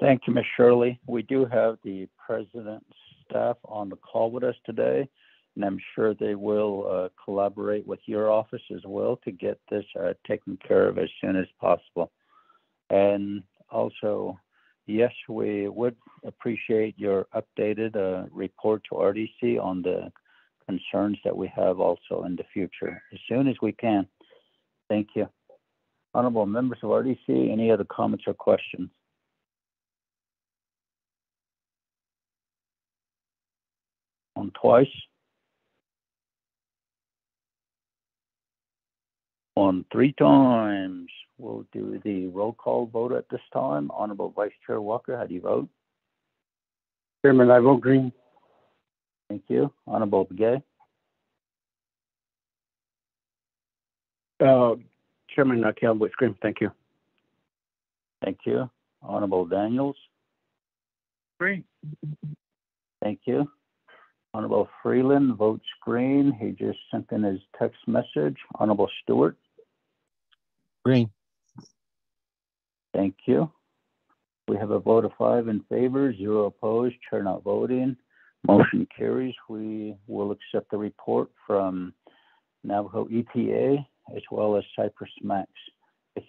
Thank you, Ms. Shirley. We do have the president's staff on the call with us today, and I'm sure they will uh, collaborate with your office as well to get this uh, taken care of as soon as possible. And also, yes, we would appreciate your updated uh, report to RDC on the concerns that we have also in the future as soon as we can. Thank you. Honorable members of RDC, any other comments or questions? On twice? On three times. We'll do the roll call vote at this time. Honorable Vice Chair Walker, how do you vote? Chairman, I vote green. Thank you. Honorable Begay? Uh, Chairman uh, Caleb votes green. Thank you. Thank you. Honorable Daniels? Green. Thank you. Honorable Freeland votes green. He just sent in his text message. Honorable Stewart? Green. Thank you. We have a vote of five in favor, zero opposed, chair not voting. Motion carries. We will accept the report from Navajo EPA as well as Cyprus Amax.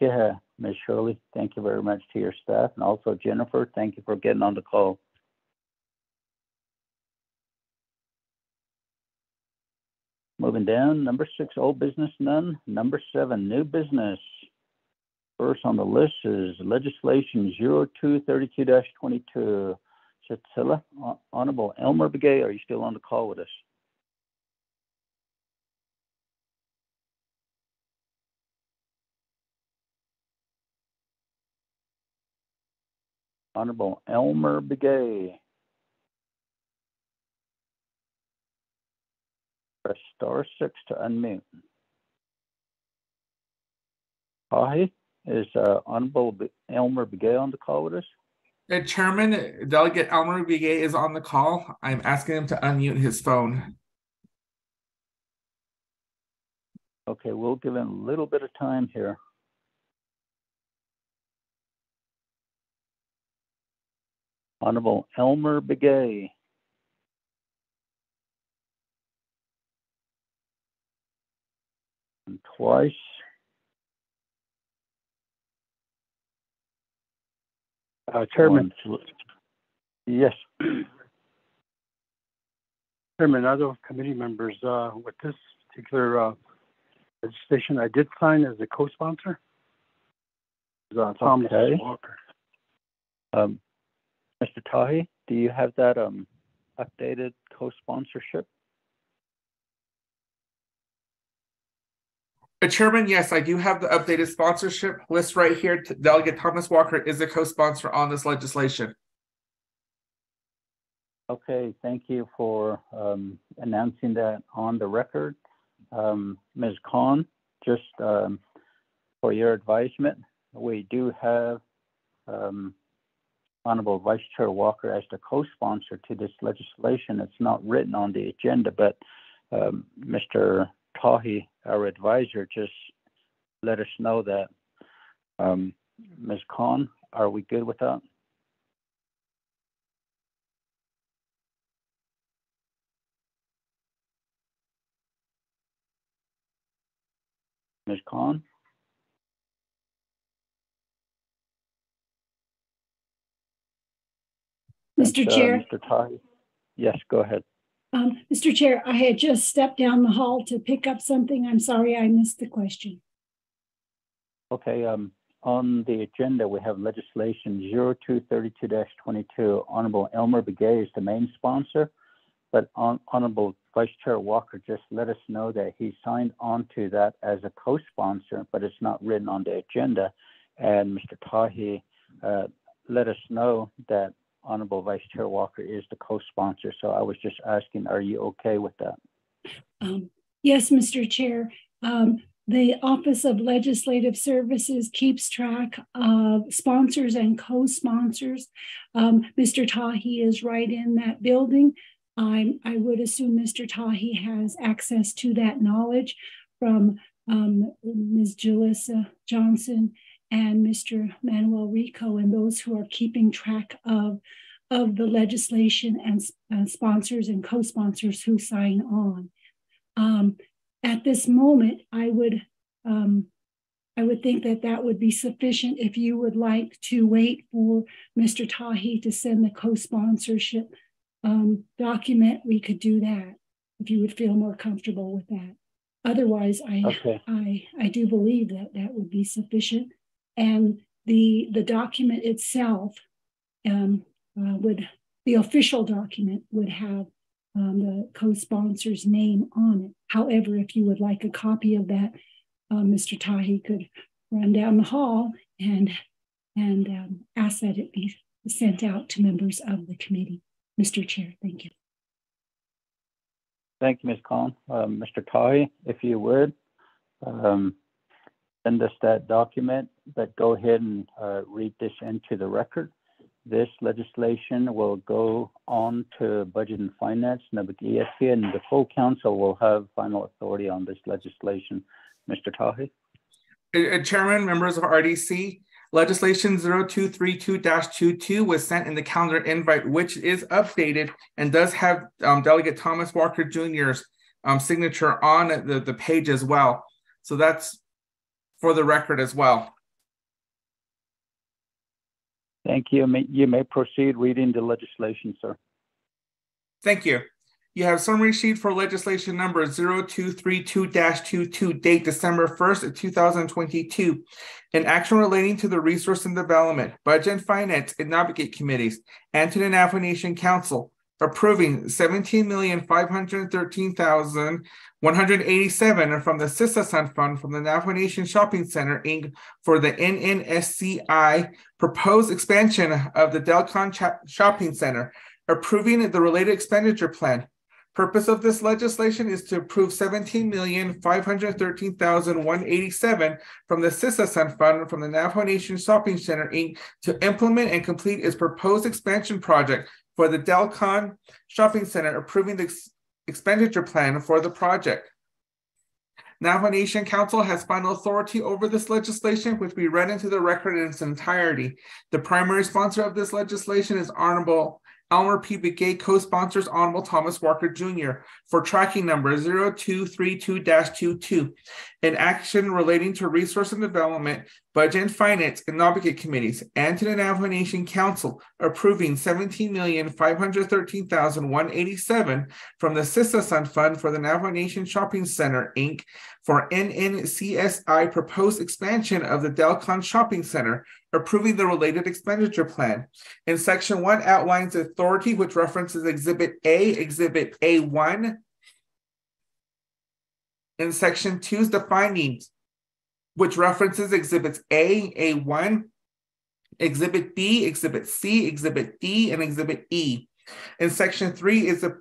Yeah, uh, Ms. Shirley, thank you very much to your staff. And also Jennifer, thank you for getting on the call. Moving down, number six, old business, none. Number seven, new business. First on the list is legislation 0232-22. Chatilla, Honorable Elmer Begay, are you still on the call with us? Honorable Elmer Begay. Press star six to unmute. Hi, is uh, Honorable Elmer Begay on the call with us? The chairman, Delegate Elmer Begay is on the call. I'm asking him to unmute his phone. Okay, we'll give him a little bit of time here. Honorable Elmer Begay. Twice. Uh, Chairman. Yes. Chairman, other committee members, uh, with this particular uh, legislation, I did sign as a co-sponsor. Uh, Thomas Okay. Walker. Um, Mr. Tahi, do you have that um, updated co-sponsorship? Chairman, yes, I do have the updated sponsorship list right here. Delegate Thomas Walker is a co-sponsor on this legislation. Okay, thank you for um, announcing that on the record. Um, Ms. Khan, just um, for your advisement, we do have um, Honorable Vice Chair Walker as the co-sponsor to this legislation. It's not written on the agenda, but um, Mr. Tahi, our advisor, just let us know that. Um, Ms. Khan, are we good with that? Ms. Khan? Mr. Uh, Chair, Mr. Tahi? Yes, go ahead. Um, Mr. Chair, I had just stepped down the hall to pick up something. I'm sorry I missed the question. Okay, um, on the agenda, we have legislation 0232-22. Honorable Elmer Begay is the main sponsor, but Hon- Honorable Vice Chair Walker just let us know that he signed on to that as a co-sponsor, but it's not written on the agenda. And Mr. Tahi uh, let us know that Honorable Vice Chair Walker is the co-sponsor. So I was just asking, are you okay with that? Um, yes, Mr. Chair. Um, the Office of Legislative Services keeps track of sponsors and co sponsors. Um, Mr. Tahi is right in that building. I, I would assume Mr. Tahi has access to that knowledge from um, Ms. Jalissa Johnson and Mr. Manuel Rico and those who are keeping track of, of the legislation and uh, sponsors and co-sponsors who sign on. Um, at this moment, I would um, I would think that that would be sufficient if you would like to wait for Mr. Tahi to send the co-sponsorship um, document. We could do that if you would feel more comfortable with that. Otherwise, I okay. I I do believe that that would be sufficient, and the the document itself um, uh, would the official document would have um, the co-sponsor's name on it. However, if you would like a copy of that, uh, Mr. Tahi could run down the hall and and um, ask that it be sent out to members of the committee. Mr. Chair, thank you. Thank you, Ms. Khan. Um, Mr. Tahi, if you would, um, send us that document, but go ahead and uh, read this into the record. This legislation will go on to Budget and Finance, and the full council will have final authority on this legislation. Mr. Tahi? Uh, Chairman, members of RDC, Legislation 0232-22 was sent in the calendar invite, which is updated and does have um, Delegate Thomas Walker Jr.'s um, signature on the, the page as well. So that's for the record as well. Thank you. You may proceed reading the legislation, sir. Thank you. You have summary sheet for legislation number 0232-22, date December 1st, 2022. An action relating to the Resource and Development, Budget and Finance, and Naabik'íyáti' Committees, and to the Navajo Nation Council, approving 17,513,187 from the Sihasin Fund from the Navajo Nation Shopping Center, Inc. for the NNSCI proposed expansion of the Dilkon Shopping Center, approving the related expenditure plan, Purpose of this legislation is to approve 17,513,187 from the Sihasin Fund from the Navajo Nation Shopping Center, Inc. to implement and complete its proposed expansion project for the Dilkon Shopping Center, approving the ex- expenditure plan for the project. Navajo Nation Council has final authority over this legislation, which we read into the record in its entirety. The primary sponsor of this legislation is Honorable Elmer P. Begay co-sponsors Honorable Thomas Walker Jr. for tracking number 0232-22, an action relating to resource and development, budget and finance, and Naabik'íyáti' committees, and to the Navajo Nation Council, approving 17513187 from the Sihasin Fund for the Navajo Nation Shopping Center, Inc., for NNCSI proposed expansion of the Dilkon Shopping Center, approving the related expenditure plan. In section one outlines authority, which references exhibit A, exhibit A1. In section two is the findings, which references exhibits A, A1, exhibit B, exhibit C, exhibit D, and exhibit E. In section three is a,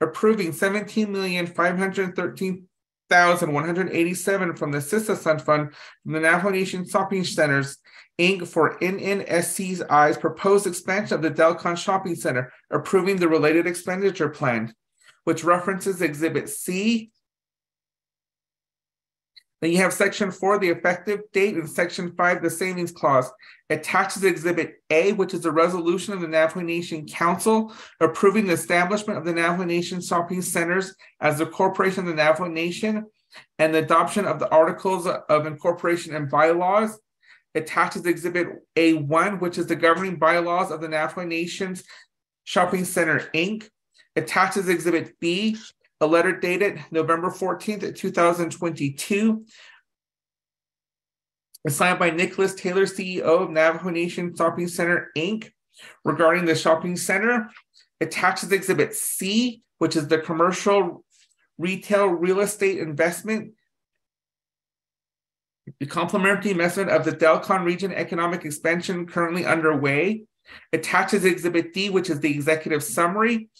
approving 17,513 1,187 from the Sihasin Fund from the Navajo Nation Shopping Centers, Inc. for NNSCI's proposed expansion of the Dilkon Shopping Center, approving the related expenditure plan, which references Exhibit C. Then you have Section 4, the effective date, and Section 5, the savings clause. Attaches Exhibit A, which is a resolution of the Navajo Nation Council approving the establishment of the Navajo Nation shopping centers as the corporation of the Navajo Nation and the adoption of the articles of incorporation and bylaws. Attaches Exhibit A1, which is the governing bylaws of the Navajo Nation's Shopping Center, Inc. Attaches Exhibit B, a letter dated November 14th, 2022, signed by Nicholas Taylor, CEO of Navajo Nation Shopping Center, Inc., regarding the shopping center. Attaches Exhibit C, which is the commercial retail real estate investment. The complementary investment of the Dilkon region economic expansion currently underway. Attaches Exhibit D, which is the executive summary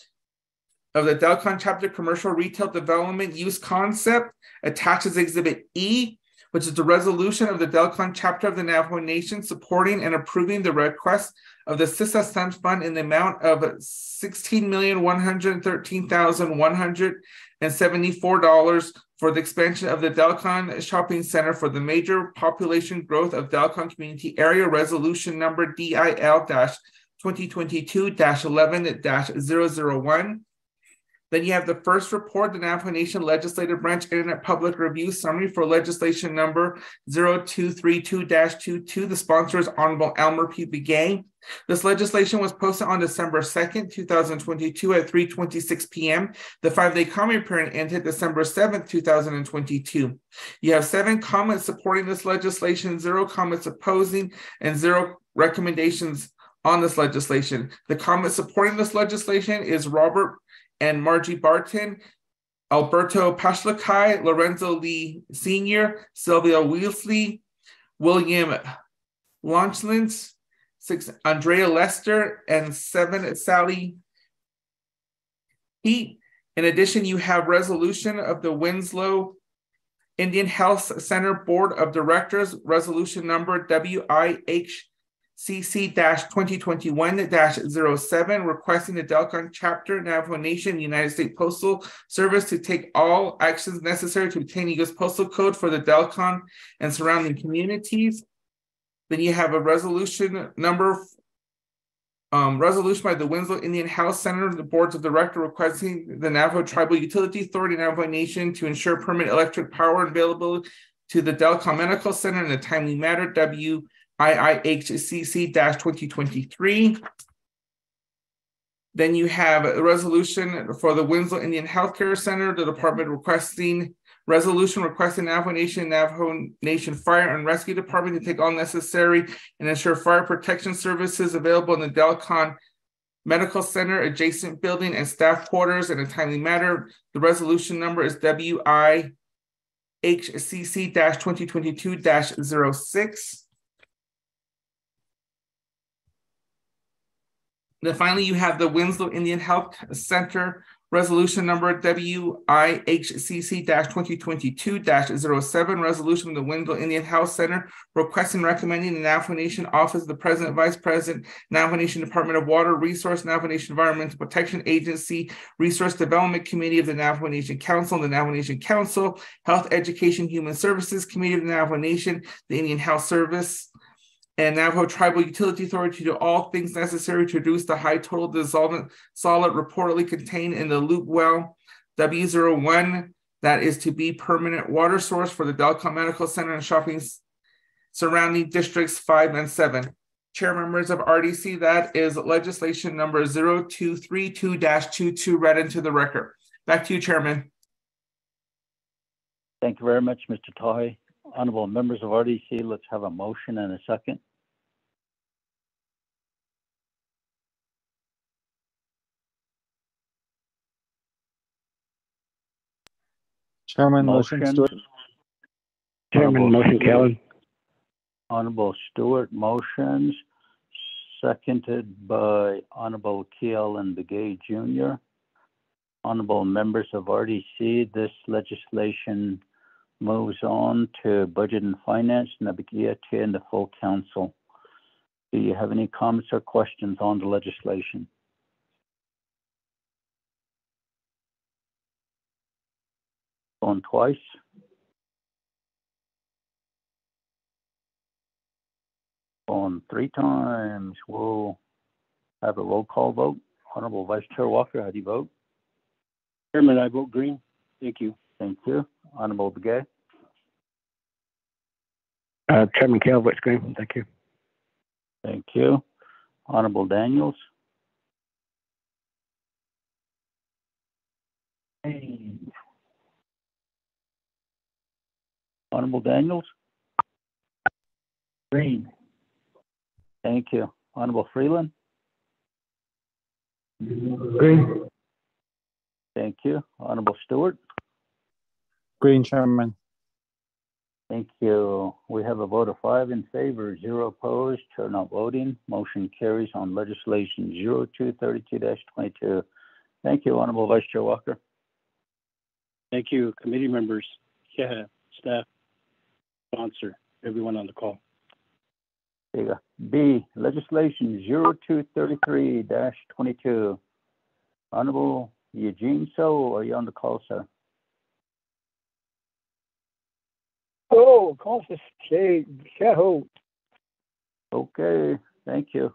of the Dilkon chapter commercial retail development use concept. Attaches Exhibit E, which is the resolution of the Dilkon chapter of the Navajo Nation supporting and approving the request of the Sihasin Fund in the amount of sixteen million one hundred thirteen thousand one hundred and seventy-four dollars for the expansion of the Dilkon Shopping Center for the major population growth of Dilkon Community Area Resolution Number DIL 2022 11 001. Then you have the first report, the Navajo Nation Legislative Branch Internet Public Review Summary for legislation number 0232-22. The sponsor is Honorable Elmer P. Begay. This legislation was posted on December 2nd, 2022 at 3.26 p.m. The five-day comment period ended December 7th, 2022. You have seven comments supporting this legislation, zero comments opposing, and zero recommendations on this legislation. The comment supporting this legislation is Robert and Margie Barton, Alberto Peshlakai, Lorenzo Lee Sr., Sylvia Weasley, William Launchlins, six Andrea Lester, and seven Sally Heat. In addition, you have resolution of the Winslow Indian Health Center Board of Directors, resolution number WIH CC-2021-07 requesting the Dilkon chapter Navajo Nation United States Postal Service to take all actions necessary to obtain U.S. postal code for the Dilkon and surrounding communities. Then you have a resolution number um, resolution by the Winslow Indian House Center, the boards of director requesting the Navajo Tribal Utility Authority Navajo Nation to ensure permanent electric power available to the Dilkon Medical Center in a timely manner. W IIHCC-2023. Then you have a resolution for the Winslow Indian Healthcare Center, the department requesting resolution requesting Navajo Nation, Navajo Nation Fire and Rescue Department to take all necessary and ensure fire protection services available in the Dilkon Medical Center adjacent building and staff quarters in a timely manner. The resolution number is WIHCC 2022 06. Then finally, you have the Winslow Indian Health Center resolution number WIHCC-2022-07, resolution of the Winslow Indian Health Center requesting recommending the Navajo Nation Office of the President, Vice President, Navajo Nation Department of Water Resource, Navajo Nation Environmental Protection Agency, Resource Development Committee of the Navajo Nation Council, the Navajo Nation Council, Health Education Human Services Committee of the Navajo Nation, the Indian Health Service, and Navajo Tribal Utility Authority to do all things necessary to reduce the high total dissolvent solid reportedly contained in the loop well W01 that is to be permanent water source for the Dilkon Medical Center and shopping surrounding districts five and seven. Chair members of RDC, that is legislation number 0232-22 read into the record. Back to you, Chairman. Thank you very much, Mr. Tahi. Honorable members of RDC, let's have a motion and a second. Chairman, motion Stewart. Chairman, Honorable motion Stewart. Callan. Honorable Stewart motions, seconded by Honorable Kee Allen Begay Jr. Honorable members of RDC, this legislation moves on to Budget and Finance, Naabik'íyáti' and the full council. Do you have any comments or questions on the legislation? Going twice. Going three times. We'll have a roll call vote. Honorable Vice Chair Walker, how do you vote? Chairman, I vote green. Thank you. Thank you. Honorable Begay? Uh, Chairman Cal votes green. Thank you. Thank you. Honorable Daniels? Honorable Daniels? Green. Thank you. Honorable Freeland? Green. Thank you. Honorable Stewart? Green Chairman. Thank you. We have a vote of five in favor, zero opposed, chair not voting. Motion carries on legislation 0232-22. Thank you, Honorable Vice Chair Walker. Thank you, committee members, yeah, staff. sponsor everyone on the call. There you go. B, legislation 0233-22. Honorable Eugene Tso, are you on the call, sir? Constance K. Kehoe. Okay, thank you.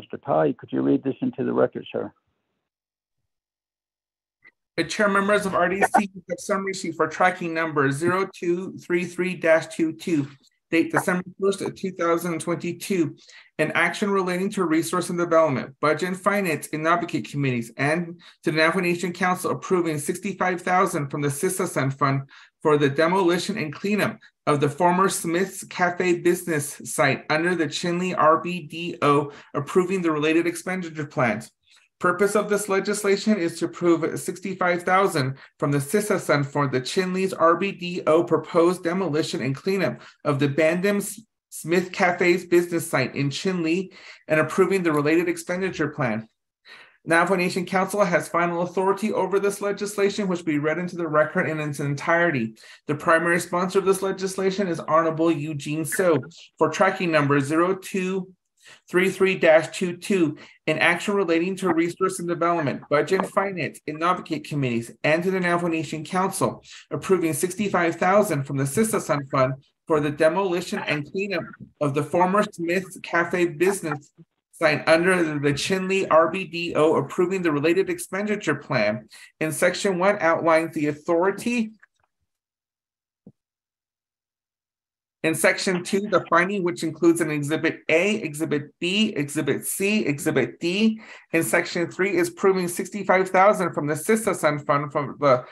Mr. Tahi, could you read this into the record, sir? The chair members of RDC, the summary sheet for tracking number 0233-22, date December 1st of 2022, an action relating to resource and development, budget and finance and Naabik'íyáti' committees, and to the Navajo Nation Council approving 65000 from the Sihasin Fund for the demolition and cleanup of the former Smith's Cafe business site under the Chinle RBDO, approving the related expenditure plans. Purpose of this legislation is to approve 65,000 from the Sihasin Fund for the Chinle's RBDO proposed demolition and cleanup of the Bandam Smith Cafe's business site in Chinle and approving the related expenditure plan. Navajo Nation Council has final authority over this legislation, which will be read into the record in its entirety. The primary sponsor of this legislation is Honorable Eugene Tso for tracking number 02 33-22 in action relating to resource and development, budget and finance, and Naabik'íyáti' committees, and to the Navajo Nation Council, approving 65000 from the Sihasin Fund for the demolition and cleanup of the former Smith's Cafe business site under the Chinle RBDO, approving the related expenditure plan. In section one outlines the authority In section two, the finding, which includes an exhibit A, exhibit B, exhibit C, exhibit D. In section three is proving 65,000 from the Sihasin Fund from the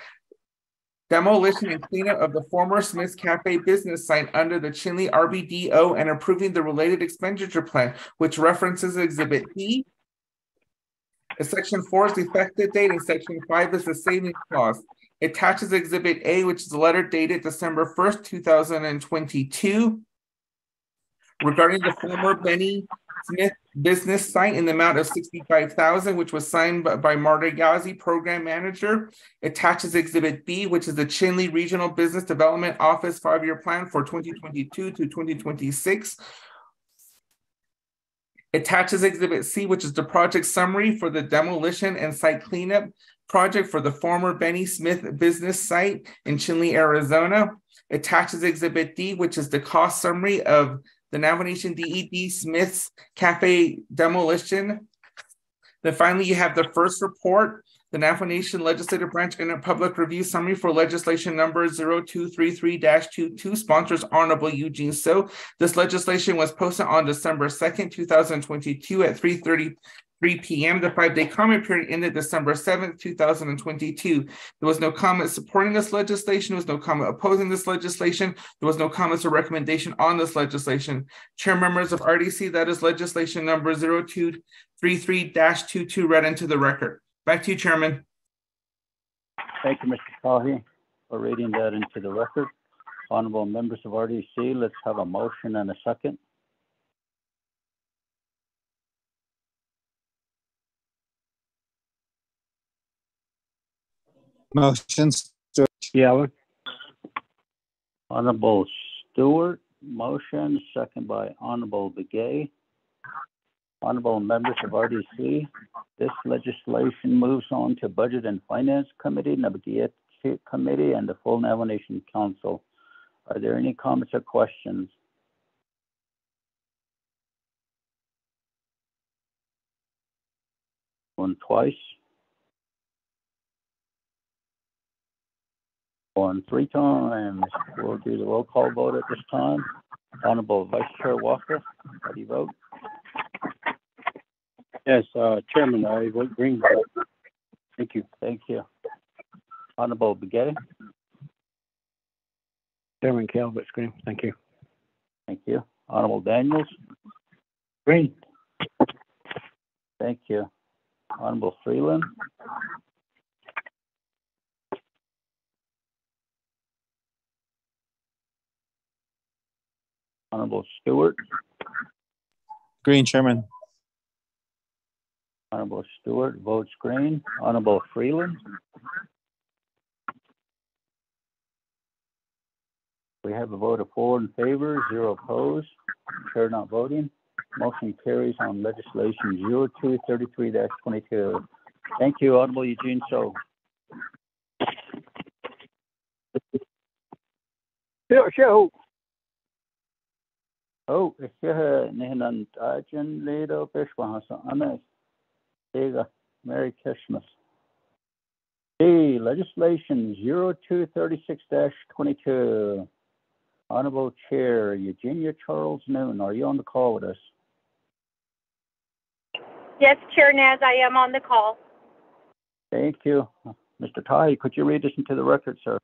demolition and cleanup of the former Smith's Cafe business site under the Chinle RBDO and approving the related expenditure plan, which references exhibit D. Section four is the effective date, and section five is the savings clause attaches Exhibit A, which is a letter dated December 1st, 2022, regarding the former Benny Smith business site in the amount of 65000 which was signed by, by Marta Yazi, program manager. Attaches Exhibit B, which is the Chinle Regional Business Development Office five-year plan for 2022 to 2026. Attaches Exhibit C, which is the project summary for the demolition and site cleanup project for the former Benny Smith business site in Chinle, Arizona. Attaches Exhibit D, which is the cost summary of the Navajo Nation DED Smith's Cafe demolition. Then finally, you have the first report, the Navajo Nation Legislative Branch and a Public Review Summary for legislation number 0233-22, sponsors Honorable Eugene Tso. This legislation was posted on December 2nd, 2022 at 3.30 3 p.m. The five day comment period ended December 7th, 2022. There was no comment supporting this legislation. There was no comment opposing this legislation. There was no comments or recommendation on this legislation. Chair members of RDC, that is legislation number 0233 22 read into the record. Back to you, Chairman. Thank you, Mr. Tahi, for reading that into the record. Honorable members of RDC, let's have a motion and a second. Motion, Stewart. Yellen. Honorable Stewart, motion, second by Honorable Begay. Honorable members of RDC, this legislation moves on to Budget and Finance Committee, Naabik'íyáti' Committee, and the full Navajo Nation Council. Are there any comments or questions? One twice. One three times. We'll do the roll call vote at this time. Honorable Vice Chair Walker, how do you vote? Yes, uh, Chairman, I vote green. Thank you. Thank you. Honorable Begay, Chairman Calvert, green. Thank you. thank you. Honorable Daniels, Green. thank you. Honorable Freeland, Honorable Stewart, Green Chairman. Honorable Stewart votes green. Honorable Freeland, We have a vote of four in favor, zero opposed, chair not voting. Motion carries on legislation 0233-22. Thank you, Honorable Eugene Tso. Show. Oh, nihinan ajin lido bishwahasa anes. Ega, Merry Christmas. Hey, legislation 0236-22. Honorable Chair Eugenia Charles Noon, are you on the call with us? Yes, Chair Nez, I am on the call. Thank you. Mr. Tahi, could you read this into the record, sir?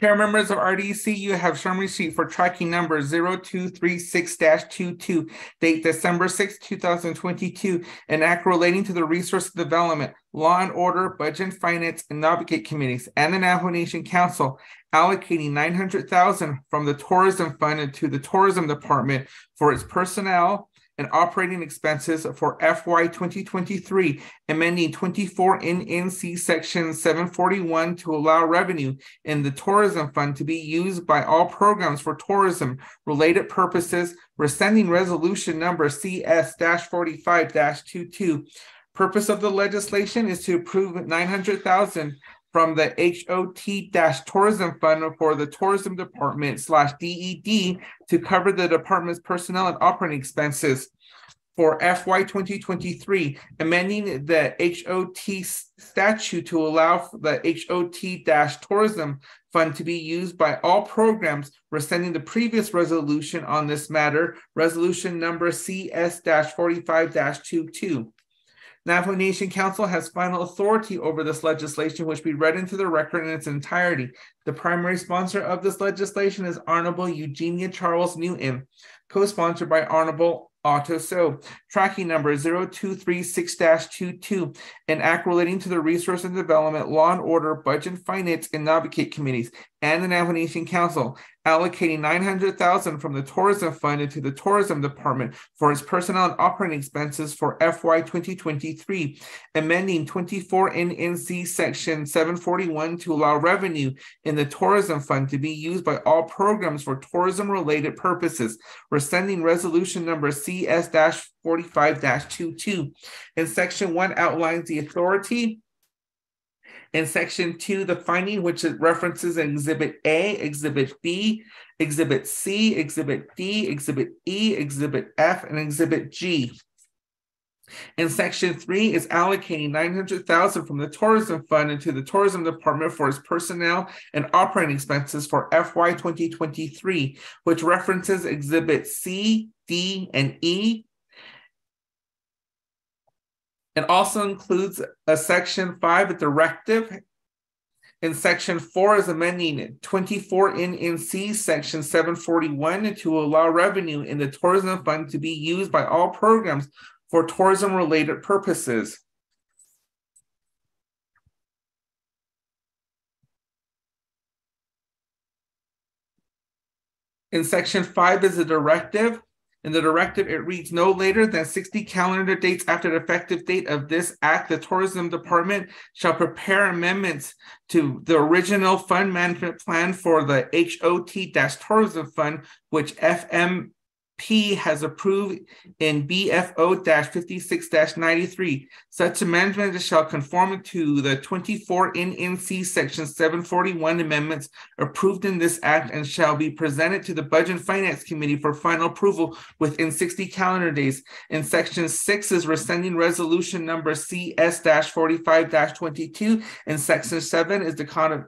Chair members of RDC, you have summary sheet for tracking number 0236-22, date December 6, 2022, an act relating to the resource development, law and order, budget and finance, and Naabik'íyáti' committees, and the Navajo Nation Council allocating 900,000 from the tourism fund to the tourism department for its personnel, and operating expenses for FY 2023, amending 24 NNC Section 741 to allow revenue in the tourism fund to be used by all programs for tourism related purposes, rescinding resolution number CS 45 22. Purpose of the legislation is to approve 900,000 from the HOT Tourism Fund for the Tourism Department slash DED to cover the department's personnel and operating expenses for FY 2023, amending the HOT statute to allow the HOT Tourism Fund to be used by all programs, rescinding the previous resolution on this matter, resolution number CS 45 22. Navajo Nation Council has final authority over this legislation, which we read into the record in its entirety. The primary sponsor of this legislation is Honorable Eugenia Charles Newton, co-sponsored by Honorable Otto Tso, tracking number 0236-22, an act relating to the Resource and Development, Law and Order, Budget Finance, and Naabik'íyáti' Committees, and the Navajo Nation Council, allocating 900000 from the Tourism Fund into the Tourism Department for its personnel and operating expenses for FY 2023, amending 24 NNC Section 741 to allow revenue in the Tourism Fund to be used by all programs for tourism-related purposes, rescinding resolution number CS-45-22. And Section 1 outlines the authority in section two, the finding, which references Exhibit A, Exhibit B, Exhibit C, Exhibit D, Exhibit E, Exhibit F, and Exhibit G. In section three is allocating 900,000 from the tourism fund into the tourism department for its personnel and operating expenses for FY 2023, which references exhibit C, D, and E, it also includes a section five, a directive. And section four is amending 24 NNC section 741 to allow revenue in the tourism fund to be used by all programs for tourism related purposes. In section five is a directive in the directive, it reads no later than 60 calendar dates after the effective date of this act, the tourism department shall prepare amendments to the original fund management plan for the HOT tourism fund, which FM P has approved in BFO 56 93. Such amendment shall conform to the 24 NNC Section 741 amendments approved in this act and shall be presented to the Budget and Finance Committee for final approval within 60 calendar days. In Section 6 is rescinding resolution number CS 45 22. And Section 7 is the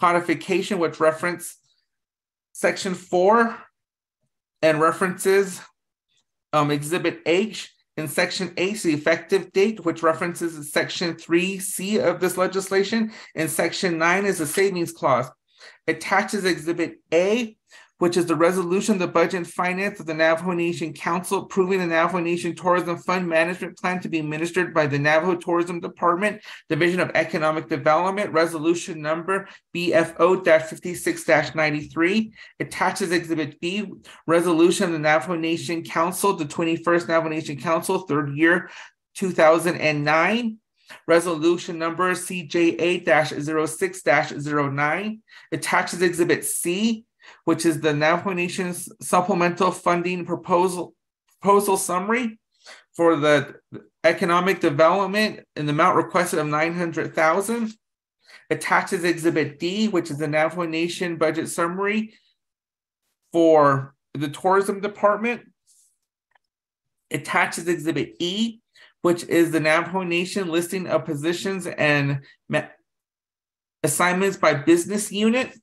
codification, which reference Section 4 and references um, Exhibit H in Section H, the effective date, which references Section 3C of this legislation, and Section 9 is a savings clause. Attaches Exhibit A, which is the resolution of the budget and finance of the Navajo Nation Council approving the Navajo Nation Tourism Fund Management Plan to be administered by the Navajo Tourism Department, Division of Economic Development, resolution number BFO 56 93. Attaches Exhibit B, resolution of the Navajo Nation Council, the 21st Navajo Nation Council, third year 2009 Resolution number CJA-06-09 attaches Exhibit C, which is the Navajo Nation's supplemental funding proposal proposal summary for the economic development in the amount requested of 900,000. Attaches Exhibit D, which is the Navajo Nation budget summary for the tourism department. Attaches Exhibit E, which is the Navajo Nation listing of positions and assignments by business unit.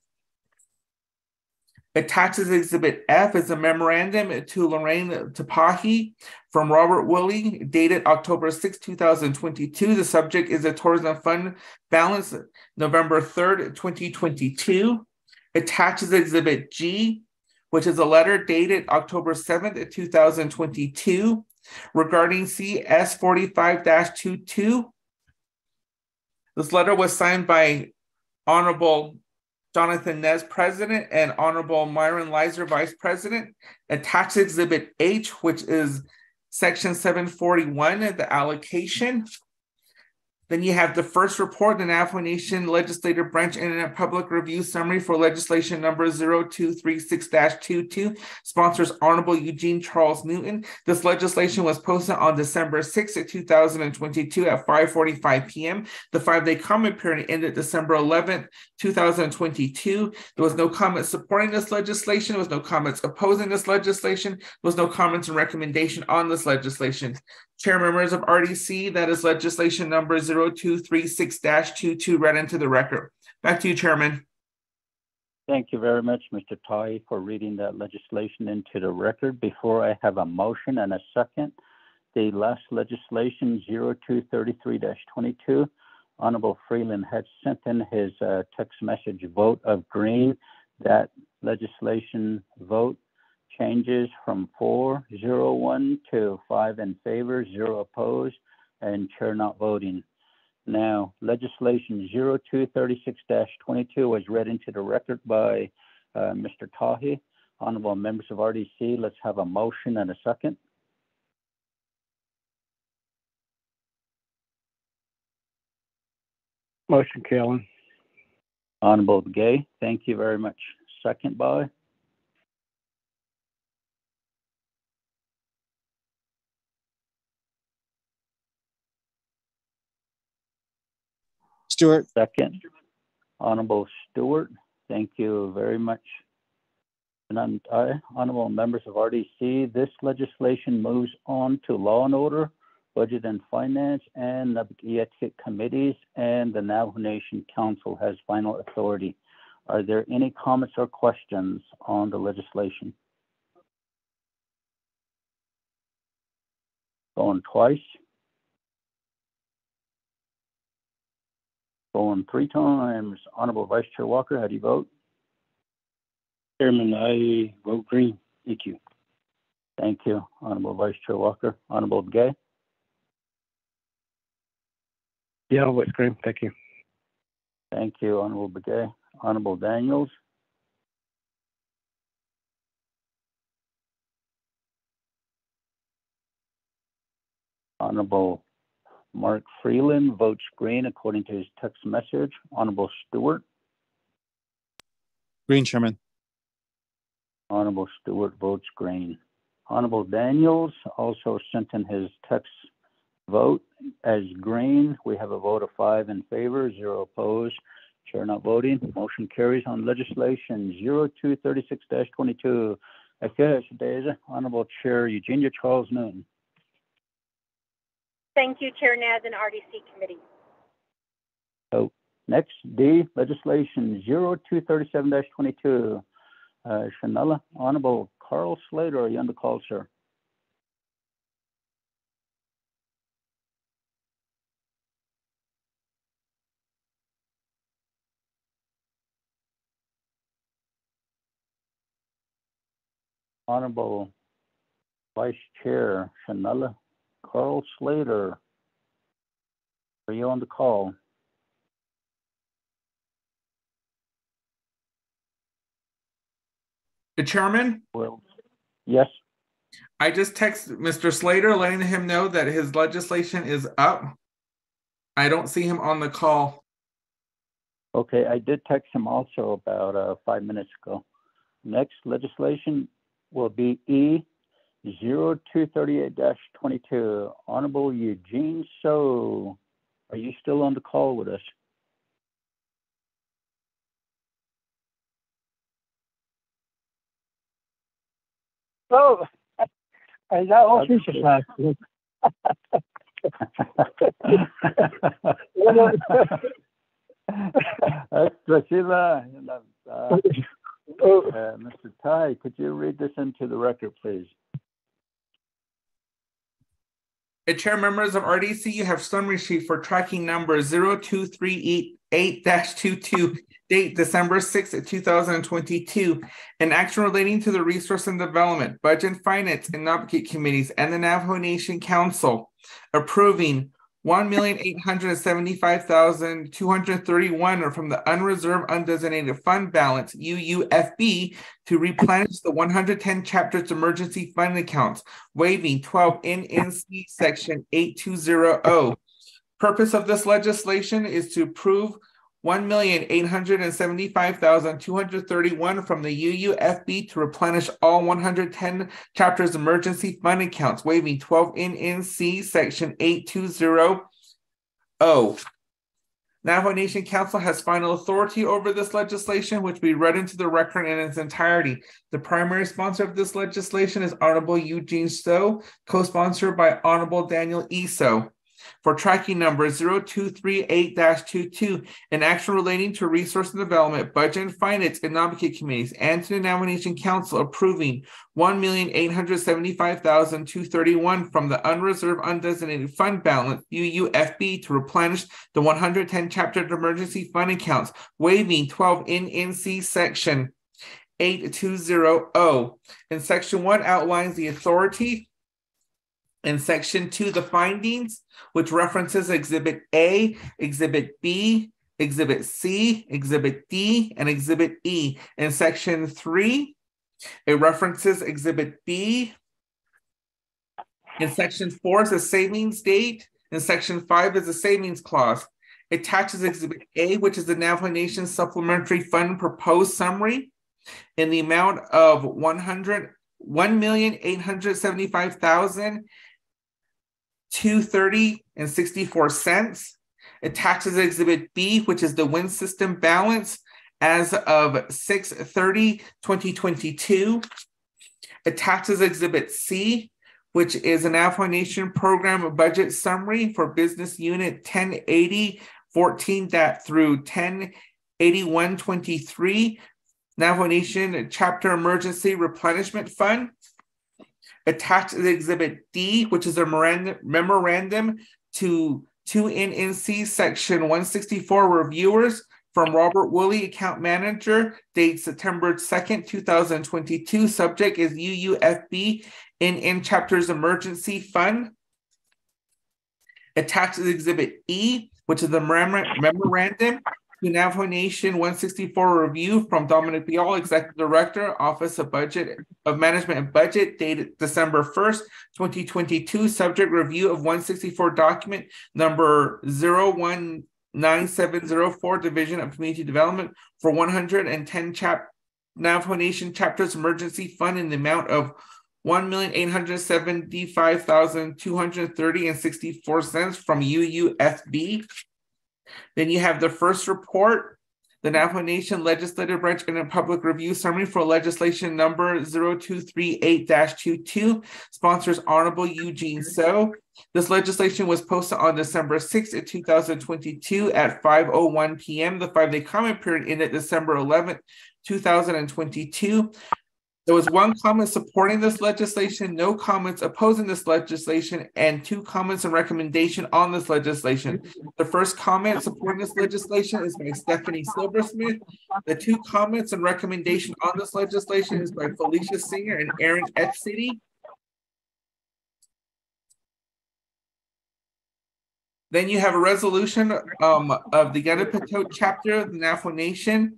Attaches Exhibit F is a memorandum to Lorraine Tapahi from Robert Willie, dated October 6, 2022. The subject is a tourism fund balance November 3rd, 2022. Attaches Exhibit G, which is a letter dated October 7th, 2022 regarding CS 45 22. This letter was signed by Honorable Jonathan Nez, President, and Honorable Myron Lizer, Vice President. Attached Exhibit H, which is Section 741, the allocation. Then you have the first report, the Navajo Nation Legislative Branch Internet Public Review Summary for Legislation Number 0236-22, sponsors Honorable Eugene Charles Newton. This legislation was posted on December 6th, 2022 at 5.45 p.m. The five-day comment period ended December 11th, 2022. There was no comments supporting this legislation. There was no comments opposing this legislation. There was no comments and recommendation on this legislation. Chair members of RDC, that is legislation number 0236-22 read into the record. Back to you, Chairman. Thank you very much, Mr. Tahi, for reading that legislation into the record. Before I have a motion and a second, the last legislation 0233-22, Honorable Freeland had sent in his uh, text message vote of green. That legislation vote changes from four zero one to five in favor, zero opposed, and chair not voting. Now, legislation 0236-22 was read into the record by uh, Mr. Tahi. Honorable members of RDC, let's have a motion and a second. Motion, Kalen. Honorable Gay, thank you very much. Second by? Stewart. Second. Honorable Stewart, thank you very much. And I'm, I, honorable members of RDC, this legislation moves on to law and order, budget and finance, and the committees, and the Navajo Nation Council has final authority. Are there any comments or questions on the legislation? Going twice. Going three times. Honorable Vice Chair Walker, how do you vote? Chairman, I vote green. Thank you. Thank you, Honorable Vice Chair Walker. Honorable Gay? Yeah, I'll vote green. Thank you. Thank you, Honorable Begay. Honorable Daniels? Honorable Mark Freeland votes green according to his text message. Honorable Stewart. Green, Chairman. Honorable Stewart votes green. Honorable Daniels also sent in his text vote as green. We have a vote of five in favor, zero opposed, chair not voting. Motion carries on legislation 0236-22. Honorable Chair Eugenia Charles Newton. Thank you, Chair Nez and RDC Committee. So next, D, legislation 0237-22. Uh, Honorable Carl Slater, are you on the call, sir? Honorable Vice Chair Shanella Carl Slater, are you on the call? The chairman? Well, yes. I just texted Mr. Slater letting him know that his legislation is up. I don't see him on the call. Okay, I did text him also about uh, five minutes ago. Next legislation will be E 0238-22. Honorable Eugene Tso. Are you still on the call with us? Oh, I got all sorts. Priscilla, uh, uh, Mr. Tahi, could you read this into the record, please? Chair members of RDC, you have summary sheet for tracking number 0238-22, date December 6th, 2022. An action relating to the Resource and Development, Budget and Finance and Naabik'íyáti' Committees and the Navajo Nation Council approving one million eight hundred seventy-five thousand two hundred thirty-one are from the unreserved undesignated fund balance UUFB to replenish the one hundred ten chapters emergency fund accounts, waiving twelve NNC section eight two zero O. Purpose of this legislation is to approve one million eight hundred and seventy-five thousand two hundred thirty-one from the UUFB to replenish all one hundred ten chapters emergency fund accounts, waiving twelve NNC section eight two zero O. Navajo Nation Council has final authority over this legislation, which we read into the record in its entirety. The primary sponsor of this legislation is Honorable Eugene Tso, co-sponsored by Honorable Daniel Eso for tracking number 0238-22, an action relating to resource and development, budget and finance and Naabik'íyáti' committees, and to the nomination council approving 1,875,231 from the unreserved undesignated fund balance UUFB to replenish the 110 chapter of emergency fund accounts, waiving 12 NNC section 820. And section one outlines the authority in section two, the findings, which references exhibit A, exhibit B, exhibit C, exhibit D, and exhibit E. In section three, it references exhibit B. In section four is a savings date. In section five is a savings clause. It attaches exhibit A, which is the Navajo Nation Supplementary Fund proposed summary in the amount of 100 1,875,000 230 and 64 cents. It taxes exhibit B, which is the WIN system balance as of 6 2022. It taxes exhibit C, which is an Navajo Nation program budget summary for business unit 1080 14 that through 1081 23 Navajo Nation chapter emergency replenishment fund attached the exhibit D, which is a memorandum to 2NNC section 164 reviewers from Robert Woolley, account manager, date September 2nd, 2022. Subject is UUFB in chapters emergency fund. Attached the exhibit E, which is the memorandum to Navajo Nation 164 review from Dominic Beyal, Executive Director, Office of Budget of Management and Budget, dated December 1st, 2022. Subject review of 164 document number 019704, Division of Community Development for 110 chap Navajo Nation chapters emergency fund in the amount of one million eight hundred seventy-five thousand two hundred thirty and sixty-four cents from UUFB. Then you have the first report, the Navajo Nation Legislative Branch and a Public Review Summary for legislation number 0238-22, sponsors Honorable Eugene mm-hmm. Tso. This legislation was posted on December 6th, 2022 at 5.01 p.m. The five-day comment period ended December 11th, 2022. There was one comment supporting this legislation, no comments opposing this legislation, and two comments and recommendation on this legislation. The first comment supporting this legislation is by Stephanie Silversmith. The two comments and recommendation on this legislation is by Felicia Singer and Aaron City. Then you have a resolution um, of the Yanapatot chapter of the Navajo Nation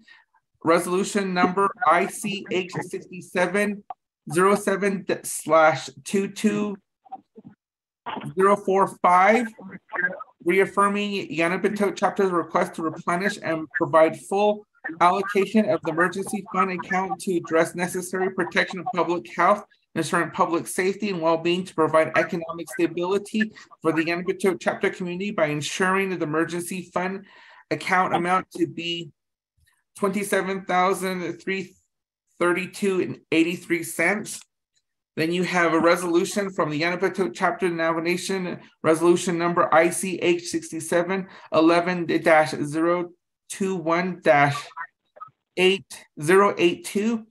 resolution number ICH sixty-seven zero seven slash two two zero four five, reaffirming Yanapato chapter's request to replenish and provide full allocation of the emergency fund account to address necessary protection of public health, ensuring public safety and well-being to provide economic stability for the Yanapato chapter community by ensuring that the emergency fund account amount to be twenty-seven thousand three thirty-two and eighty-three cents. Then you have a resolution from the Yanapato Chapter Nation, resolution number ICH sixty-seven eleven dash zero two one dash eight zero eight two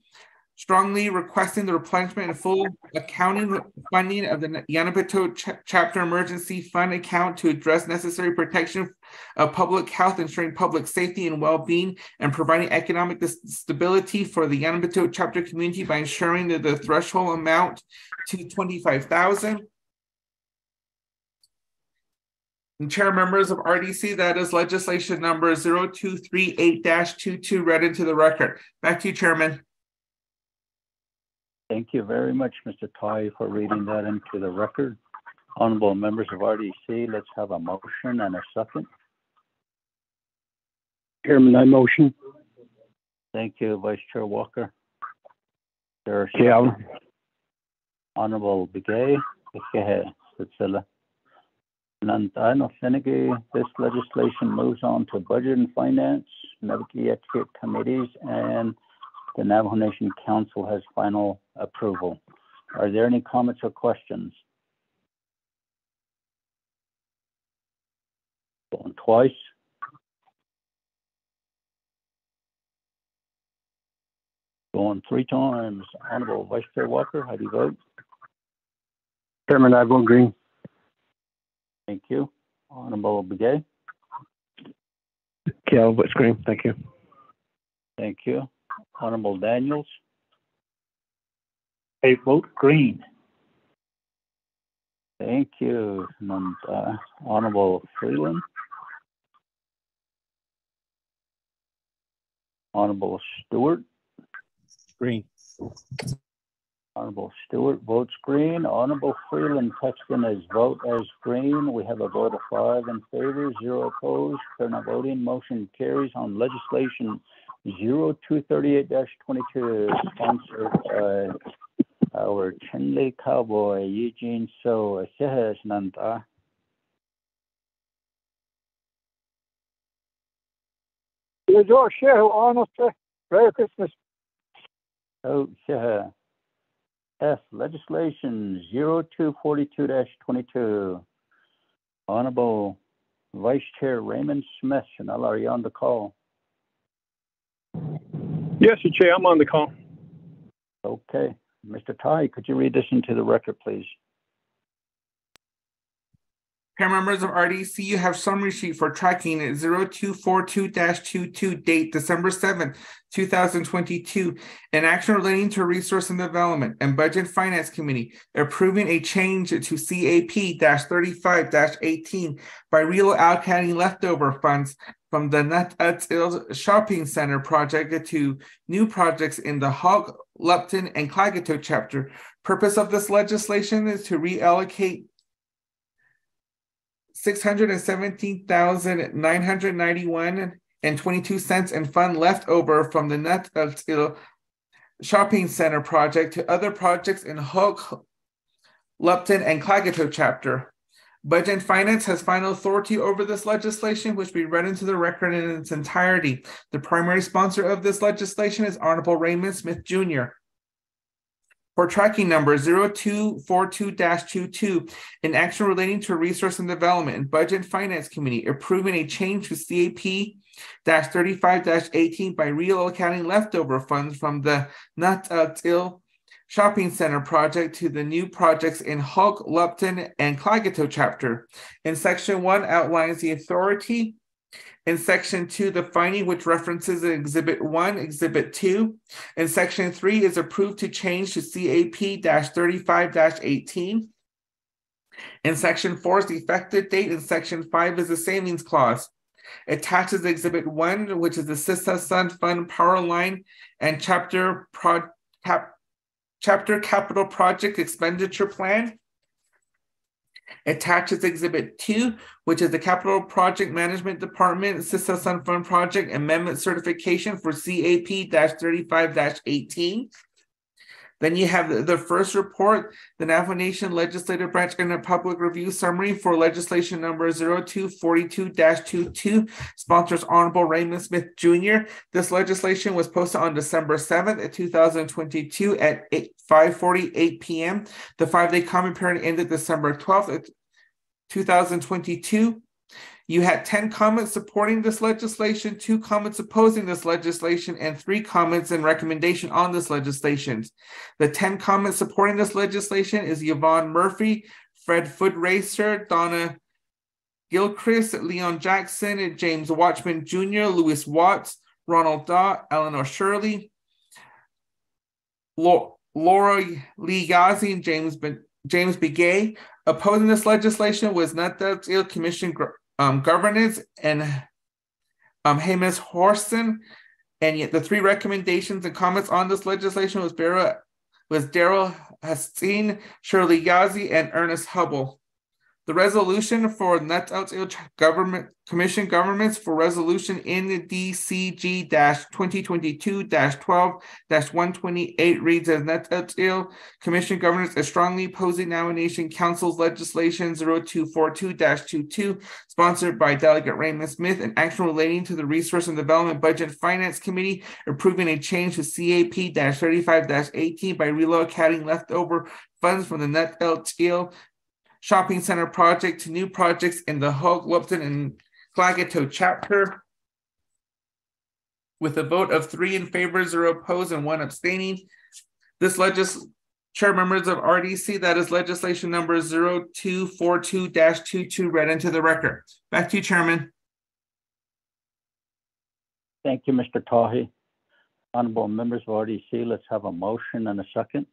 strongly requesting the replenishment and full accounting funding of the Yanapato Ch- Chapter Emergency Fund account to address necessary protection of public health, ensuring public safety and well-being, and providing economic stability for the Yanapato Chapter community by ensuring that the threshold amount to twenty-five thousand. And chair members of RDC, that is legislation number 0238-22 read into the record. Back to you, Chairman. Thank you very much, Mr. Tahi, for reading that into the record. Honorable members of RDC, let's have a motion and a second. Chairman, I motion. Thank you, Vice Chair Walker. There Yeah. Honorable Begay, Sicila. Nantano Senegi, this legislation moves on to Budget and Finance, Naabik'íyáti' Committees, and the Navajo Nation Council has final approval. Are there any comments or questions? Going twice. Going three times. Honorable Vice Chair Walker, how do you vote? Chairman, I vote green. Thank you. Honorable Begay? Okay, I'll vote green. Thank you. Thank you. Honorable Daniels? I vote green. Thank you. And, uh, Honorable Freeland? Honorable Stewart? Green. Honorable Stewart votes green. Honorable Freeland texting his vote as green. We have a vote of five in favor, zero opposed. Fair not voting. Motion carries on legislation 0238-22 sponsored by our Chinle Cowboy Eugene Tso. Sehes Nanta. Your share, honestly. Merry Christmas. Oh, Sehe. F, legislation 0242-22. Honorable Vice Chair Raymond Smith, Chanel, are you on the call? Yes, Your Chair, I'm on the call. Okay. Mr. Tahi, could you read this into the record, please? Pair members of RDC, you have summary sheet for tracking 0242-22 date December 7th, 2022, an action relating to resource and development and budget finance committee approving a change to CAP-35-18 by reallocating leftover funds from the Nat Shopping Center project to new projects in the Houck, Lupton, and Klagetoh chapter. Purpose of this legislation is to reallocate six hundred and seventeen thousand nine hundred ninety-one and twenty-two cents in fund left over from the Net Nut Shopping Center project to other projects in Houck, Lupton, and Klagetoh chapter. Budget and Finance has final authority over this legislation, which we read into the record in its entirety. The primary sponsor of this legislation is Honorable Raymond Smith Jr. For tracking number 0242-22, an action relating to resource and development and budget and finance committee approving a change to CAP 35-18 by reallocating leftover funds from the Nut-Til shopping center project to the new projects in Houck, Lupton, and Klagetoh chapter. In section one outlines the authority. In section two, the finding which references exhibit one, exhibit two. In section three is approved to change to CAP 35 18. In section four is the effective date. In section five is the savings clause. Attaches exhibit one, which is the Sihasin Fund power line and chapter pro, cap, Chapter Capital Project Expenditure Plan. Attaches Exhibit 2, which is the Capital Project Management Department Sihasin Fund Project Amendment Certification for CAP 35 18. Then you have the first report, the Navajo Nation Legislative Branch and a Public Review Summary for legislation number 0242-22, sponsors Honorable Raymond Smith Jr. This legislation was posted on December 7th, 2022 at 8, 5.48 p.m. The five-day comment period ended December 12th, 2022. You had 10 comments supporting this legislation, two comments opposing this legislation, and three comments and recommendation on this legislation. The 10 comments supporting this legislation is Yvonne Murphy, Fred Footracer, Donna Gilchrist, Leon Jackson, James Watchman Jr., Louis Watts, Ronald Daw, Eleanor Shirley, Laura Lee and James, James Begay. Opposing this legislation was Nuttall Commission um, governance and um, Hamas Horson. And yet the three recommendations and comments on this legislation was Daryl was Daryl Hastine, Shirley Yazi, and Ernest Hubble. The resolution for Nuttall Government Commission Governments for Resolution NDCG 2022 12 128 reads as Nuttall Commission Governments is strongly opposing nomination council's legislation 0242 22, sponsored by Delegate Raymond Smith, an action relating to the Resource and Development Budget Finance Committee approving a change to CAP 35 18 by relocating leftover funds from the Nuttall shopping center project to new projects in the Houck, Lupton, and Klagetoh chapter. With a vote of three in favor, zero opposed, and one abstaining, this legis chair members of RDC, that is legislation number 0242-22 read into the record. Back to you, Chairman. Thank you, Mr. Tahi. Honorable members of RDC, let's have a motion and a second.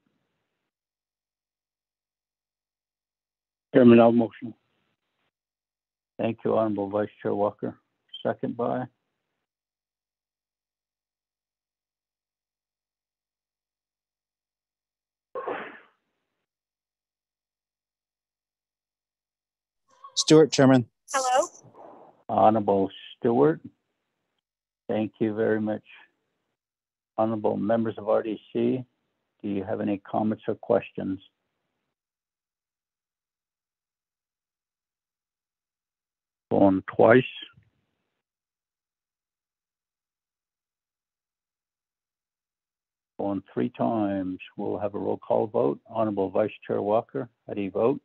Chairman, I'll motion. Thank you, Honorable Vice Chair Walker. Second by Stewart, Chairman. Hello. Honorable Stewart. Thank you very much. Honorable members of RDC, do you have any comments or questions? Going twice. On three times. We'll have a roll call vote. Honorable Vice Chair Walker, how do you vote?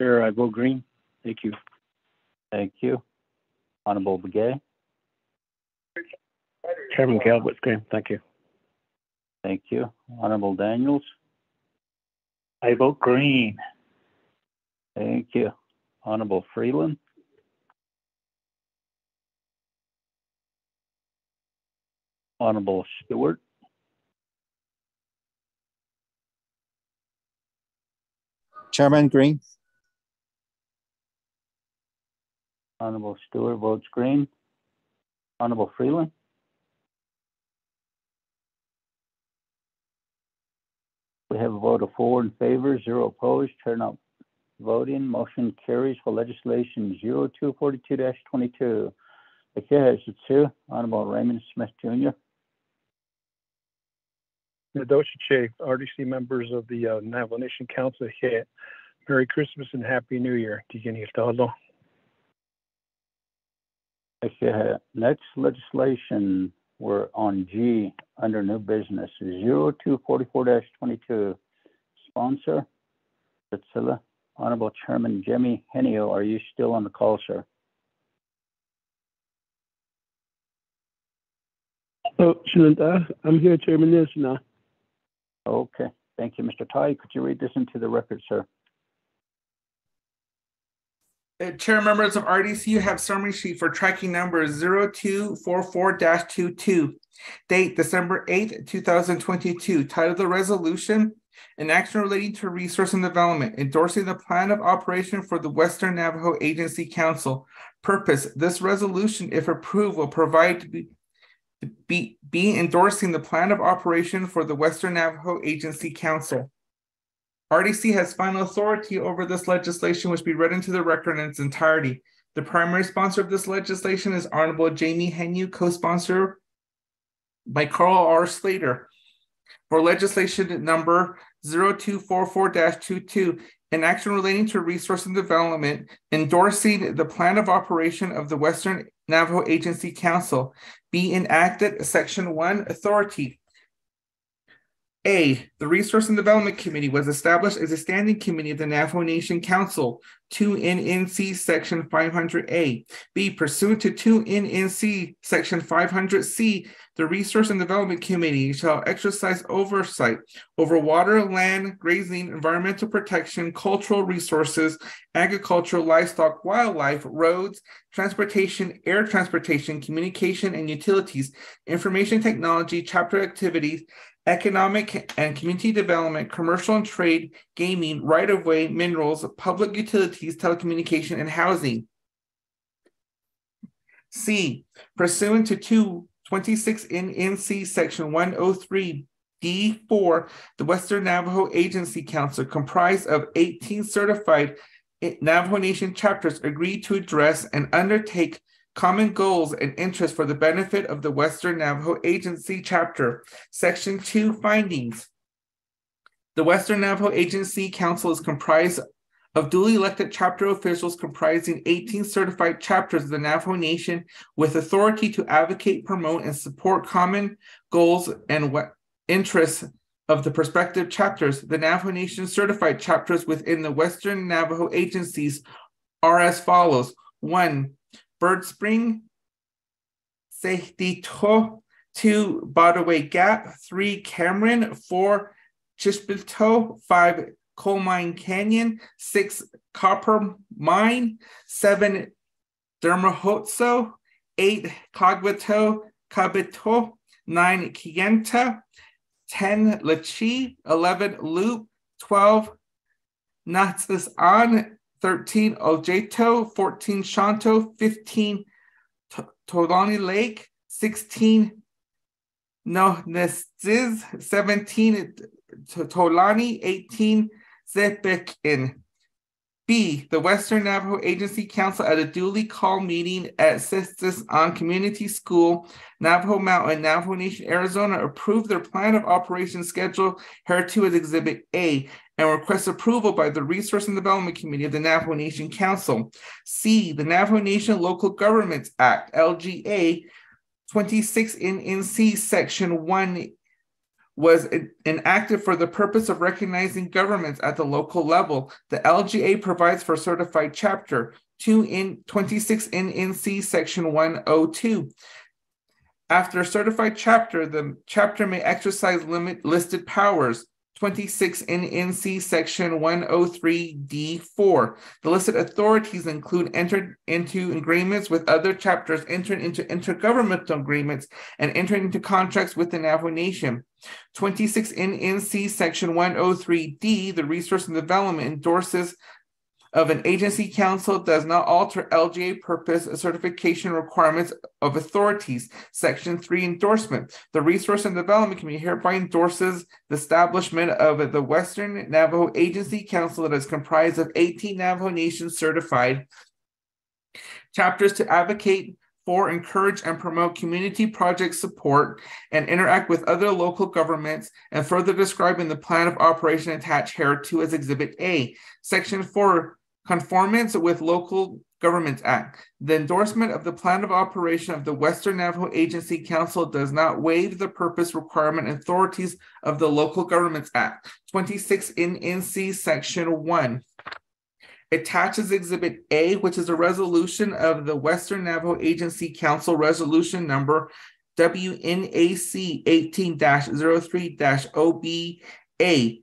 Chair, I vote green. Thank you. Thank you. Honorable Begay? Chairman Galbraith green. Thank you. Thank you. Honorable Daniels? I vote green. Thank you. Honorable Freeland? Honorable Stewart? Chairman Green. Honorable Stewart votes green. Honorable Freeland? We have a vote of four in favor, zero opposed, turnout voting. Motion carries for legislation 0242-22. The chair has two. Honorable Raymond Smith Jr. Nadoshi Che, RDC members of the uh, Navajo Nation Council here. Merry Christmas and Happy New Year. Tigani todo. Okay, next legislation, we're on G under new business, 0244-22. Sponsor, Priscilla. Honorable Chairman Jimmy Henio, are you still on the call, sir? Oh, Shananta, I'm here, Chairman Yes now. Okay, thank you, Mr. Tahi. Could you read this into the record, sir? Uh, Chair members of RDC, you have summary sheet for tracking number 0244-22. Date December 8th, 2022. Title of the resolution, an action relating to resource and development, endorsing the plan of operation for the Western Navajo Agency Council. Purpose, this resolution, if approved, will provide be, endorsing the plan of operation for the Western Navajo Agency Council. RDC has final authority over this legislation, which be read into the record in its entirety. The primary sponsor of this legislation is Honorable Jamie Henio, co-sponsor by Carl R. Slater. For legislation number 0244-22, an action relating to resource and development, endorsing the plan of operation of the Western Navajo Agency Council, be enacted Section 1 authority. A, the Resource and Development Committee was established as a standing committee of the Navajo Nation Council, 2 NNC Section 500A. B, pursuant to 2 NNC Section 500C, the Resource and Development Committee shall exercise oversight over water, land, grazing, environmental protection, cultural resources, agriculture, livestock, wildlife, roads, transportation, air transportation, communication and utilities, information technology, chapter activities, economic and community development, commercial and trade, gaming, right of way, minerals, public utilities, telecommunication, and housing. C. Pursuant to 226 NNC Section 103 D4, the Western Navajo Agency Council, comprised of 18 certified Navajo Nation chapters, agreed to address and undertake Common goals and interests for the benefit of the Western Navajo Agency Chapter. Section 2 Findings. The Western Navajo Agency Council is comprised of duly elected chapter officials comprising 18 certified chapters of the Navajo Nation with authority to advocate, promote, and support common goals and interests of the prospective chapters. The Navajo Nation certified chapters within the Western Navajo agencies are as follows. One, Bird Spring, Sehdito, two Bodaway Gap, three Cameron, four Chispito, five Coal Mine Canyon, six Copper Mine, seven Dennehotso, eight Cogwato, Kaibeto, nine Kayenta, 10 LeChee, 11 Leupp, 12 Natsas On, 13 Oljato, 14 Shonto, 15 Tolani Lake, 16 Nohnesziz, 17 Tolani, 18 Zepekin. B. The Western Navajo Agency Council at a duly called meeting at Sistis on Community School, Navajo Mountain, Navajo Nation, Arizona, approved their plan of operation schedule hereto as Exhibit A and request approval by the Resource and Development Committee of the Navajo Nation Council. C. The Navajo Nation Local Governments Act, LGA 26 NNC Section 1 was enacted for the purpose of recognizing governments at the local level. The LGA provides for certified chapter 2 in 26 NNC section 102. After a certified chapter, the chapter may exercise limit listed powers. 26 NNC Section 103D4. The listed authorities include entered into agreements with other chapters, entering into intergovernmental agreements, and entering into contracts with the Navajo Nation. 26 NNC Section 103D, the Resource and Development endorses of an agency council does not alter LGA purpose certification requirements of authorities. Section 3 endorsement. The Resource and Development Committee hereby endorses the establishment of the Western Navajo Agency Council that is comprised of 18 Navajo Nation certified chapters to advocate for, encourage, and promote community project support and interact with other local governments, and further describing the plan of operation attached here to as Exhibit A. Section 4 Conformance with Local Government Act. The endorsement of the plan of operation of the Western Navajo Agency Council does not waive the purpose, requirement, authorities of the Local Governments Act. 26 NNC Section 1 attaches Exhibit A, which is a resolution of the Western Navajo Agency Council Resolution Number WNAC 18 03 OBA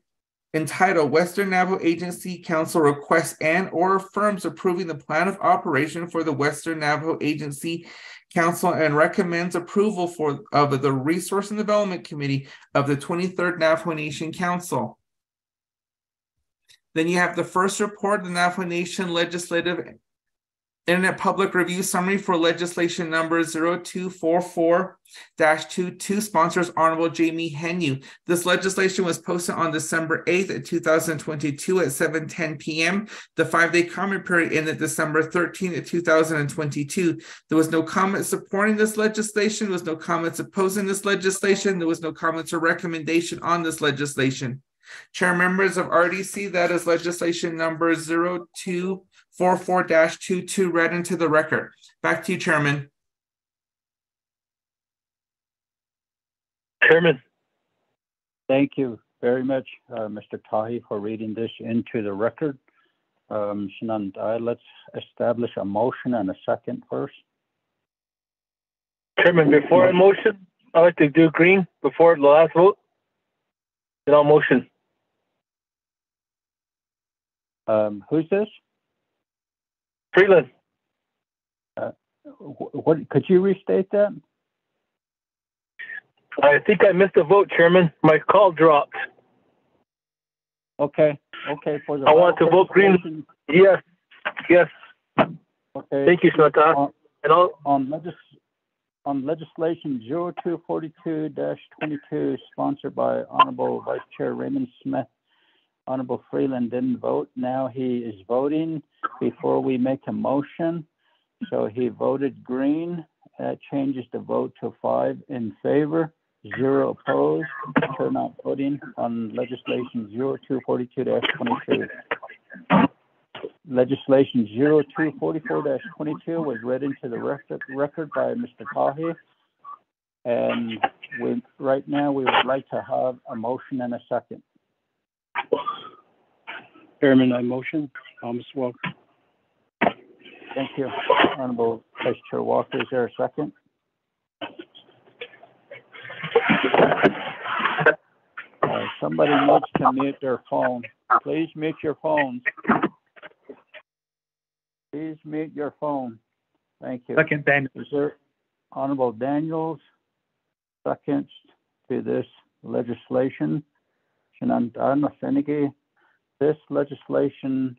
entitled Western Navajo Agency Council requests and or affirms approving the plan of operation for the Western Navajo Agency Council and recommends approval for of the Resource and Development Committee of the 23rd Navajo Nation Council. Then you have the first report, the Navajo Nation Legislative Internet Public Review Summary for legislation number 0244-22 sponsors Honorable Jamie Henio. This legislation was posted on December 8th, 2022 at 7:10 p.m. The five-day comment period ended December 13th, 2022. There was no comment supporting this legislation. There was no comments opposing this legislation. There was no comments or recommendation on this legislation. Chair members of RDC, that is legislation number 02 44-22 read into the record. Back to you, Chairman. Chairman. Thank you very much, uh, Mr. Tahi, for reading this into the record. Um, Shanandai, let's establish a motion and a second first. Chairman, before a motion, I'd like to do green before the last vote. Then I'll motion. Um, who's this? Freeland. Uh, what, could you restate that? I think I missed a vote, Chairman. My call dropped. Okay, okay, for the. I want to vote green. Yes, yes. Okay. Thank you, Sonata. On, And on legis, on legislation zero two forty-two twenty-two, sponsored by Honorable Vice Chair Raymond Smith. Honorable Freeland didn't vote. Now he is voting before we make a motion. So he voted green. That changes the vote to five in favor, zero opposed. Turnout voting on legislation 0242-22. Legislation 0244-22 was read into the record, record by Mr. Tahi. And we, right now, we would like to have a motion and a second. Chairman, I motion. Thomas Walker. Thank you. Honorable Vice Chair Walker, is there a second? Uh, somebody needs to mute their phone. Please mute your phones. Please mute your phone. Thank you. Second, Daniel. Is there Honorable Daniels, seconds to this legislation? Shenandoah Senegi, this legislation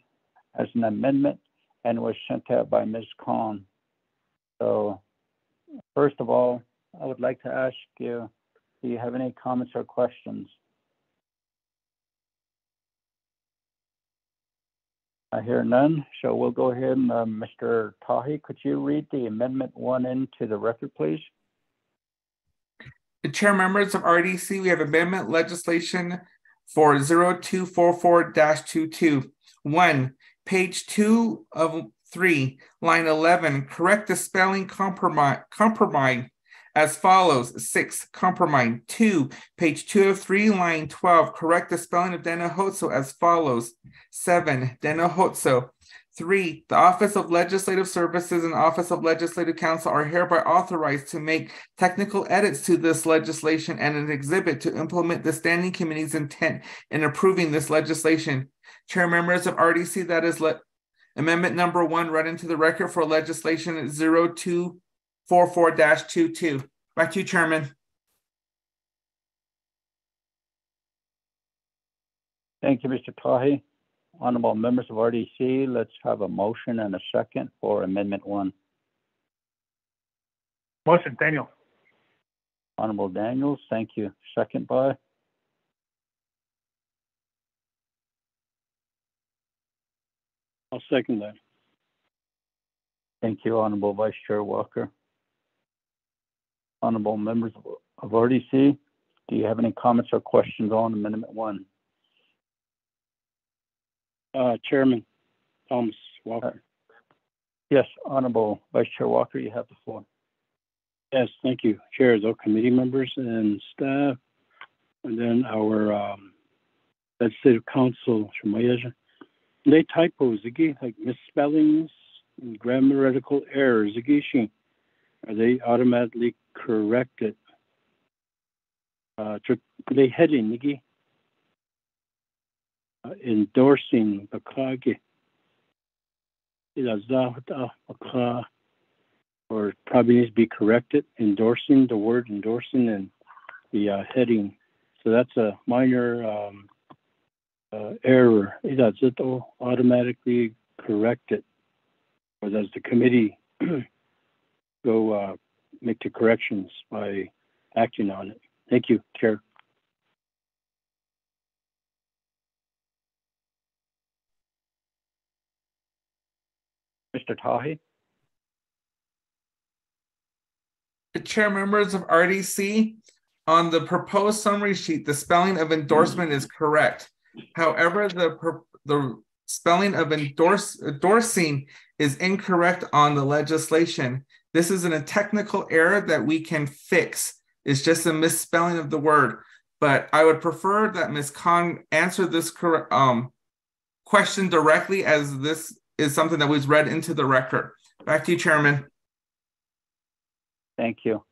has an amendment and was sent out by Ms. Khan. So, first of all, I would like to ask you, do you have any comments or questions? I hear none, so we'll go ahead and, uh, Mr. Tahi, could you read the amendment one into the record, please? The chair members of RDC, we have amendment legislation for 0244-22. One, page two of three, line 11, correct the spelling compromise, compromise as follows. Six, compromise. Two, page two of three, line 12, correct the spelling of Dennehotso as follows. Seven, Dennehotso. Three, the Office of Legislative Services and Office of Legislative Counsel are hereby authorized to make technical edits to this legislation and an exhibit to implement the Standing Committee's intent in approving this legislation. Chair members of RDC, that is le- amendment number one read into the record for legislation 0244-22. Back to you, Chairman. Thank you, Mr. Tahi. Honorable members of RDC, let's have a motion and a second for amendment one. Motion, Daniel. Honorable Daniels, thank you. Second by I'll second that. Thank you, Honorable Vice Chair Walker. Honorable members of- of RDC, do you have any comments or questions on Amendment One? Uh, Chairman Thomas Walker. Yes, Honorable Vice Chair Walker, you have the floor. Yes, thank you, chairs, all committee members and staff, and then our um, legislative council, Shemaya. They typos, again, like misspellings and grammatical errors, again, are they automatically corrected? Uh, they heading, again, endorsing the kage. Ilazahata Baka or probably needs to be corrected, endorsing the word endorsing and the uh, heading. So that's a minor um, uh, error. It all automatically it, or does the committee go uh, make the corrections by acting on it? Thank you, Chair. Mr. Tahi? The Chair members of RDC, on the proposed summary sheet, the spelling of endorsement is correct. However, the, the spelling of endorse, endorsing is incorrect on the legislation. This is a technical error that we can fix. It's just a misspelling of the word. But I would prefer that Ms. Khan answer this um, question directly as this is something that was read into the record. Back to you, Chairman. Thank you.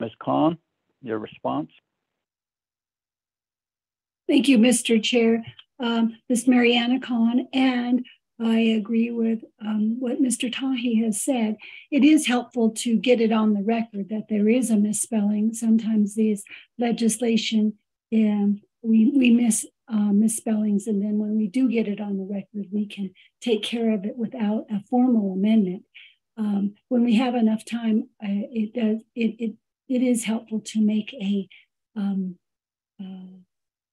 Ms. Khan, your response? Thank you, Mr. Chair. Um, Ms. Mariana Khan, and I agree with um, what Mr. Tahi has said. It is helpful to get it on the record that there is a misspelling. Sometimes these legislation, um, we, we miss uh, misspellings, and then when we do get it on the record, we can take care of it without a formal amendment. Um, when we have enough time, uh, it does it, it it is helpful to make a um, uh,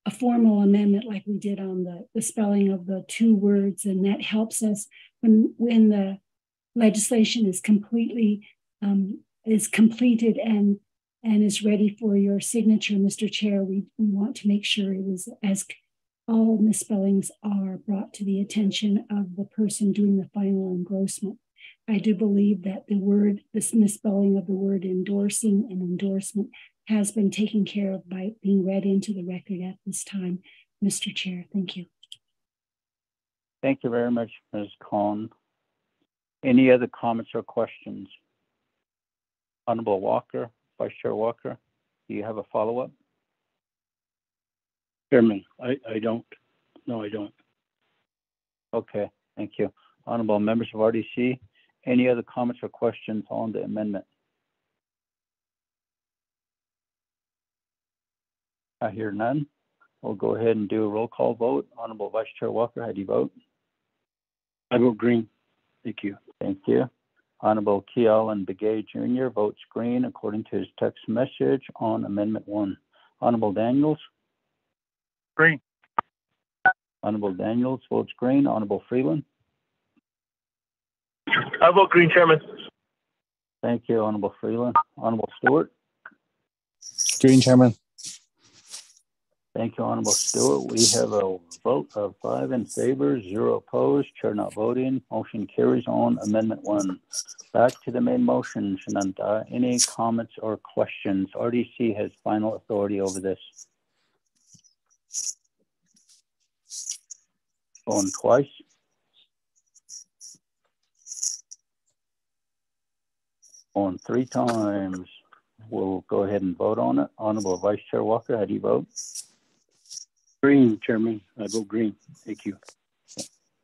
a formal amendment like we did on the, the spelling of the two words, and that helps us when when the legislation is completely um, is completed and and is ready for your signature, Mr. Chair. We, we want to make sure it is as all misspellings are brought to the attention of the person doing the final engrossment. I do believe that the word, this misspelling of the word endorsing and endorsement has been taken care of by being read into the record at this time. Mr. Chair, thank you. Thank you very much, Ms. Khan. Any other comments or questions? Honorable Walker, Vice Chair Walker, do you have a follow-up? Chairman, I, I don't. No, I don't. Okay, thank you. Honorable members of RDC, any other comments or questions on the amendment? I hear none. We'll go ahead and do a roll call vote. Honorable Vice Chair Walker, how do you vote? I vote green. Thank you. Thank you. Honorable Kee Allen Begay Jr. votes green according to his text message on Amendment 1. Honorable Daniels? Green. Honorable Daniels votes green. Honorable Freeland? I vote green, Chairman. Thank you, Honorable Freeland. Honorable Stewart? Green, Chairman. Thank you, Honorable Stewart. We have a vote of five in favor, zero opposed, chair not voting. Motion carries on Amendment 1. Back to the main motion, Shananta. Any comments or questions? RDC has final authority over this. Going twice. on three times. We'll go ahead and vote on it. Honorable Vice Chair Walker, how do you vote? Green, Chairman. I vote green. Thank you.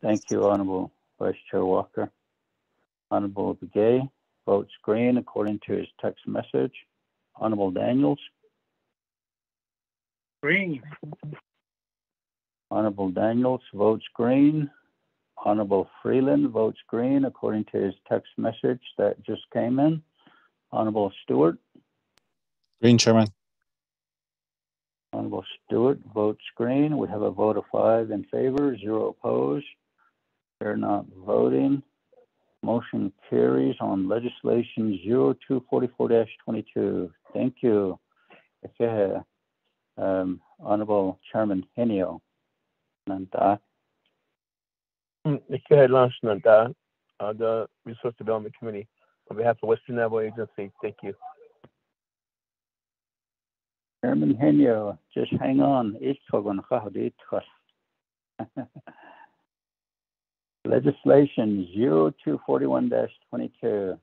Thank you, Honorable Vice Chair Walker. Honorable Begay votes green according to his text message. Honorable Daniels? Green. Honorable Daniels votes green. Honorable Freeland votes green according to his text message that just came in. Honorable Stewart? Green, Chairman. Honorable Stewart votes green. We have a vote of five in favor, zero opposed. They're not voting. Motion carries on legislation 0244-22. Thank you. Okay. Um, Honorable Chairman Henio. Nanta. Mr. Headlaunch Nanta, uh, the Resource Development Committee, on behalf of Western Navajo Agency, thank you. Chairman Henio, just hang on. Legislation 0241-22.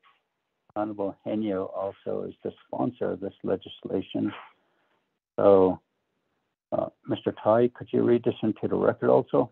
Honorable Henio also is the sponsor of this legislation. So, Uh, Mr. Tahi, could you read this into the record also?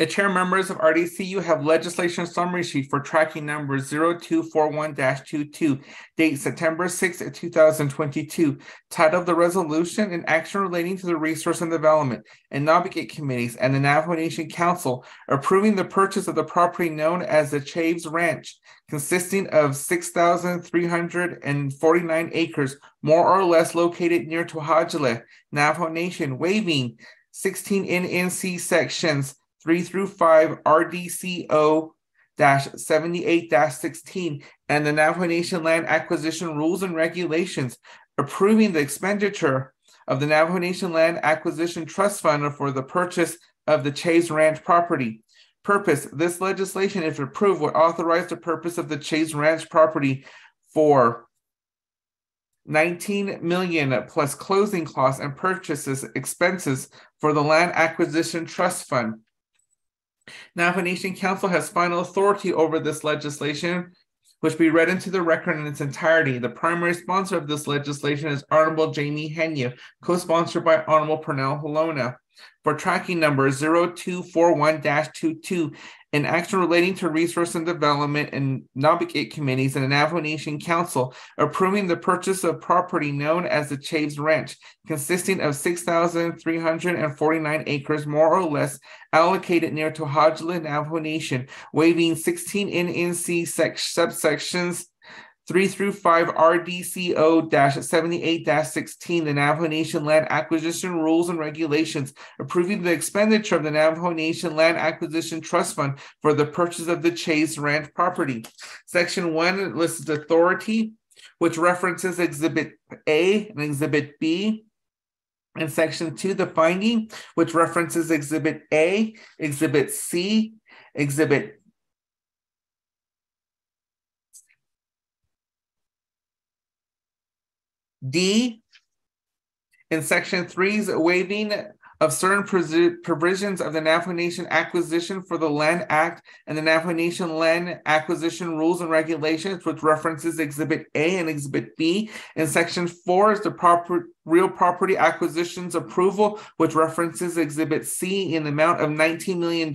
Uh, Chair members of RDC, you have legislation summary sheet for tracking number 0241-22, date September 6, 2022. Title of the resolution and action relating to the resource and development and Naabik'íyáti' committees and the Navajo Nation Council approving the purchase of the property known as the Chaves Ranch, consisting of 6,349 acres, more or less located near Tohajiilee, Navajo Nation, waiving 16 NNC sections 3 through 5 RDCO 78 16 and the Navajo Nation Land Acquisition Rules and Regulations, approving the expenditure of the Navajo Nation Land Acquisition Trust Fund for the purchase of the Chase Ranch property. Purpose This legislation, if approved, would authorize the purpose of the Chase Ranch property for 19 million plus closing costs and purchases expenses for the land acquisition trust fund Navajo Nation Council has final authority over this legislation, which be read into the record in its entirety. The primary sponsor of this legislation is Honorable Jamie Henio, co-sponsored by Honorable Pernell Halona for tracking number 0241-22 an action relating to resource and development and Naabik'íyáti' committees and the Navajo Nation Council approving the purchase of property known as the Chaves Ranch, consisting of 6,349 acres, more or less, allocated near Tohajiilee Navajo Nation, waiving 16 NNC subsections 3 through 5 RDCO 78 16, the Navajo Nation Land Acquisition Rules and Regulations, approving the expenditure of the Navajo Nation Land Acquisition Trust Fund for the purchase of the Chase Ranch property. Section 1 lists authority, which references Exhibit A and Exhibit B. And Section 2, the finding, which references Exhibit A, Exhibit C, Exhibit D, in section three's waiving of certain provisions of the Navajo Nation Acquisition for the Land Act and the Navajo Nation Land Acquisition Rules and Regulations, which references Exhibit A and Exhibit B. In Section 4 is the proper real property acquisitions approval, which references Exhibit C in the amount of $19 million.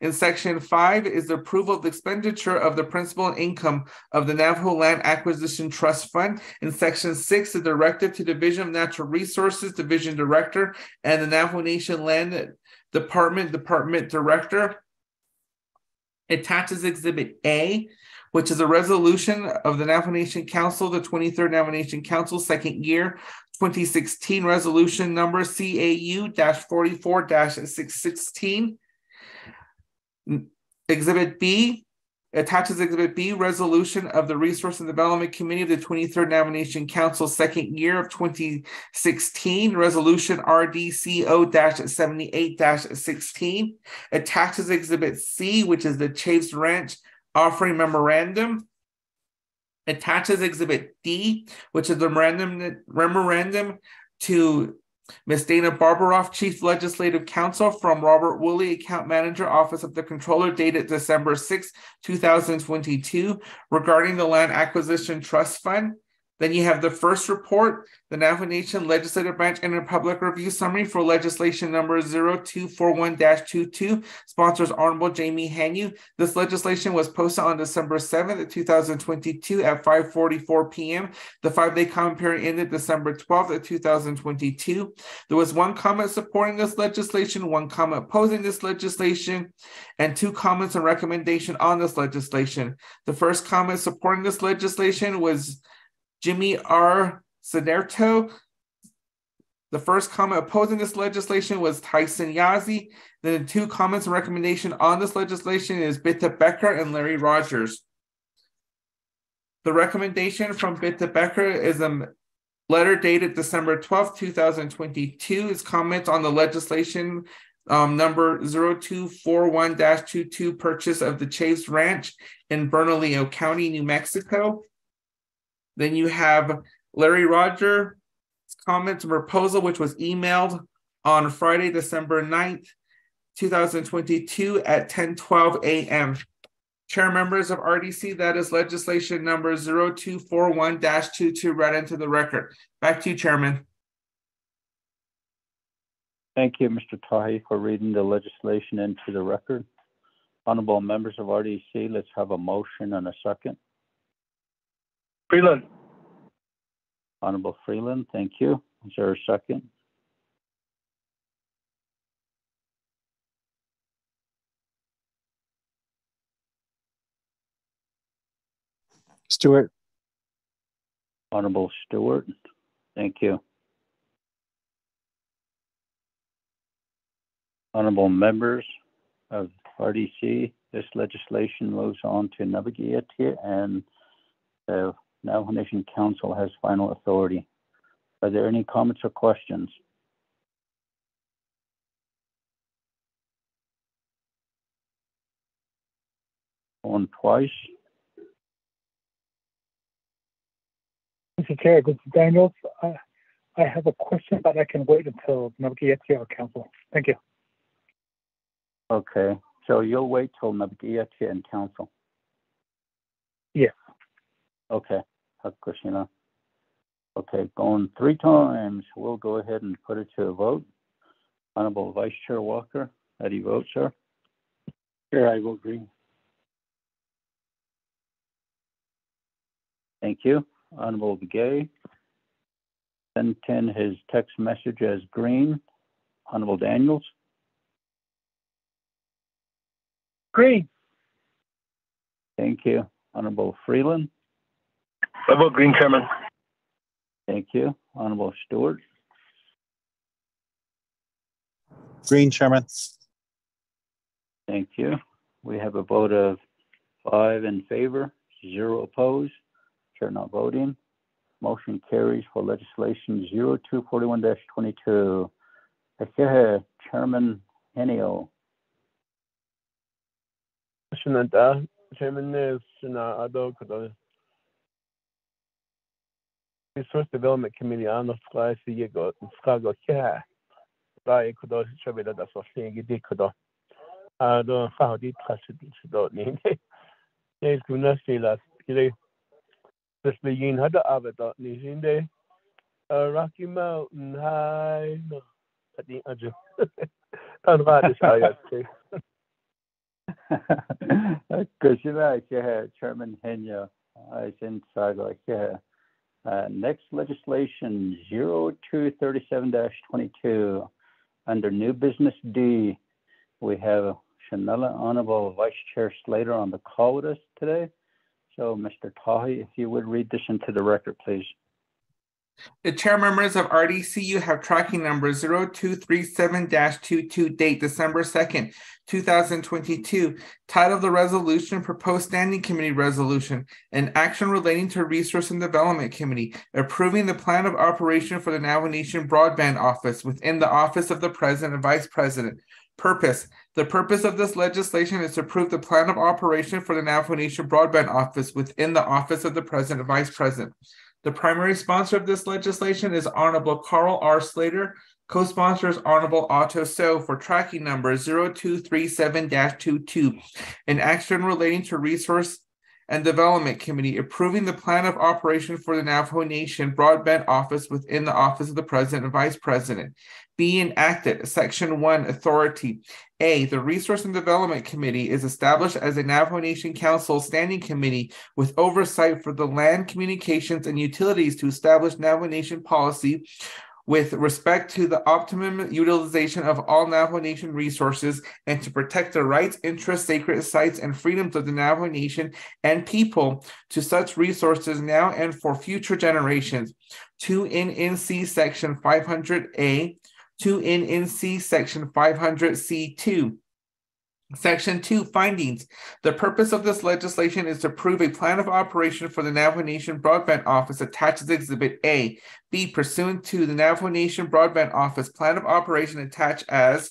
In Section 5 is the approval of the expenditure of the principal income of the Navajo Land Acquisition Trust Fund. In Section 6, the directive to Division of Natural Resources, Division Director, and the Navajo Nation Land Department, Department Director. Attaches Exhibit A, which is a resolution of the Navajo Nation Council, the 23rd Navajo Nation Council, second year, 2016 resolution number CAU 44 616. Exhibit B attaches Exhibit B resolution of the Resource and Development Committee of the 23rd Navajo Nation Council second year of 2016, resolution RDCO 78 16. Attaches Exhibit C, which is the Chaves Ranch offering memorandum attaches Exhibit D, which is the memorandum, memorandum to Ms. Dana Bobroff, Chief Legislative Counsel from Robert Woolley, Account Manager, Office of the Controller, dated December 6, 2022, regarding the Land Acquisition Trust Fund. Then you have the first report, the Navajo Nation Legislative Branch and a Public Review Summary for legislation number 0241-22, sponsors Honorable Jamie Henio. This legislation was posted on December 7th, 2022 at 5.44 p.m. The five-day comment period ended December 12th, 2022. There was one comment supporting this legislation, one comment opposing this legislation, and two comments and recommendation on this legislation. The first comment supporting this legislation was Jimmy R. Siderto. The first comment opposing this legislation was Tyson Yazzie. Then the two comments and recommendation on this legislation is Bitta Becker and Larry Rogers. The recommendation from Bitta Becker is a letter dated December 12, 2022. His comments on the legislation um, number 0241-22 purchase of the Chase Ranch in Bernalillo County, New Mexico. Then you have Larry Roger comments and proposal, which was emailed on Friday, December 9th, 2022 at 10:12 a.m. Chair members of RDC, that is legislation number 0241-22 read into the record. Back to you, Chairman. Thank you, Mr. Tahi, for reading the legislation into the record. Honorable members of RDC, let's have a motion and a second. Freeland. Honorable Freeland, thank you. Is there a second? Stewart. Honorable Stewart, thank you. Honorable members of RDC, this legislation moves on to Naabik'íyáti' and the Navajo Nation Council has final authority. Are there any comments or questions? On twice. Mr. Chair, this is Daniels. Uh, I have a question, but I can wait until or council. Thank you. Okay, so you'll wait till Naabik'íyáti' and council. Yes. Okay, Christina. Okay, going three times. We'll go ahead and put it to a vote. Honorable Vice Chair Walker, how do you vote, sir? Chair, I vote green. Thank you. Honorable Begay. Sent in his text message as green. Honorable Daniels. Green. Thank you. Honorable Freeland. I vote green, Chairman. Thank you. Honorable Stewart. Green, Chairman. Thank you. We have a vote of five in favor, zero opposed, chair not voting. Motion carries for legislation 0241-22. Akehe, Chairman Henio. Shenanta, Chairman is Shana Ado Kodo. Resource Development Committee on the Sky Siego, Skago Kia. Rai Kodo Shabeda da Sofi Gidi Kodo. Ado Saudi Tragedy Kodo Nini. Yes, Guna Silas. Kiri. This begin had the Avada Nijinde. Rocky Mountain High. No, I think I just. Tanrad is Ayat. Kushina Kehe, Chairman Henio, Aisin Sago Kehe. Uh, next legislation 0237-22 under new business D. We have Shanella Honorable Vice Chair Slater on the call with us today. So, Mr. Tahi, if you would read this into the record, please. The chair members of RDCU have tracking number 0237-22, date December 2nd, 2022. Title the resolution, proposed standing committee resolution, an action relating to resource and development committee, approving the plan of operation for the Navajo Nation Broadband Office within the office of the president and vice president. Purpose. The purpose of this legislation is to approve the plan of operation for the Navajo Nation Broadband Office within the office of the president and vice president. The primary sponsor of this legislation is Honorable Carl R. Slater. Co-sponsor is Honorable Otto Tso for tracking number 0237-22, an action relating to resource and Development Committee approving the plan of operation for the Navajo Nation Broadband Office within the Office of the President and Vice President. Be enacted, Section 1 Authority. A. The Resource and Development Committee is established as a Navajo Nation Council standing committee with oversight for the land, communications, and utilities to establish Navajo Nation policy with respect to the optimum utilization of all Navajo Nation resources and to protect the rights, interests, sacred sites, and freedoms of the Navajo Nation and people to such resources now and for future generations. 2 in NC Section 500A, 2 NNC Section 500C2. Section 2 Findings. The purpose of this legislation is to approve a plan of operation for the Navajo Nation Broadband Office attached as Exhibit A. B. Pursuant to the Navajo Nation Broadband Office plan of operation attached as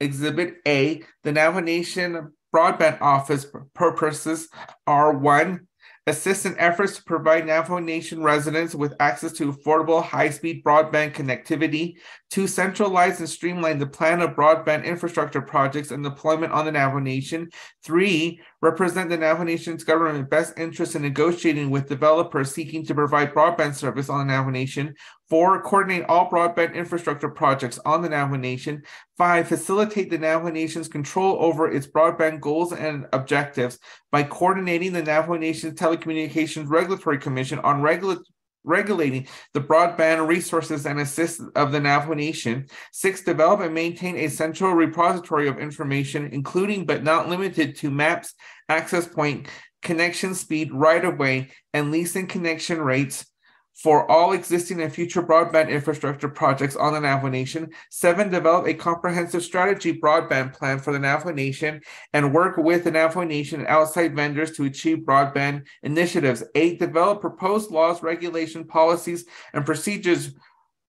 Exhibit A, the Navajo Nation Broadband Office purposes are one, assist in efforts to provide Navajo Nation residents with access to affordable high-speed broadband connectivity, to centralize and streamline the plan of broadband infrastructure projects and deployment on the Navajo Nation, three, represent the Navajo Nation's government best interest in negotiating with developers seeking to provide broadband service on the Navajo Nation. Four, coordinate all broadband infrastructure projects on the Navajo Nation. Five, facilitate the Navajo Nation's control over its broadband goals and objectives by coordinating the Navajo Nation's Telecommunications Regulatory Commission on regulatory regulating the broadband resources and assist of the Navajo Nation. Six, develop and maintain a central repository of information, including but not limited to maps, access point, connection speed, right of way, and leasing connection rates for all existing and future broadband infrastructure projects on the Navajo Nation. Seven, develop a comprehensive strategy broadband plan for the Navajo Nation and work with the Navajo Nation and outside vendors to achieve broadband initiatives. Eight, develop proposed laws, regulation, policies, and procedures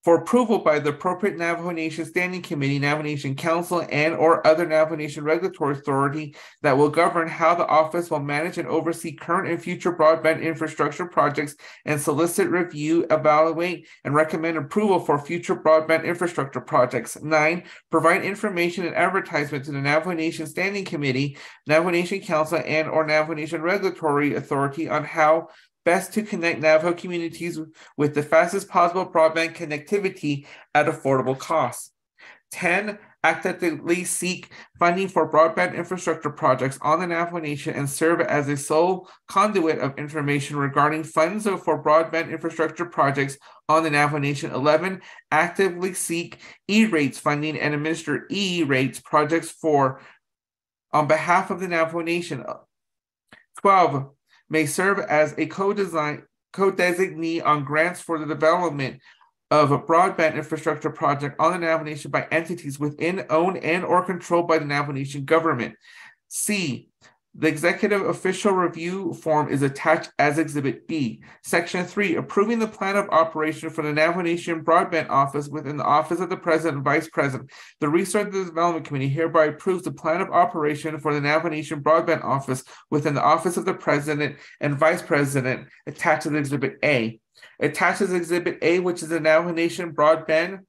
for approval by the appropriate Navajo Nation Standing Committee, Navajo Nation Council, and or other Navajo Nation regulatory authority that will govern how the office will manage and oversee current and future broadband infrastructure projects and solicit, review, evaluate, and recommend approval for future broadband infrastructure projects. Nine, provide information and advertisement to the Navajo Nation Standing Committee, Navajo Nation Council, and or Navajo Nation regulatory authority on how best to connect Navajo communities with the fastest possible broadband connectivity at affordable costs. 10. Actively seek funding for broadband infrastructure projects on the Navajo Nation and serve as a sole conduit of information regarding funds for broadband infrastructure projects on the Navajo Nation. 11. Actively seek E rates funding and administer E rates projects for on behalf of the Navajo Nation. 12 may serve as a co-design co-designee on grants for the development of a broadband infrastructure project on the Navajo Nation by entities within, owned, and or controlled by the Navajo Nation government. C. The executive official review form is attached as Exhibit B. Section 3, approving the plan of operation for the Navajo Nation Broadband Office within the Office of the President and Vice President. The Research and Development Committee hereby approves the plan of operation for the Navajo Nation Broadband Office within the Office of the President and Vice President attached to Exhibit A. Attached as Exhibit A, which is the Navajo Nation Broadband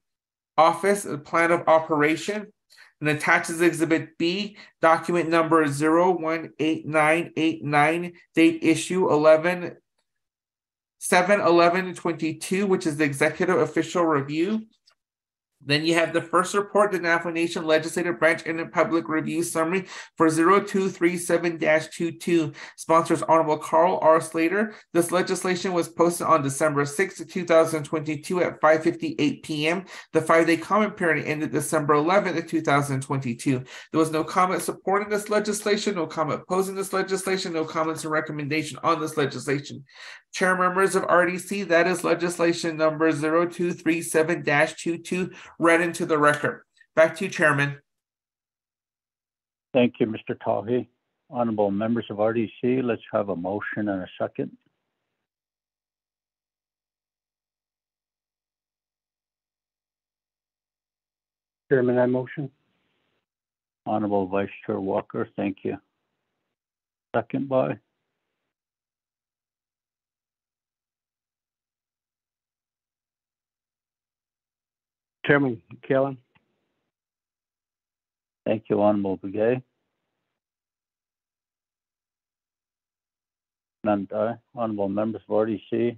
Office, the plan of operation and attaches Exhibit B, document number 018989, date issue 11 7 11 22, which is the executive official review. Then you have the first report, the Navajo Nation Legislative Branch and Public Review Summary for 0237-22. Sponsors Honorable Carl R. Slater. This legislation was posted on December 6, 2022 at 5.58 p.m. The five-day comment period ended December 11, 2022. There was no comment supporting this legislation, no comment opposing this legislation, no comments or recommendation on this legislation. Chair members of RDC, that is legislation number 0237-22 read into the record. Back to you, Chairman. Thank you, Mr. Tahi. Honorable members of RDC, let's have a motion and a second. Chairman, I motion. Honorable Vice Chair Walker, thank you. Second by Chairman Kee Allen. Thank you, Honorable Begay. Uh, Honorable members of RDC.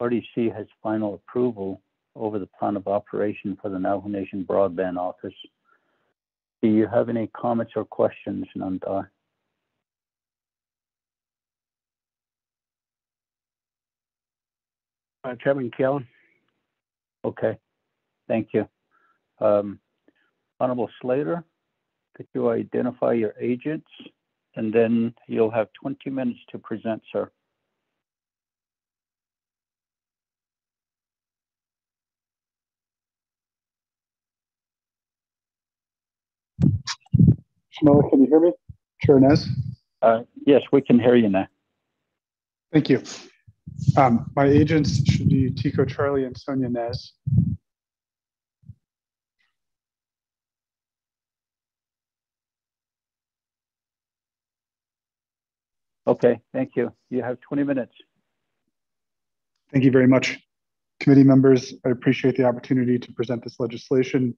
RDC has final approval over the plan of operation for the Navajo Nation Broadband Office. Do you have any comments or questions, Nandai? Uh, Chairman Kee Allen. Okay. Thank you. Um, Honorable Slater, could you identify your agents? And then you'll have 20 minutes to present, sir. Shmela, can you hear me? Chair Nez? Uh, yes, we can hear you now. Thank you. Um, my agents should be Tico Charlie and Sonia Nez. Okay, thank you. You have 20 minutes. Thank you very much. Committee members, I appreciate the opportunity to present this legislation.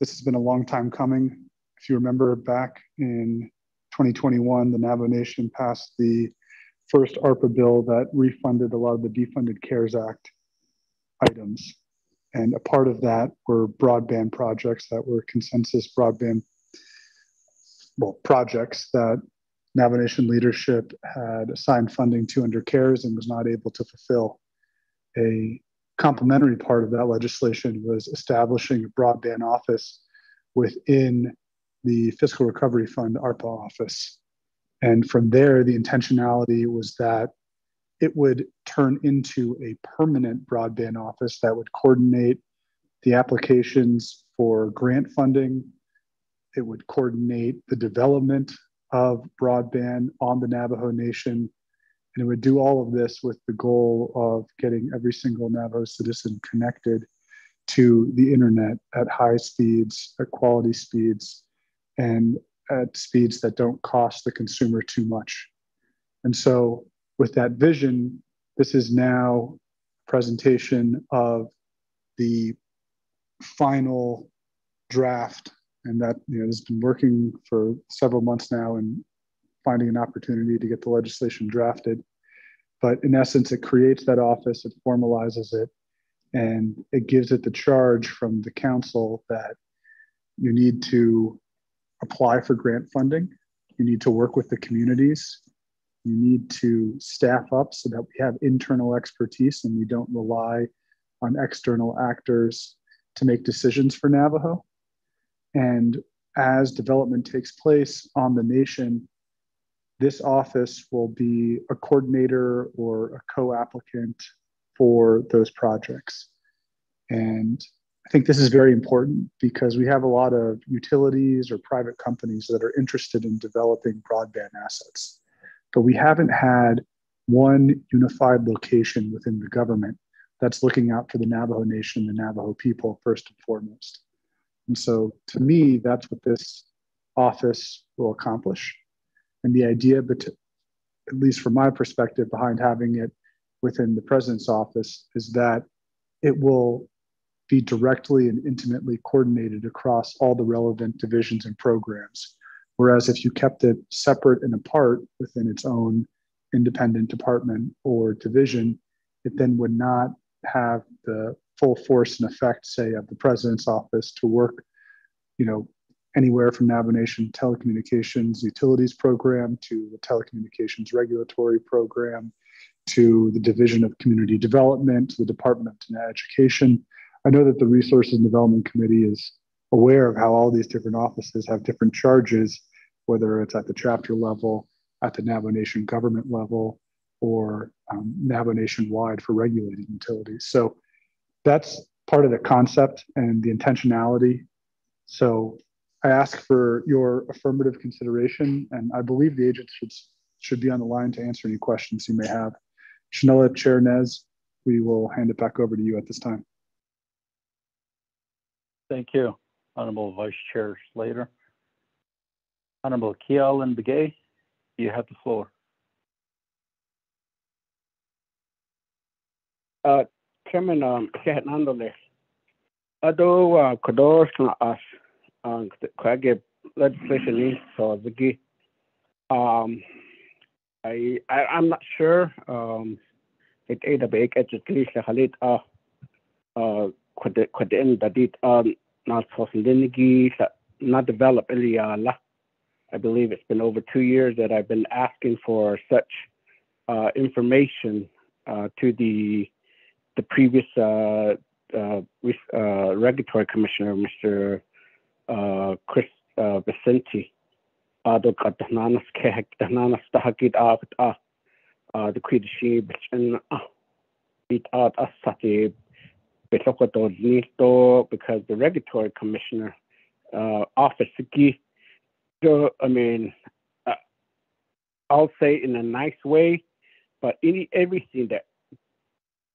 This has been a long time coming. If you remember back in 2021, the Navajo Nation passed the first ARPA bill that refunded a lot of the defunded CARES Act items. And a part of that were broadband projects that were consensus broadband, well, projects that Navajo Nation leadership had assigned funding to under CARES and was not able to fulfill. A complementary part of that legislation was establishing a broadband office within the Fiscal Recovery Fund ARPA office. And from there, the intentionality was that it would turn into a permanent broadband office that would coordinate the applications for grant funding. It would coordinate the development of broadband on the Navajo Nation. And it would do all of this with the goal of getting every single Navajo citizen connected to the internet at high speeds, at quality speeds, and at speeds that don't cost the consumer too much. And so, with that vision, this is now presentation of the final draft, and that you know has been working for several months now and finding an opportunity to get the legislation drafted. But in essence, it creates that office, it formalizes it, and it gives it the charge from the council that you need to apply for grant funding. You need to work with the communities. You need to staff up so that we have internal expertise and we don't rely on external actors to make decisions for Navajo. And as development takes place on the nation, this office will be a coordinator or a co applicant for those projects. And I think this is very important because we have a lot of utilities or private companies that are interested in developing broadband assets. But we haven't had one unified location within the government that's looking out for the Navajo Nation, the Navajo people, first and foremost. And so to me, that's what this office will accomplish. And the idea, but at least from my perspective, behind having it within the president's office is that it will be directly and intimately coordinated across all the relevant divisions and programs. Whereas if you kept it separate and apart within its own independent department or division, it then would not have the full force and effect, say, of the president's office to work, you know, anywhere from Navajo Nation telecommunications utilities program to the telecommunications regulatory program to the Division of Community Development to the Department of Education. I know that the Resources and Development Committee is aware of how all these different offices have different charges, whether it's at the chapter level, at the Navajo Nation government level, or um, Navajo Nation wide for regulated utilities. So that's part of the concept and the intentionality. So I ask for your affirmative consideration, and I believe the agents should, should be on the line to answer any questions you may have. Chanela Chair Nez, we will hand it back over to you at this time. Thank you, Honorable Vice Chair Slater. Honorable Kee Allen Begay, you have the floor. Uh, Chairman, um, Nandole, ado uh, kodor na as ang kage legislation ni so the um I, I I'm not sure um it ada baik at least halit uh uh kod kod en dadit um not Linigi, not develop Iliala. I believe it's been over two years that I've been asking for such uh, information uh, to the the previous uh, uh, uh regulatory commissioner, Mr. Uh, Chris Becenti. the and it out us because the regulatory commissioner uh, office I mean uh, I'll say in a nice way, but any everything that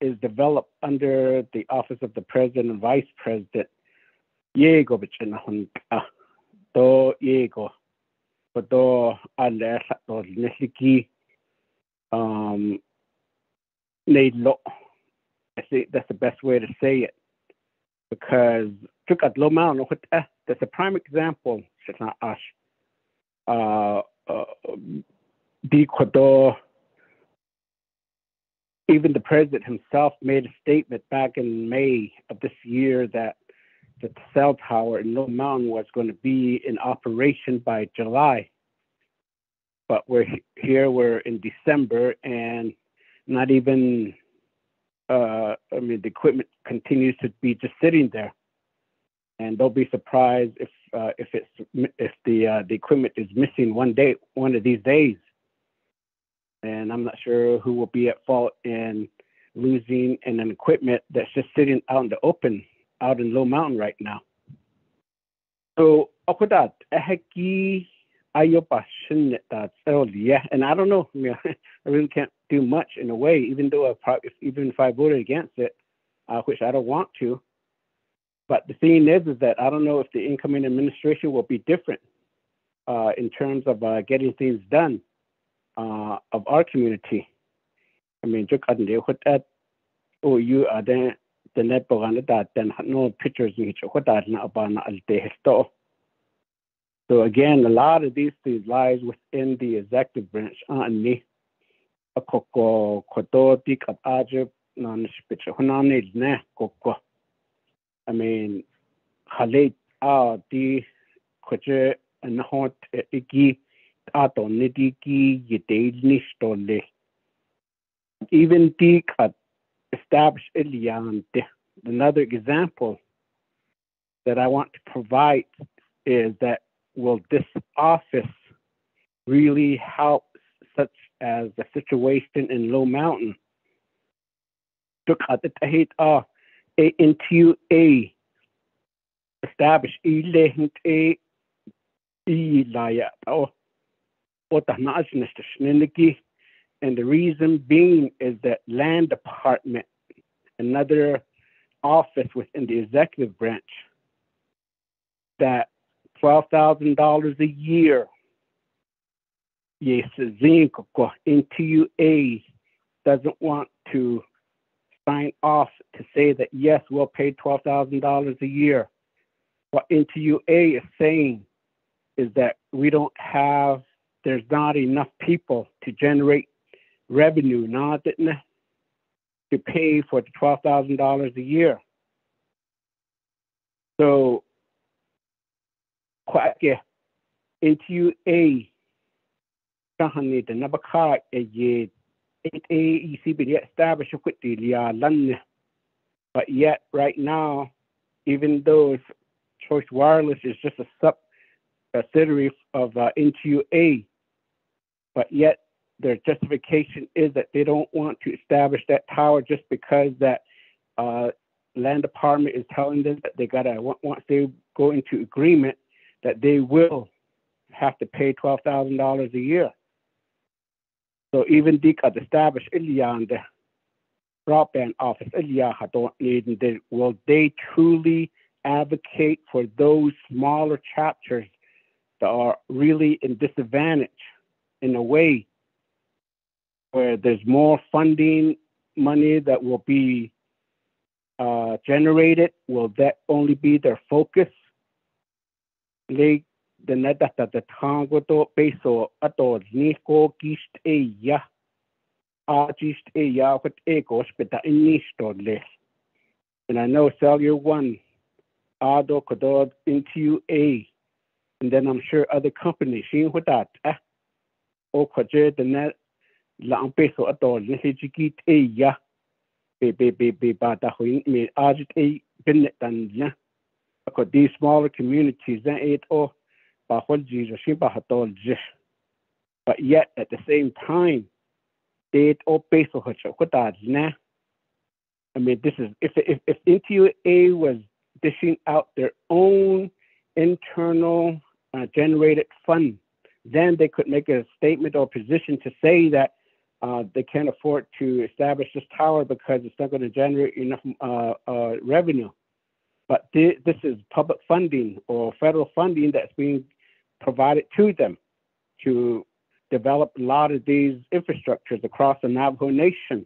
is developed under the office of the president and vice president, yego bichina ah to yego, but do alle to nesiki um lo I think that's the best way to say it. Because that's a prime example uh, uh, the Ecuador, even the president himself made a statement back in May of this year that the cell tower in Low Mountain was going to be in operation by July. But we're here, we're in December, and not even, uh, I mean, the equipment continues to be just sitting there. And they'll be surprised if uh, if it's if the uh, the equipment is missing one day, one of these days. And I'm not sure who will be at fault in losing an equipment that's just sitting out in the open out in Low Mountain right now. So ako that eheki ayo passion that's yeah, and I don't know. I, mean, I really can't do much in a way, even though I probably even if I voted against it, uh, which I don't want to. But the thing is, is that I don't know if the incoming administration will be different uh, in terms of uh, getting things done uh, of our community. I mean, just what that oh you are there the net bogana that then no pictures in each what that na abana al dehesto. So again, a lot of these things lies within the executive branch. Ani akoko koto di kat aje na nishpicha hunani ne koko. I mean, Khalid ah di kwache nahot iki ato yedei nishtole. Even di kat established Iliante. Another example that I want to provide is that will this office really help such as the situation in Low Mountain? Took at the tahit ah a into a establish ilehint a ilaya oh what the and the reason being is that land department, another office within the executive branch, that $12,000 a year, yes, NTUA doesn't want to sign off to say that, yes, we'll pay $12,000 a year. What NTUA is saying is that we don't have, there's not enough people to generate revenue not to pay for the twelve thousand dollars a year. So kwake into a kahani the nabaka a ye it a ECB establish with the but yet right now, even though Choice Wireless is just a sub subsidiary of uh, NTUA, but yet their justification is that they don't want to establish that tower just because that uh, land department is telling them that they gotta once they go into agreement that they will have to pay twelve thousand dollars a year. So even dika establish the broadband office don't need will they truly advocate for those smaller chapters that are really in disadvantage in a way where there's more funding money that will be uh, generated, will that only be their focus? Le the net that the tango to peso le. And I know Cellular One, Ado Kodod into A, and then I'm sure other companies, seeing what that, eh, o kwaje the net la ang peso ato ni si chiki te ya be be be be ba ta hui me ajit e binnet tan ya ko these smaller communities then it o ba hol ji jo shi ba hatol but yet at the same time they o peso ho ko ta na I mean, this is if if if NTUA was dishing out their own internal uh, generated fund, then they could make a statement or position to say that uh, they can't afford to establish this tower because it's not going to generate enough uh, uh, revenue. But th- this is public funding or federal funding that's being provided to them to develop a lot of these infrastructures across the Navajo Nation.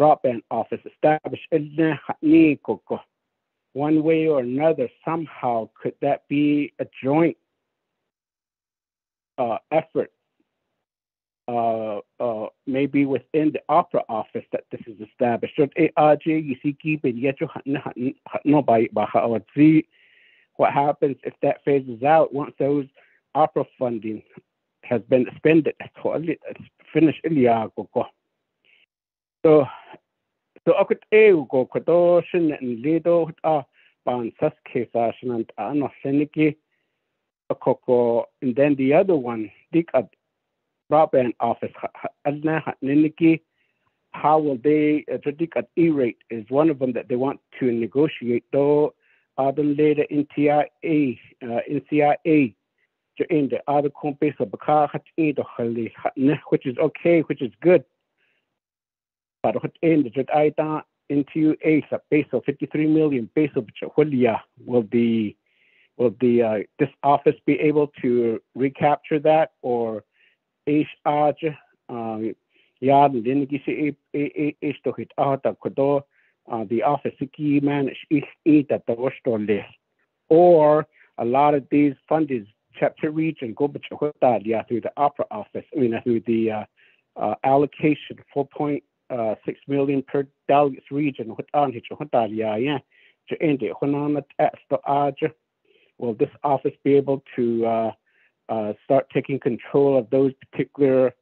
Broadband office established one way or another, somehow, could that be a joint uh, effort, uh, uh, maybe within the ARPA office that this is established? What happens if that phases out once those ARPA funding has been expended. Finish So, so ako e ko ko to shin and lido a ban sas kesa shin and ano shiniki ko and then the other one dik at broadband office adna niniki how will they uh, dik at e rate is one of them that they want to negotiate though other later in TIA uh, in CIA in the other companies of which is okay which is good but what in the ita into a base of 53 million base of will the will the uh, this office be able to recapture that or ish aj um yad din gisi ish to hit out kodo the office ki manage ish that the list or a lot of these funders chapter region go through the ARPA office I mean through the uh, uh, allocation 4.6 uh, million per delegates region to end it will this office be able to uh, uh, start taking control of those particular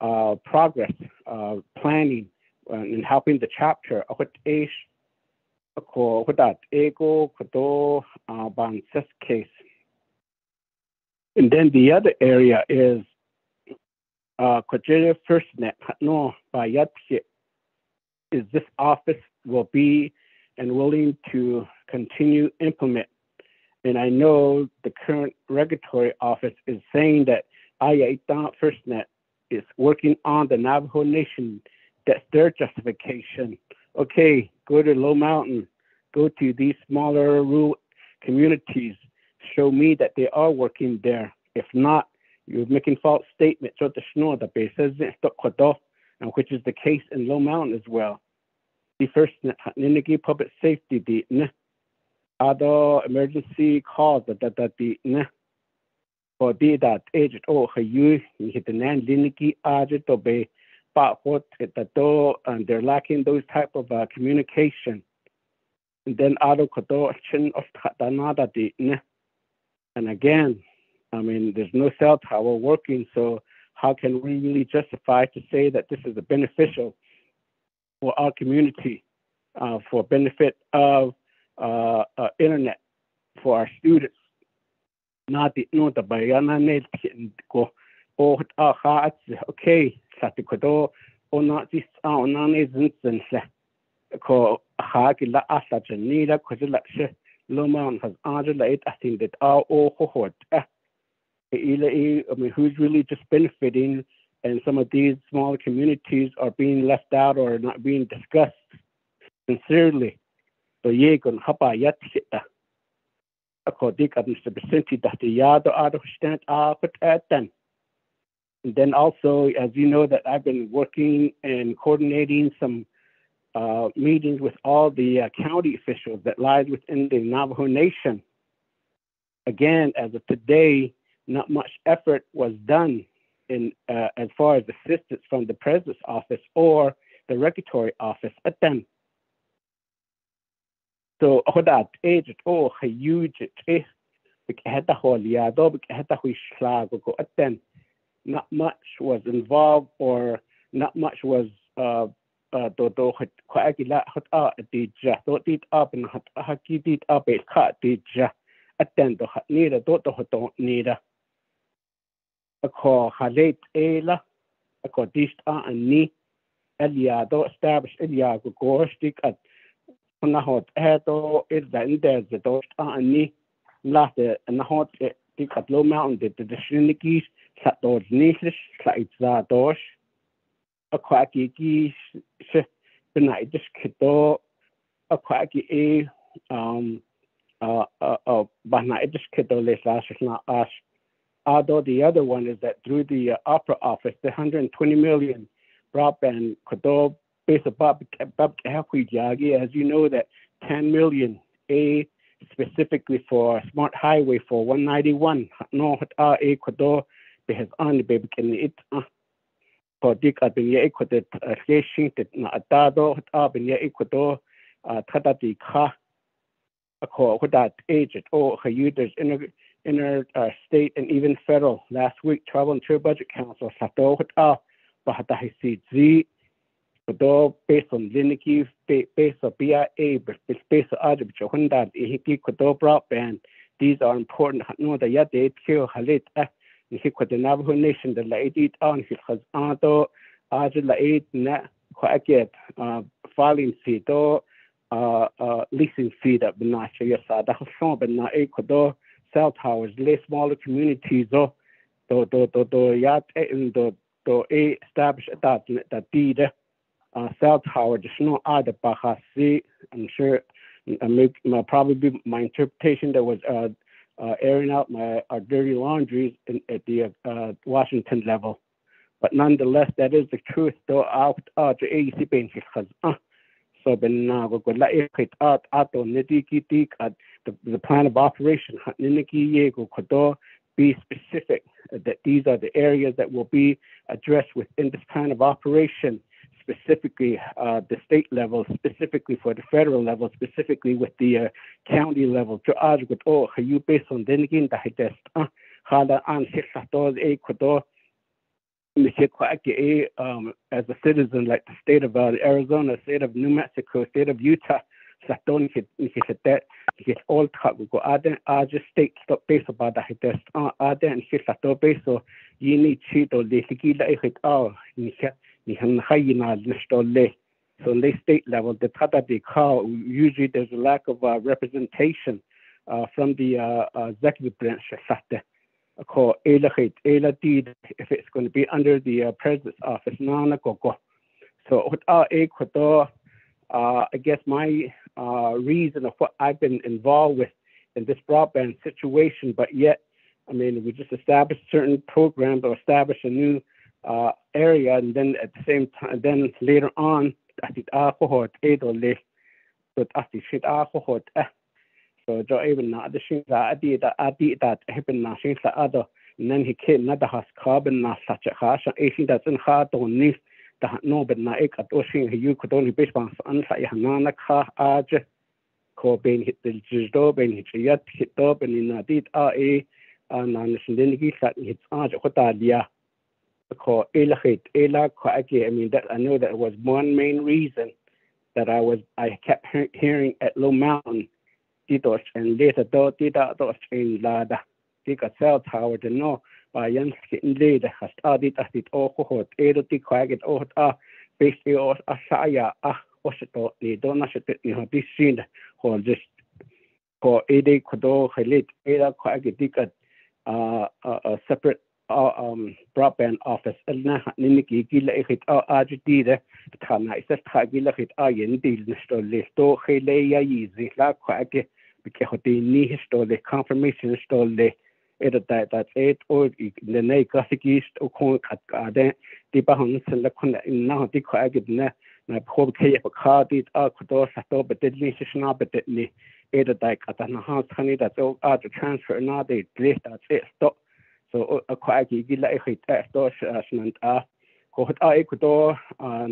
uh, progress uh, planning and helping the chapter? Ego case. And then the other area is uh, First Net no by is this office will be and willing to continue implement. And I know the current regulatory office is saying that Ayaitan FirstNet is working on the Navajo Nation. That's their justification. Okay, go to Low Mountain, go to these smaller rural communities, show me that they are working there. If not, you're making false statements. And which is the case in Low Mountain as well. The first ninigi public safety the ne other emergency calls that that the ne for the that age oh you hit the nan liniki agent to be but what the door and they're lacking those type of uh, communication. And then other chin of tanada the ne and again I mean, there's no cell tower working, so how can we really justify to say that this is a beneficial for our community, uh, for benefit of uh, uh, internet for our students? The no the bayana net ko o ha ha okay sa ti ko do o na ti sa o na ne zin zin se ko ha ki la asa ni la ko la se man has anja la it i think that our o ho ho I mean, who's really just benefiting, and some of these smaller communities are being left out or not being discussed sincerely. So ye gon hapa yat hita. Ako dik Mr. Becenti that the yado at then. And then also, as you know, that I've been working and coordinating some uh, meetings with all the uh, county officials that lies within the Navajo Nation. Again, as of today, not much effort was done in uh, as far as assistance from the president's office or the regulatory office at them. So that age oh huge it not much was involved or not much was uh do do kwa gila hot a di ja do dit up and ha ki dit up e ka di ja atten do ni da do do do ni da ako halet ela ako dist a ani elia do establish elia go gostik at na hot eto is da inde ze do ani la de na hot di kat lo mountain de de shiniki sa do nislis sa itza dos ako aki ki se benai dis kito ako aki e um uh uh uh bahna idis kito les la na as Although the other one is that through the uh, ARPA office, the 120 million broadband kodo base above as you know that 10 million A specifically for Smart Highway for 191 no a kodo behas an baby can it ko uh, dik at bin ye ko det uh, station na atado uh, hot a bin ye ko do thata di kha ko ko that agent or users in inner uh, state and even federal. Last week travel and tour budget council sato hot a bahata hisi zi kodo based on liniki based on BIA based on Honda ihiki kodo broadband these are important. No da ya de kyo halit eh ni ko the Navajo nation the la edit on his khaz ado aj la ed na ko aket filing fee do leasing fee that bina ya sa da khon bina e kodo cell towers less smaller communities do do do do ya do do e establish that that uh, cell tower, there's no other Bahasi. I'm sure my, probably my interpretation that was uh, uh, airing out my uh, dirty laundries in, at the uh, Washington level. But nonetheless, that is the truth. Though out to AEC bench so la e at ato tik at the, plan of operation niki ye go kodo be specific that these are the areas that will be addressed within this plan of operation specifically uh, the state level, specifically for the federal level, specifically with the uh, county level. To ask with oh, you based on then again the test. Hala an sixatos a kodo. Um, as a citizen, like the state of uh, Arizona, state of New Mexico, state of Utah, Saton that his all cut go aden aja state stop base about the test. Aden his sato base so you need to do the sikila ikit oh ni han hayina listolle. So on the state level, the Tata de call, usually there's a lack of uh, representation uh, from the uh, uh executive branch. Call if it's going to be under the uh, president's office. So uh, Ecuador, uh, I guess my uh, reason of what I've been involved with in this broadband situation, but yet, I mean, we just established certain programs or established a new uh, area, and then at the same time, then later on, alcohol edole, but atit shit alcohol eh. So jo even na the shin da adi da adi that happen na shin sa and then he came na the has carbon na such a hash, and shin that's in hard on this. Da no but na ek at oshin you could only base on an sa ya na na ka aj ko ben hit the jdo ben hit yat hit up and in adit a e na na shin den gi sa hit aj ko ta dia ko ilachit ila ko I mean that I know that was one main reason that I was I kept he hearing at Low Mountain titos and later do tita dos in lada tika cell tower to know by yan skin later has studied at it o ko hot edo ti kwagit o a basically o asaya a o to ni do na shit ni ho disin ho just ko ede ko do khalit eda kwagit tikat uh, a separate um, broadband office. Na niniki gila ikit a ajidide kana isa ta gila ikit a yen dil nisto listo khile ya yizi la kwake bike hoti ni histo le confirmation sto le era da da et o le nei kasikist o kon kat ka de di ba hon sen la kon na di kwake na na ko ke pa kha di a khodo sa to betel ni shna betel ni era da ka ta na ha khani da to a transfer na de le da et stop. So a kwagi gila e khit e to snant a ko a ko do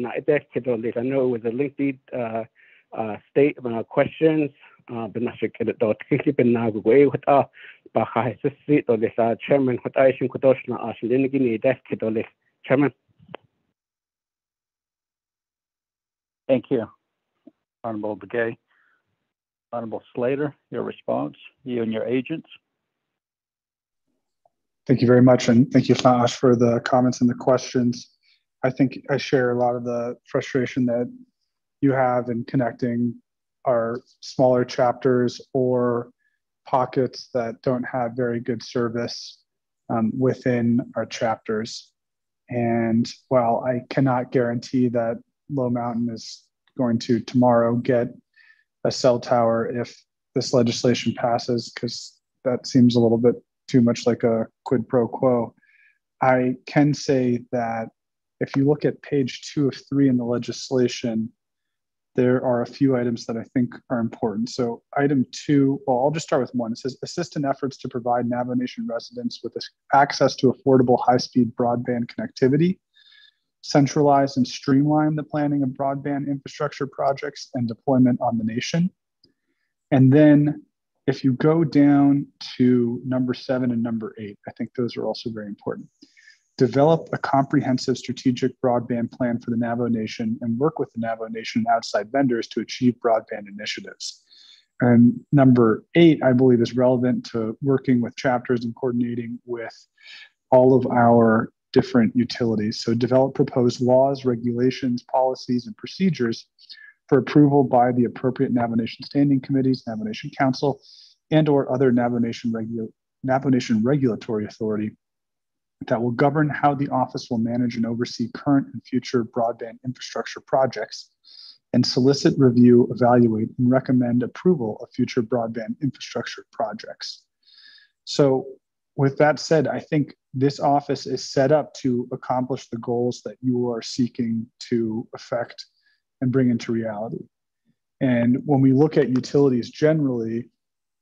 na ide ke do le no with a lengthy uh, uh, state uh, questions uh, ben na ke kiki ben na go a ba kha se si do le sa chairman hat a shin ko do na a shin le ni de ke do le chairman Thank you, Honorable Begay. Honorable Slater, your response, you and your agents. Thank you very much. And thank you, Fash, for the comments and the questions. I think I share a lot of the frustration that you have in connecting our smaller chapters or pockets that don't have very good service um, within our chapters. And while I cannot guarantee that Low Mountain is going to tomorrow get a cell tower if this legislation passes, because that seems a little bit too much like a quid pro quo. I can say that if you look at page two of three in the legislation, there are a few items that I think are important. So item two, well, I'll just start with one. It says assist in efforts to provide Navajo Nation residents with access to affordable high-speed broadband connectivity, centralize and streamline the planning of broadband infrastructure projects and deployment on the nation. And then if you go down to number seven and number eight, I think those are also very important develop a comprehensive strategic broadband plan for the Navajo Nation and work with the Navajo Nation and outside vendors to achieve broadband initiatives. And number eight, I believe, is relevant to working with chapters and coordinating with all of our different utilities. So develop proposed laws, regulations, policies, and procedures for approval by the appropriate Navajo Nation standing committees, Navajo Nation Council, and or other Navajo Nation, regu- Navajo Nation regulatory authority that will govern how the office will manage and oversee current and future broadband infrastructure projects and solicit, review, evaluate, and recommend approval of future broadband infrastructure projects. So, with that said, I think this office is set up to accomplish the goals that you are seeking to affect and bring into reality. And when we look at utilities generally,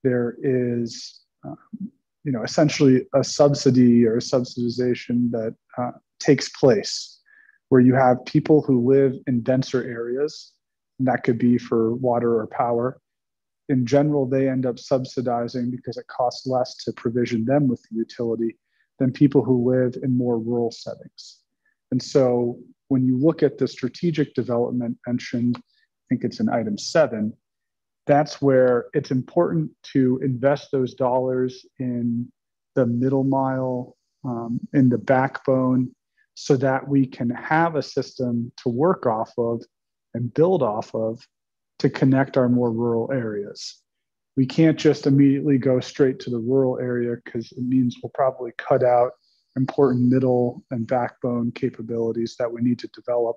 there is um, you know, essentially a subsidy or a subsidization that uh, takes place where you have people who live in denser areas, and that could be for water or power. In general, they end up subsidizing because it costs less to provision them with the utility than people who live in more rural settings. And so when you look at the strategic development mentioned, I think it's in item seven, that's where it's important to invest those dollars in the middle mile, um, in the backbone, so that we can have a system to work off of and build off of to connect our more rural areas. We can't just immediately go straight to the rural area because it means we'll probably cut out important middle and backbone capabilities that we need to develop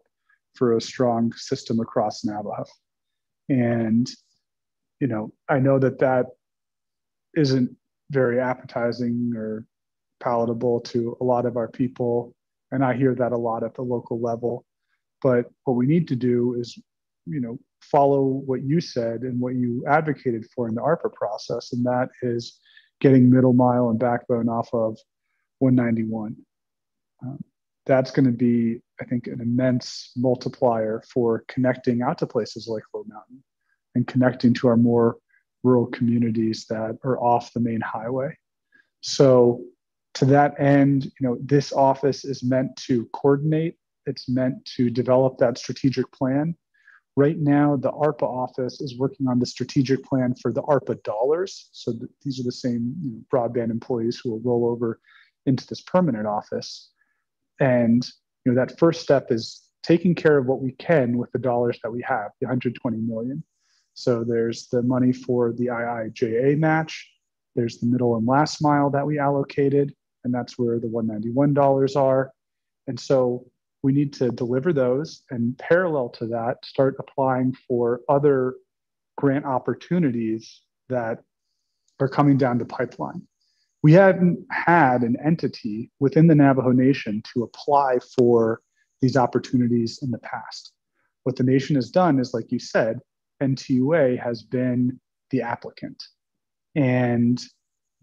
for a strong system across Navajo. And you know, I know that that isn't very appetizing or palatable to a lot of our people. And I hear that a lot at the local level. But what we need to do is, you know, follow what you said and what you advocated for in the ARPA process, and that is getting middle mile and backbone off of 191. Um, that's going to be, I think, an immense multiplier for connecting out to places like Low Mountain and connecting to our more rural communities that are off the main highway. So to that end, you know, this office is meant to coordinate, it's meant to develop that strategic plan. Right now, the ARPA office is working on the strategic plan for the ARPA dollars. So th- these are the same you know, broadband employees who will roll over into this permanent office. And you know, that first step is taking care of what we can with the dollars that we have, the 120 million. So there's the money for the IIJA match. There's the middle and last mile that we allocated, and that's where the $191 are. And so we need to deliver those and parallel to that, start applying for other grant opportunities that are coming down the pipeline. We haven't had an entity within the Navajo Nation to apply for these opportunities in the past. What the nation has done is, like you said, NTUA has been the applicant. And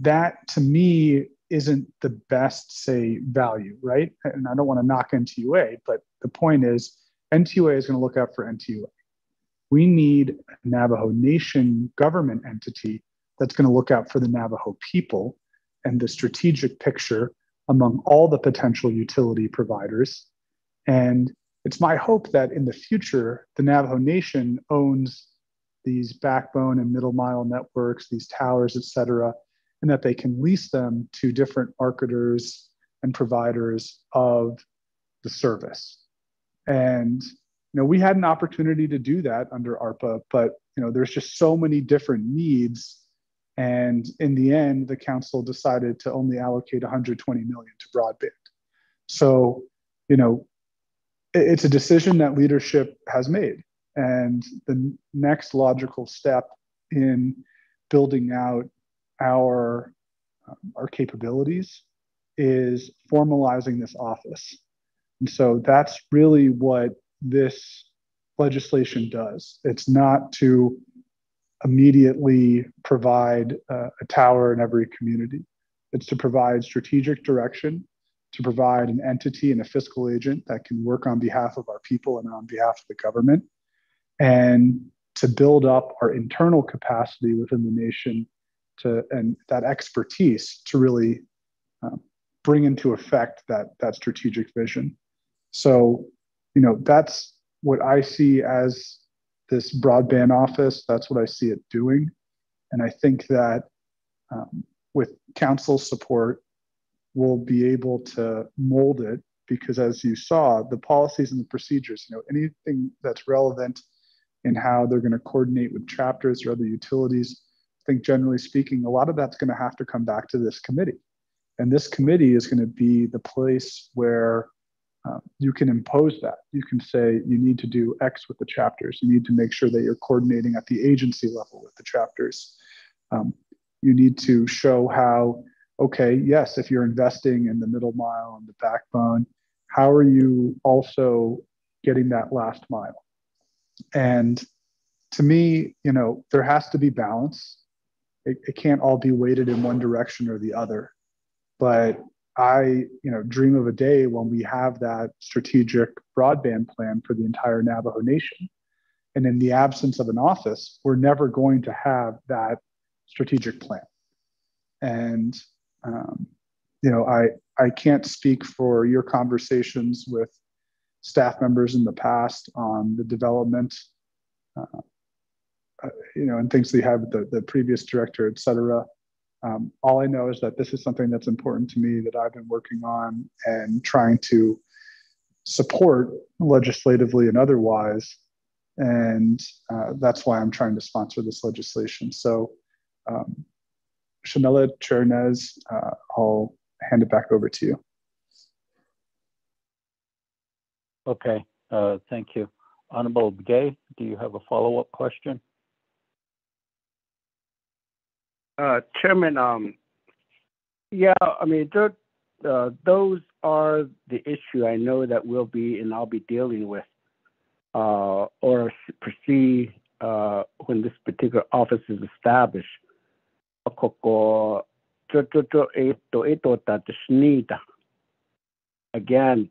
that to me isn't the best, say, value, right? And I don't want to knock NTUA, but the point is NTUA is going to look out for NTUA. We need a Navajo Nation government entity that's going to look out for the Navajo people and the strategic picture among all the potential utility providers. And it's my hope that in the future, the Navajo Nation owns these backbone and middle mile networks, these towers, et cetera, and that they can lease them to different marketers and providers of the service. And you know, we had an opportunity to do that under ARPA, but you know, there's just so many different needs. And in the end, the council decided to only allocate 120 million to broadband. So, you know, it's a decision that leadership has made. And the next logical step in building out our, um, our capabilities is formalizing this office. And so that's really what this legislation does. It's not to immediately provide uh, a tower in every community. It's to provide strategic direction, to provide an entity and a fiscal agent that can work on behalf of our people and on behalf of the government, and to build up our internal capacity within the nation to and that expertise to really um, bring into effect that that strategic vision. So, you know, that's what I see as this broadband office. That's what I see it doing, and I think that um, with council support, we'll be able to mold it because, as you saw, the policies and the procedures. You know, anything that's relevant in how they're going to coordinate with chapters or other utilities. I think generally speaking, a lot of that's going to have to come back to this committee. And this committee is going to be the place where um, you can impose that. You can say you need to do X with the chapters. You need to make sure that you're coordinating at the agency level with the chapters. Um, you need to show how, okay, yes, if you're investing in the middle mile and the backbone, how are you also getting that last mile? And to me, you know, there has to be balance. It, it can't all be weighted in one direction or the other. But I, you know, dream of a day when we have that strategic broadband plan for the entire Navajo Nation. And in the absence of an office, we're never going to have that strategic plan. And um, you know, I I can't speak for your conversations with staff members in the past on the development, uh, uh, you know, and things they had with the, the previous director, et cetera. Um, all I know is that this is something that's important to me that I've been working on and trying to support legislatively and otherwise. And uh, that's why I'm trying to sponsor this legislation. So, um, Shanella Chair Nez, uh, I'll hand it back over to you. Okay, uh, thank you. Honorable Gay, do you have a follow-up question? Uh, Chairman, um, yeah, I mean, uh, those are the issue I know that we'll be and I'll be dealing with uh, or proceed uh, when this particular office is established. Again,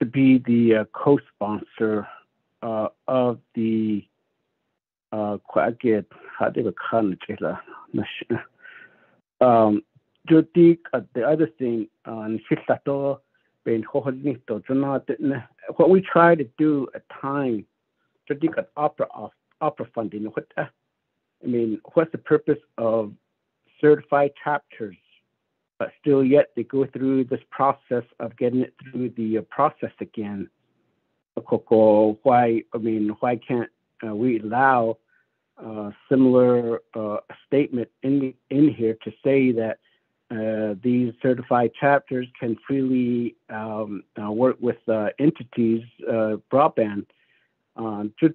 to be the uh, co-sponsor uh, of the uh, Quagget um, the other thing on what we try to do at time at ARPA ARPA funding what I mean what's the purpose of certified chapters but still yet they go through this process of getting it through the uh, process again. Why, I mean, why can't uh, we allow uh, similar statement in in here to say that uh, these certified chapters can freely um, uh, work with uh, entities broadband. To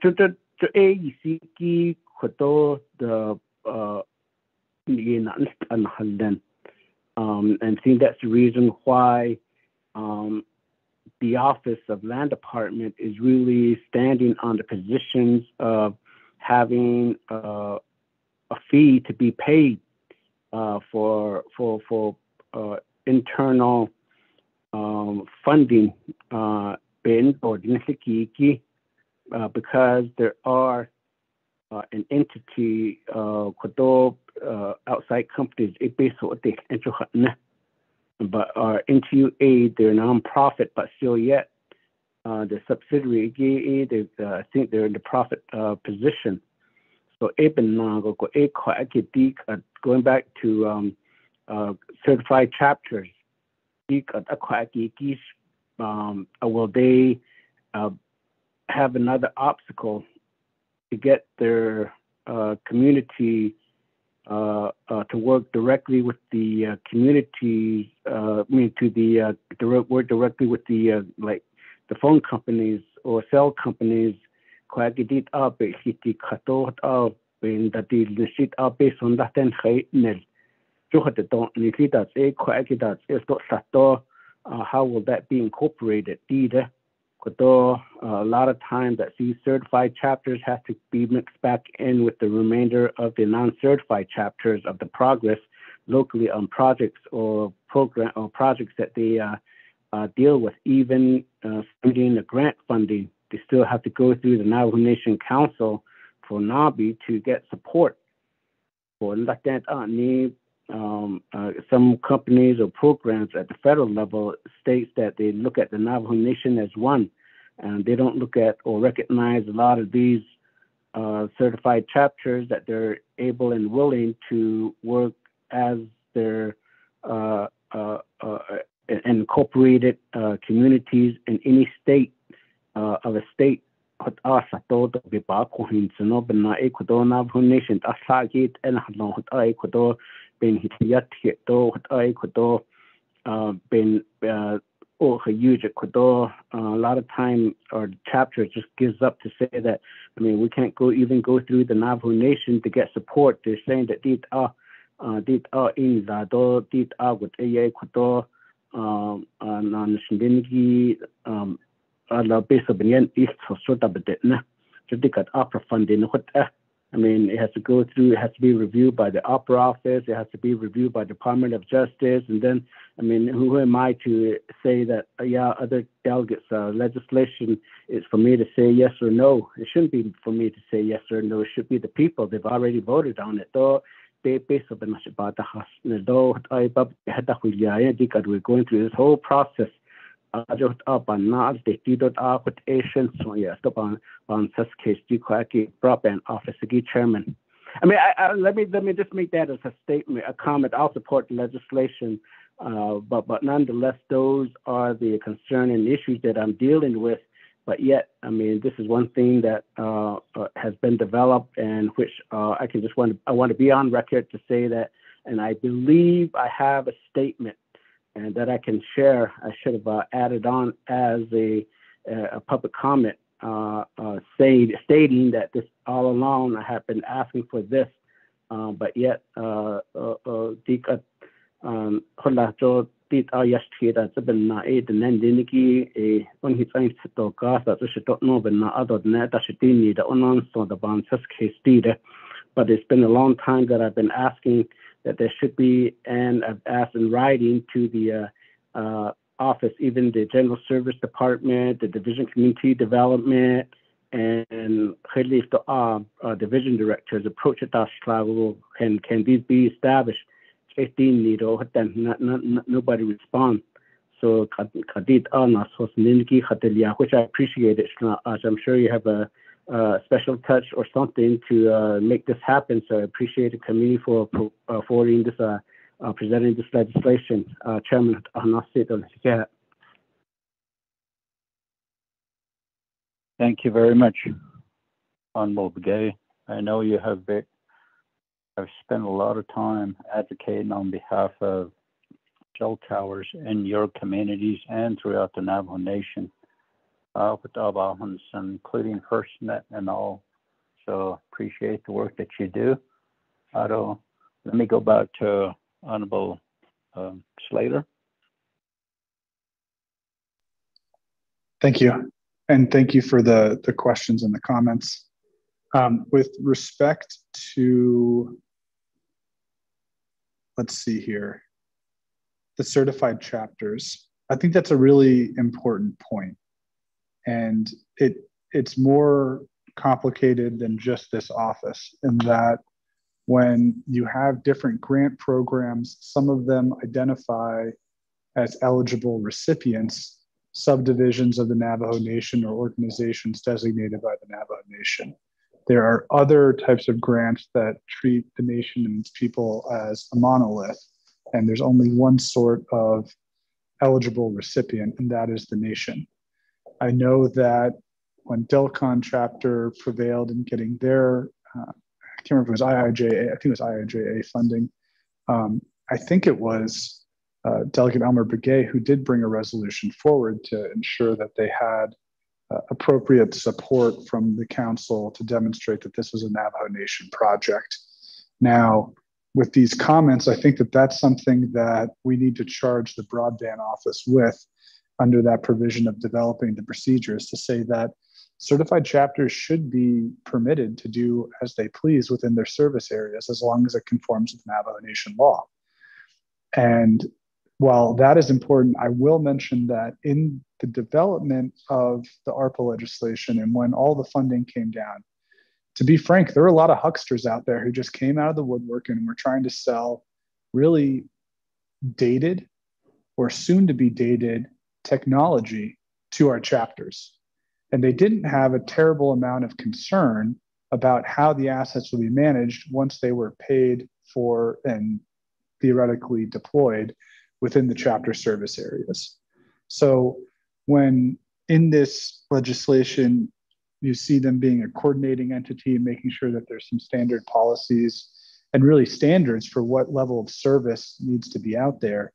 um, and I think that's the reason why um, the Office of Land Department is really standing on the positions of having uh, a fee to be paid uh, for for for uh, internal um, funding uh, uh, because there are uh, an entity uh, uh, outside companies but our NTUA they're nonprofit but still yet uh, the subsidiary they, uh, I think they're in the profit uh, position. So going back to um, uh, certified chapters. Um, will they uh, have another obstacle to get their uh, community uh, uh, to work directly with the uh, community, uh, I mean, to the direct, work directly with the like the phone companies or cell companies. How will that be incorporated? Although uh, a lot of times that these certified chapters have to be mixed back in with the remainder of the non-certified chapters of the progress locally on projects or program or projects that they uh, uh, deal with. Even uh, submitting the grant funding, they still have to go through the Navajo Nation Council for NABI to get support. For that, um, uh, some companies or programs at the federal level states that they look at the Navajo Nation as one, and they don't look at or recognize a lot of these uh, certified chapters that they're able and willing to work as their uh, uh, uh incorporated uh, communities in any state of a state. Hot asa todo bi ba ko hin no ben na e ko do na bhun nation ta sa git en halong hot ai ko do ben hitiyat he to ai kudo uh, ben uh, huge a lot of time our chapter just gives up to say that I mean we can't go even go through the Navajo Nation to get support. They're saying that dit ah dit ah in la do dit ah with a kudo um na shindingi um ala besa benyan is so sort of bit na jadi kat ARPA funding what I mean, it has to go through, it has to be reviewed by the upper Office, it has to be reviewed by Department of Justice, and then, I mean, who am I to say that, uh, yeah, other delegates' uh, legislation is for me to say yes or no? It shouldn't be for me to say yes or no. It should be the people. They've already voted on it. We're going through this whole process just up on not the dot application so yeah stop on on such case do broadband office chairman I mean, I, I, let me let me just make that as a statement, a comment. I'll support the legislation, uh, but but nonetheless, those are the concerning issues that I'm dealing with. But yet, I mean, this is one thing that uh, uh, has been developed, and which uh, I can just want to I want to be on record to say that, and I believe I have a statement and that I can share. I should have uh, added on as a, a public comment uh, uh, say, stating that this all along I have been asking for this, uh, but yet uh, um, tit na on hi tsain to ka sa to shito no ben na da ban but it's been a long time that I've been asking that there should be, an asked in writing to the uh, uh, office, even the General Service Department, the Division Community Development, and the uh, uh, division directors approach it can can these be established? nobody respond. So kadit ana sos ninki khatelia, which I appreciate it. as I'm sure you have a special touch or something to uh, make this happen. So I appreciate the committee for, uh, forwarding this, uh, uh, presenting this legislation. Uh, Chairman his cat Thank you very much, Honorable Begay. I know you have been, have spent a lot of time advocating on behalf of cell towers in your communities and throughout the Navajo Nation uh, with Albahans, including FirstNet and all. So appreciate the work that you do. Otto, let me go back to Honorable um, Slater. Thank you. And thank you for the, the questions and the comments. Um, with respect to, let's see here, the certified chapters, I think that's a really important point and it it's more complicated than just this office in that when you have different grant programs some of them identify as eligible recipients subdivisions of the navajo nation or organizations designated by the navajo nation. There are other types of grants that treat the nation and its people as a monolith and there's only one sort of eligible recipient and that is the nation I know that when Dilkon chapter prevailed in getting their, uh, I can't remember if it was IIJA, I think it was IIJA funding. Um, I think it was uh, Delegate Elmer Begay who did bring a resolution forward to ensure that they had uh, appropriate support from the council to demonstrate that this was a Navajo Nation project. Now, with these comments, I think that that's something that we need to charge the broadband office with under that provision of developing the procedures to say that certified chapters should be permitted to do as they please within their service areas as long as it conforms with Navajo Nation law. And while that is important, I will mention that in the development of the ARPA legislation and when all the funding came down, to be frank, there were a lot of hucksters out there who just came out of the woodwork and were trying to sell really dated or soon to be dated technology to our chapters. And they didn't have a terrible amount of concern about how the assets would be managed once they were paid for and theoretically deployed within the chapter service areas. So when in this legislation, you see them being a coordinating entity, making sure that there's some standard policies and really standards for what level of service needs to be out there.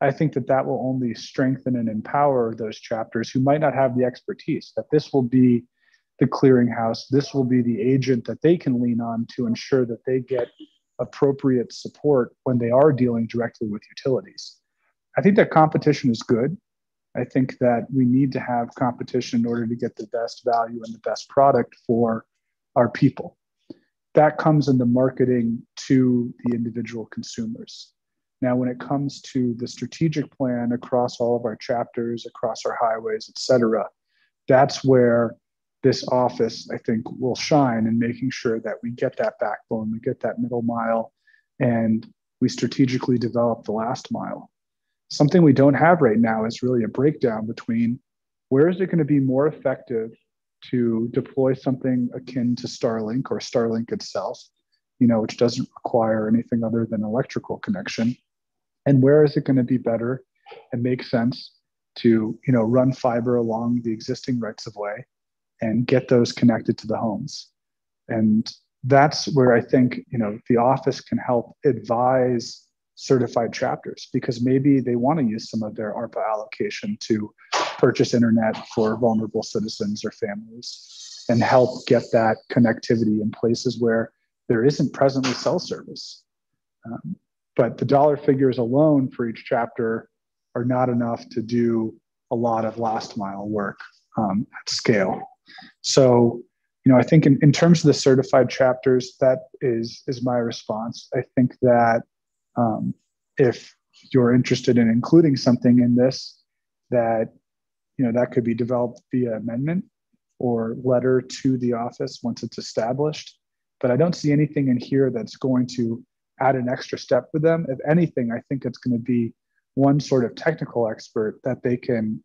I think that that will only strengthen and empower those chapters who might not have the expertise, that this will be the clearinghouse, this will be the agent that they can lean on to ensure that they get appropriate support when they are dealing directly with utilities. I think that competition is good. I think that we need to have competition in order to get the best value and the best product for our people. That comes in the marketing to the individual consumers. Now, when it comes to the strategic plan across all of our chapters, across our highways, et cetera, that's where this office, I think, will shine in making sure that we get that backbone, we get that middle mile, and we strategically develop the last mile. Something we don't have right now is really a breakdown between where is it going to be more effective to deploy something akin to Starlink or Starlink itself, you know, which doesn't require anything other than electrical connection, and where is it going to be better and make sense to, you know, run fiber along the existing rights of way and get those connected to the homes. And that's where I think, you know, the office can help advise certified chapters because maybe they want to use some of their ARPA allocation to purchase internet for vulnerable citizens or families and help get that connectivity in places where there isn't presently cell service. Um, but the dollar figures alone for each chapter are not enough to do a lot of last mile work um, at scale. So, you know, I think in, in terms of the certified chapters, that is is my response. I think that um, if you're interested in including something in this, that you know that could be developed via amendment or letter to the office once it's established. But I don't see anything in here that's going to add an extra step for them. If anything, I think it's going to be one sort of technical expert that they can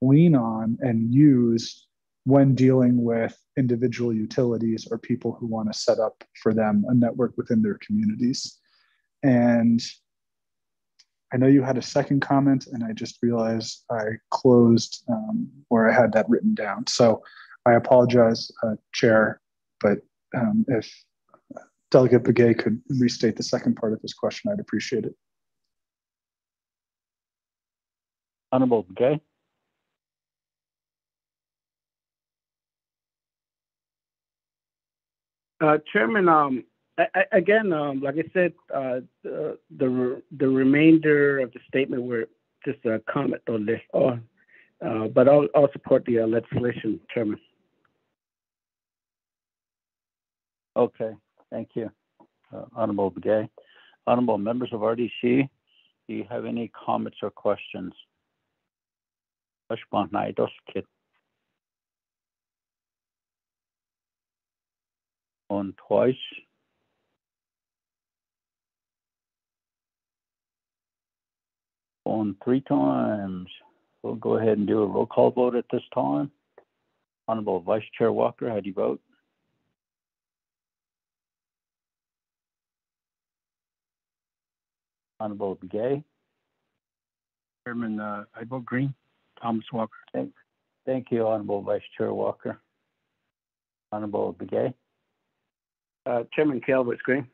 lean on and use when dealing with individual utilities or people who want to set up for them a network within their communities. And I know you had a second comment, and I just realized I closed um, where I had that written down. So I apologize, uh, Chair, but um, if Delegate Begay could restate the second part of his question, I'd appreciate it. Honorable Begay. Uh, Chairman, um, I, I, again, um, like I said, uh, the, the the remainder of the statement were just a comment on this, uh, uh, but I'll, I'll support the uh, legislation, Chairman. Okay, thank you, uh, Honorable Begay. Honorable members of RDC, do you have any comments or questions? On twice. On three times. We'll go ahead and do a roll call vote at this time. Honorable Vice Chair Walker, how do you vote? Honorable Begay? Chairman, uh, I vote green. Thomas Walker. Thank, thank you, Honorable Vice Chair Walker. Honorable Begay. Uh, Chairman Calvert Green.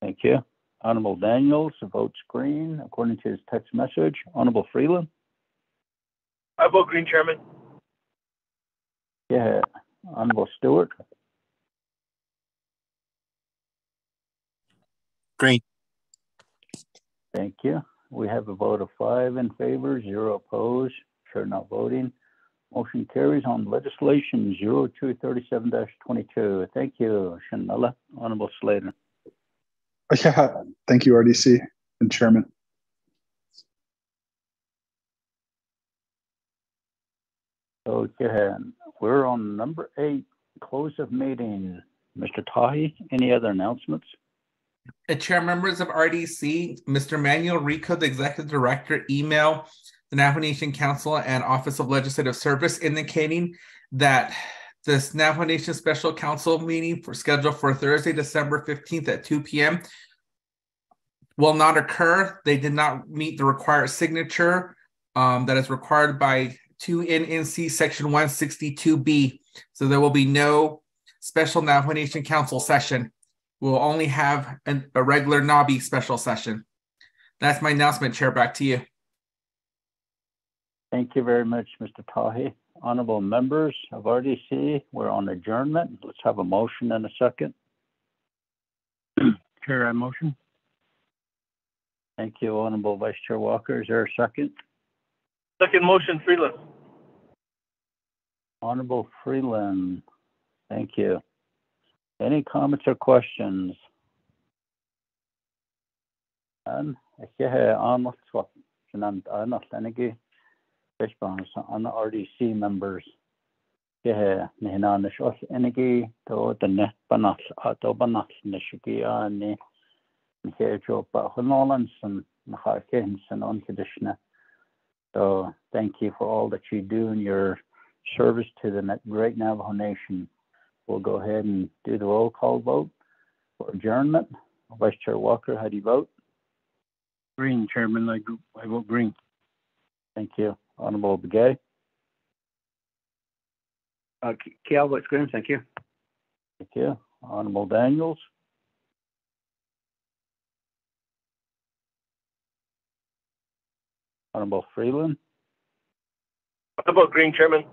Thank you. Honorable Daniels votes green according to his text message. Honorable Freeland. I vote green, Chairman. Yeah. Honorable Stewart. Green. Thank you. We have a vote of five in favor, zero opposed, chair not voting. Motion carries on legislation 0237-22. Thank you, Shanella. Honorable Slater. Yeah, thank you, RDC and Chairman. Okay, we're on number eight, close of meeting. Mr. Tahi, any other announcements? Chair members of RDC, Mr. Manuel Rico, the Executive Director, email the Navajo Nation Council and Office of Legislative Service indicating that this Navajo Nation Special Council meeting for scheduled for Thursday, December 15th at 2 p.m. will not occur. They did not meet the required signature um, that is required by 2 NNC Section 162B. So there will be no special Navajo Nation Council session. We'll only have an, a regular NABI special session. That's my announcement, Chair. Back to you. Thank you very much, Mr. Tahi. Honorable members of RDC, we're on adjournment. Let's have a motion and a second. Chair, I motion. Thank you, Honorable Vice Chair Walker. Is there a second? Second motion, Freeland. Honorable Freeland, thank you. Any comments or questions? An ihe anot swat sinan anot lenigi fishbans an RDC members. Ihe nihna nishos to the net banat ato banat nishigi ani ihe jo pa honolans and naharkins and unconditional. So thank you for all that you do in your service to the great Navajo Nation. We'll go ahead and do the roll call vote for adjournment. Vice Chair Walker, how do you vote? Green, Chairman. I, I vote green. Thank you. Honorable Begay? Uh, Kiel votes green. Thank you. Thank you. Honorable Daniels? Honorable Freeland? I vote green, Chairman.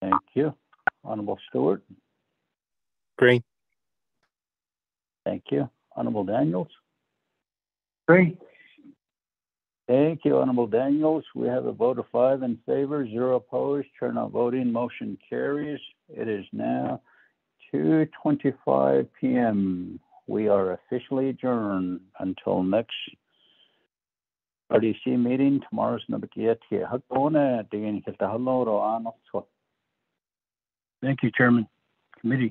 Thank you. Honorable Stewart? Green. Thank you. Honorable Daniels? Green. Thank you, Honorable Daniels. We have a vote of five in favor, zero opposed, chair not voting, motion carries. It is now 2:25 PM. We are officially adjourned until next RDC meeting. Tomorrow's Naabik'íyáti'. Hakona, tingin kita haloro ano. Thank you, Chairman. Committee.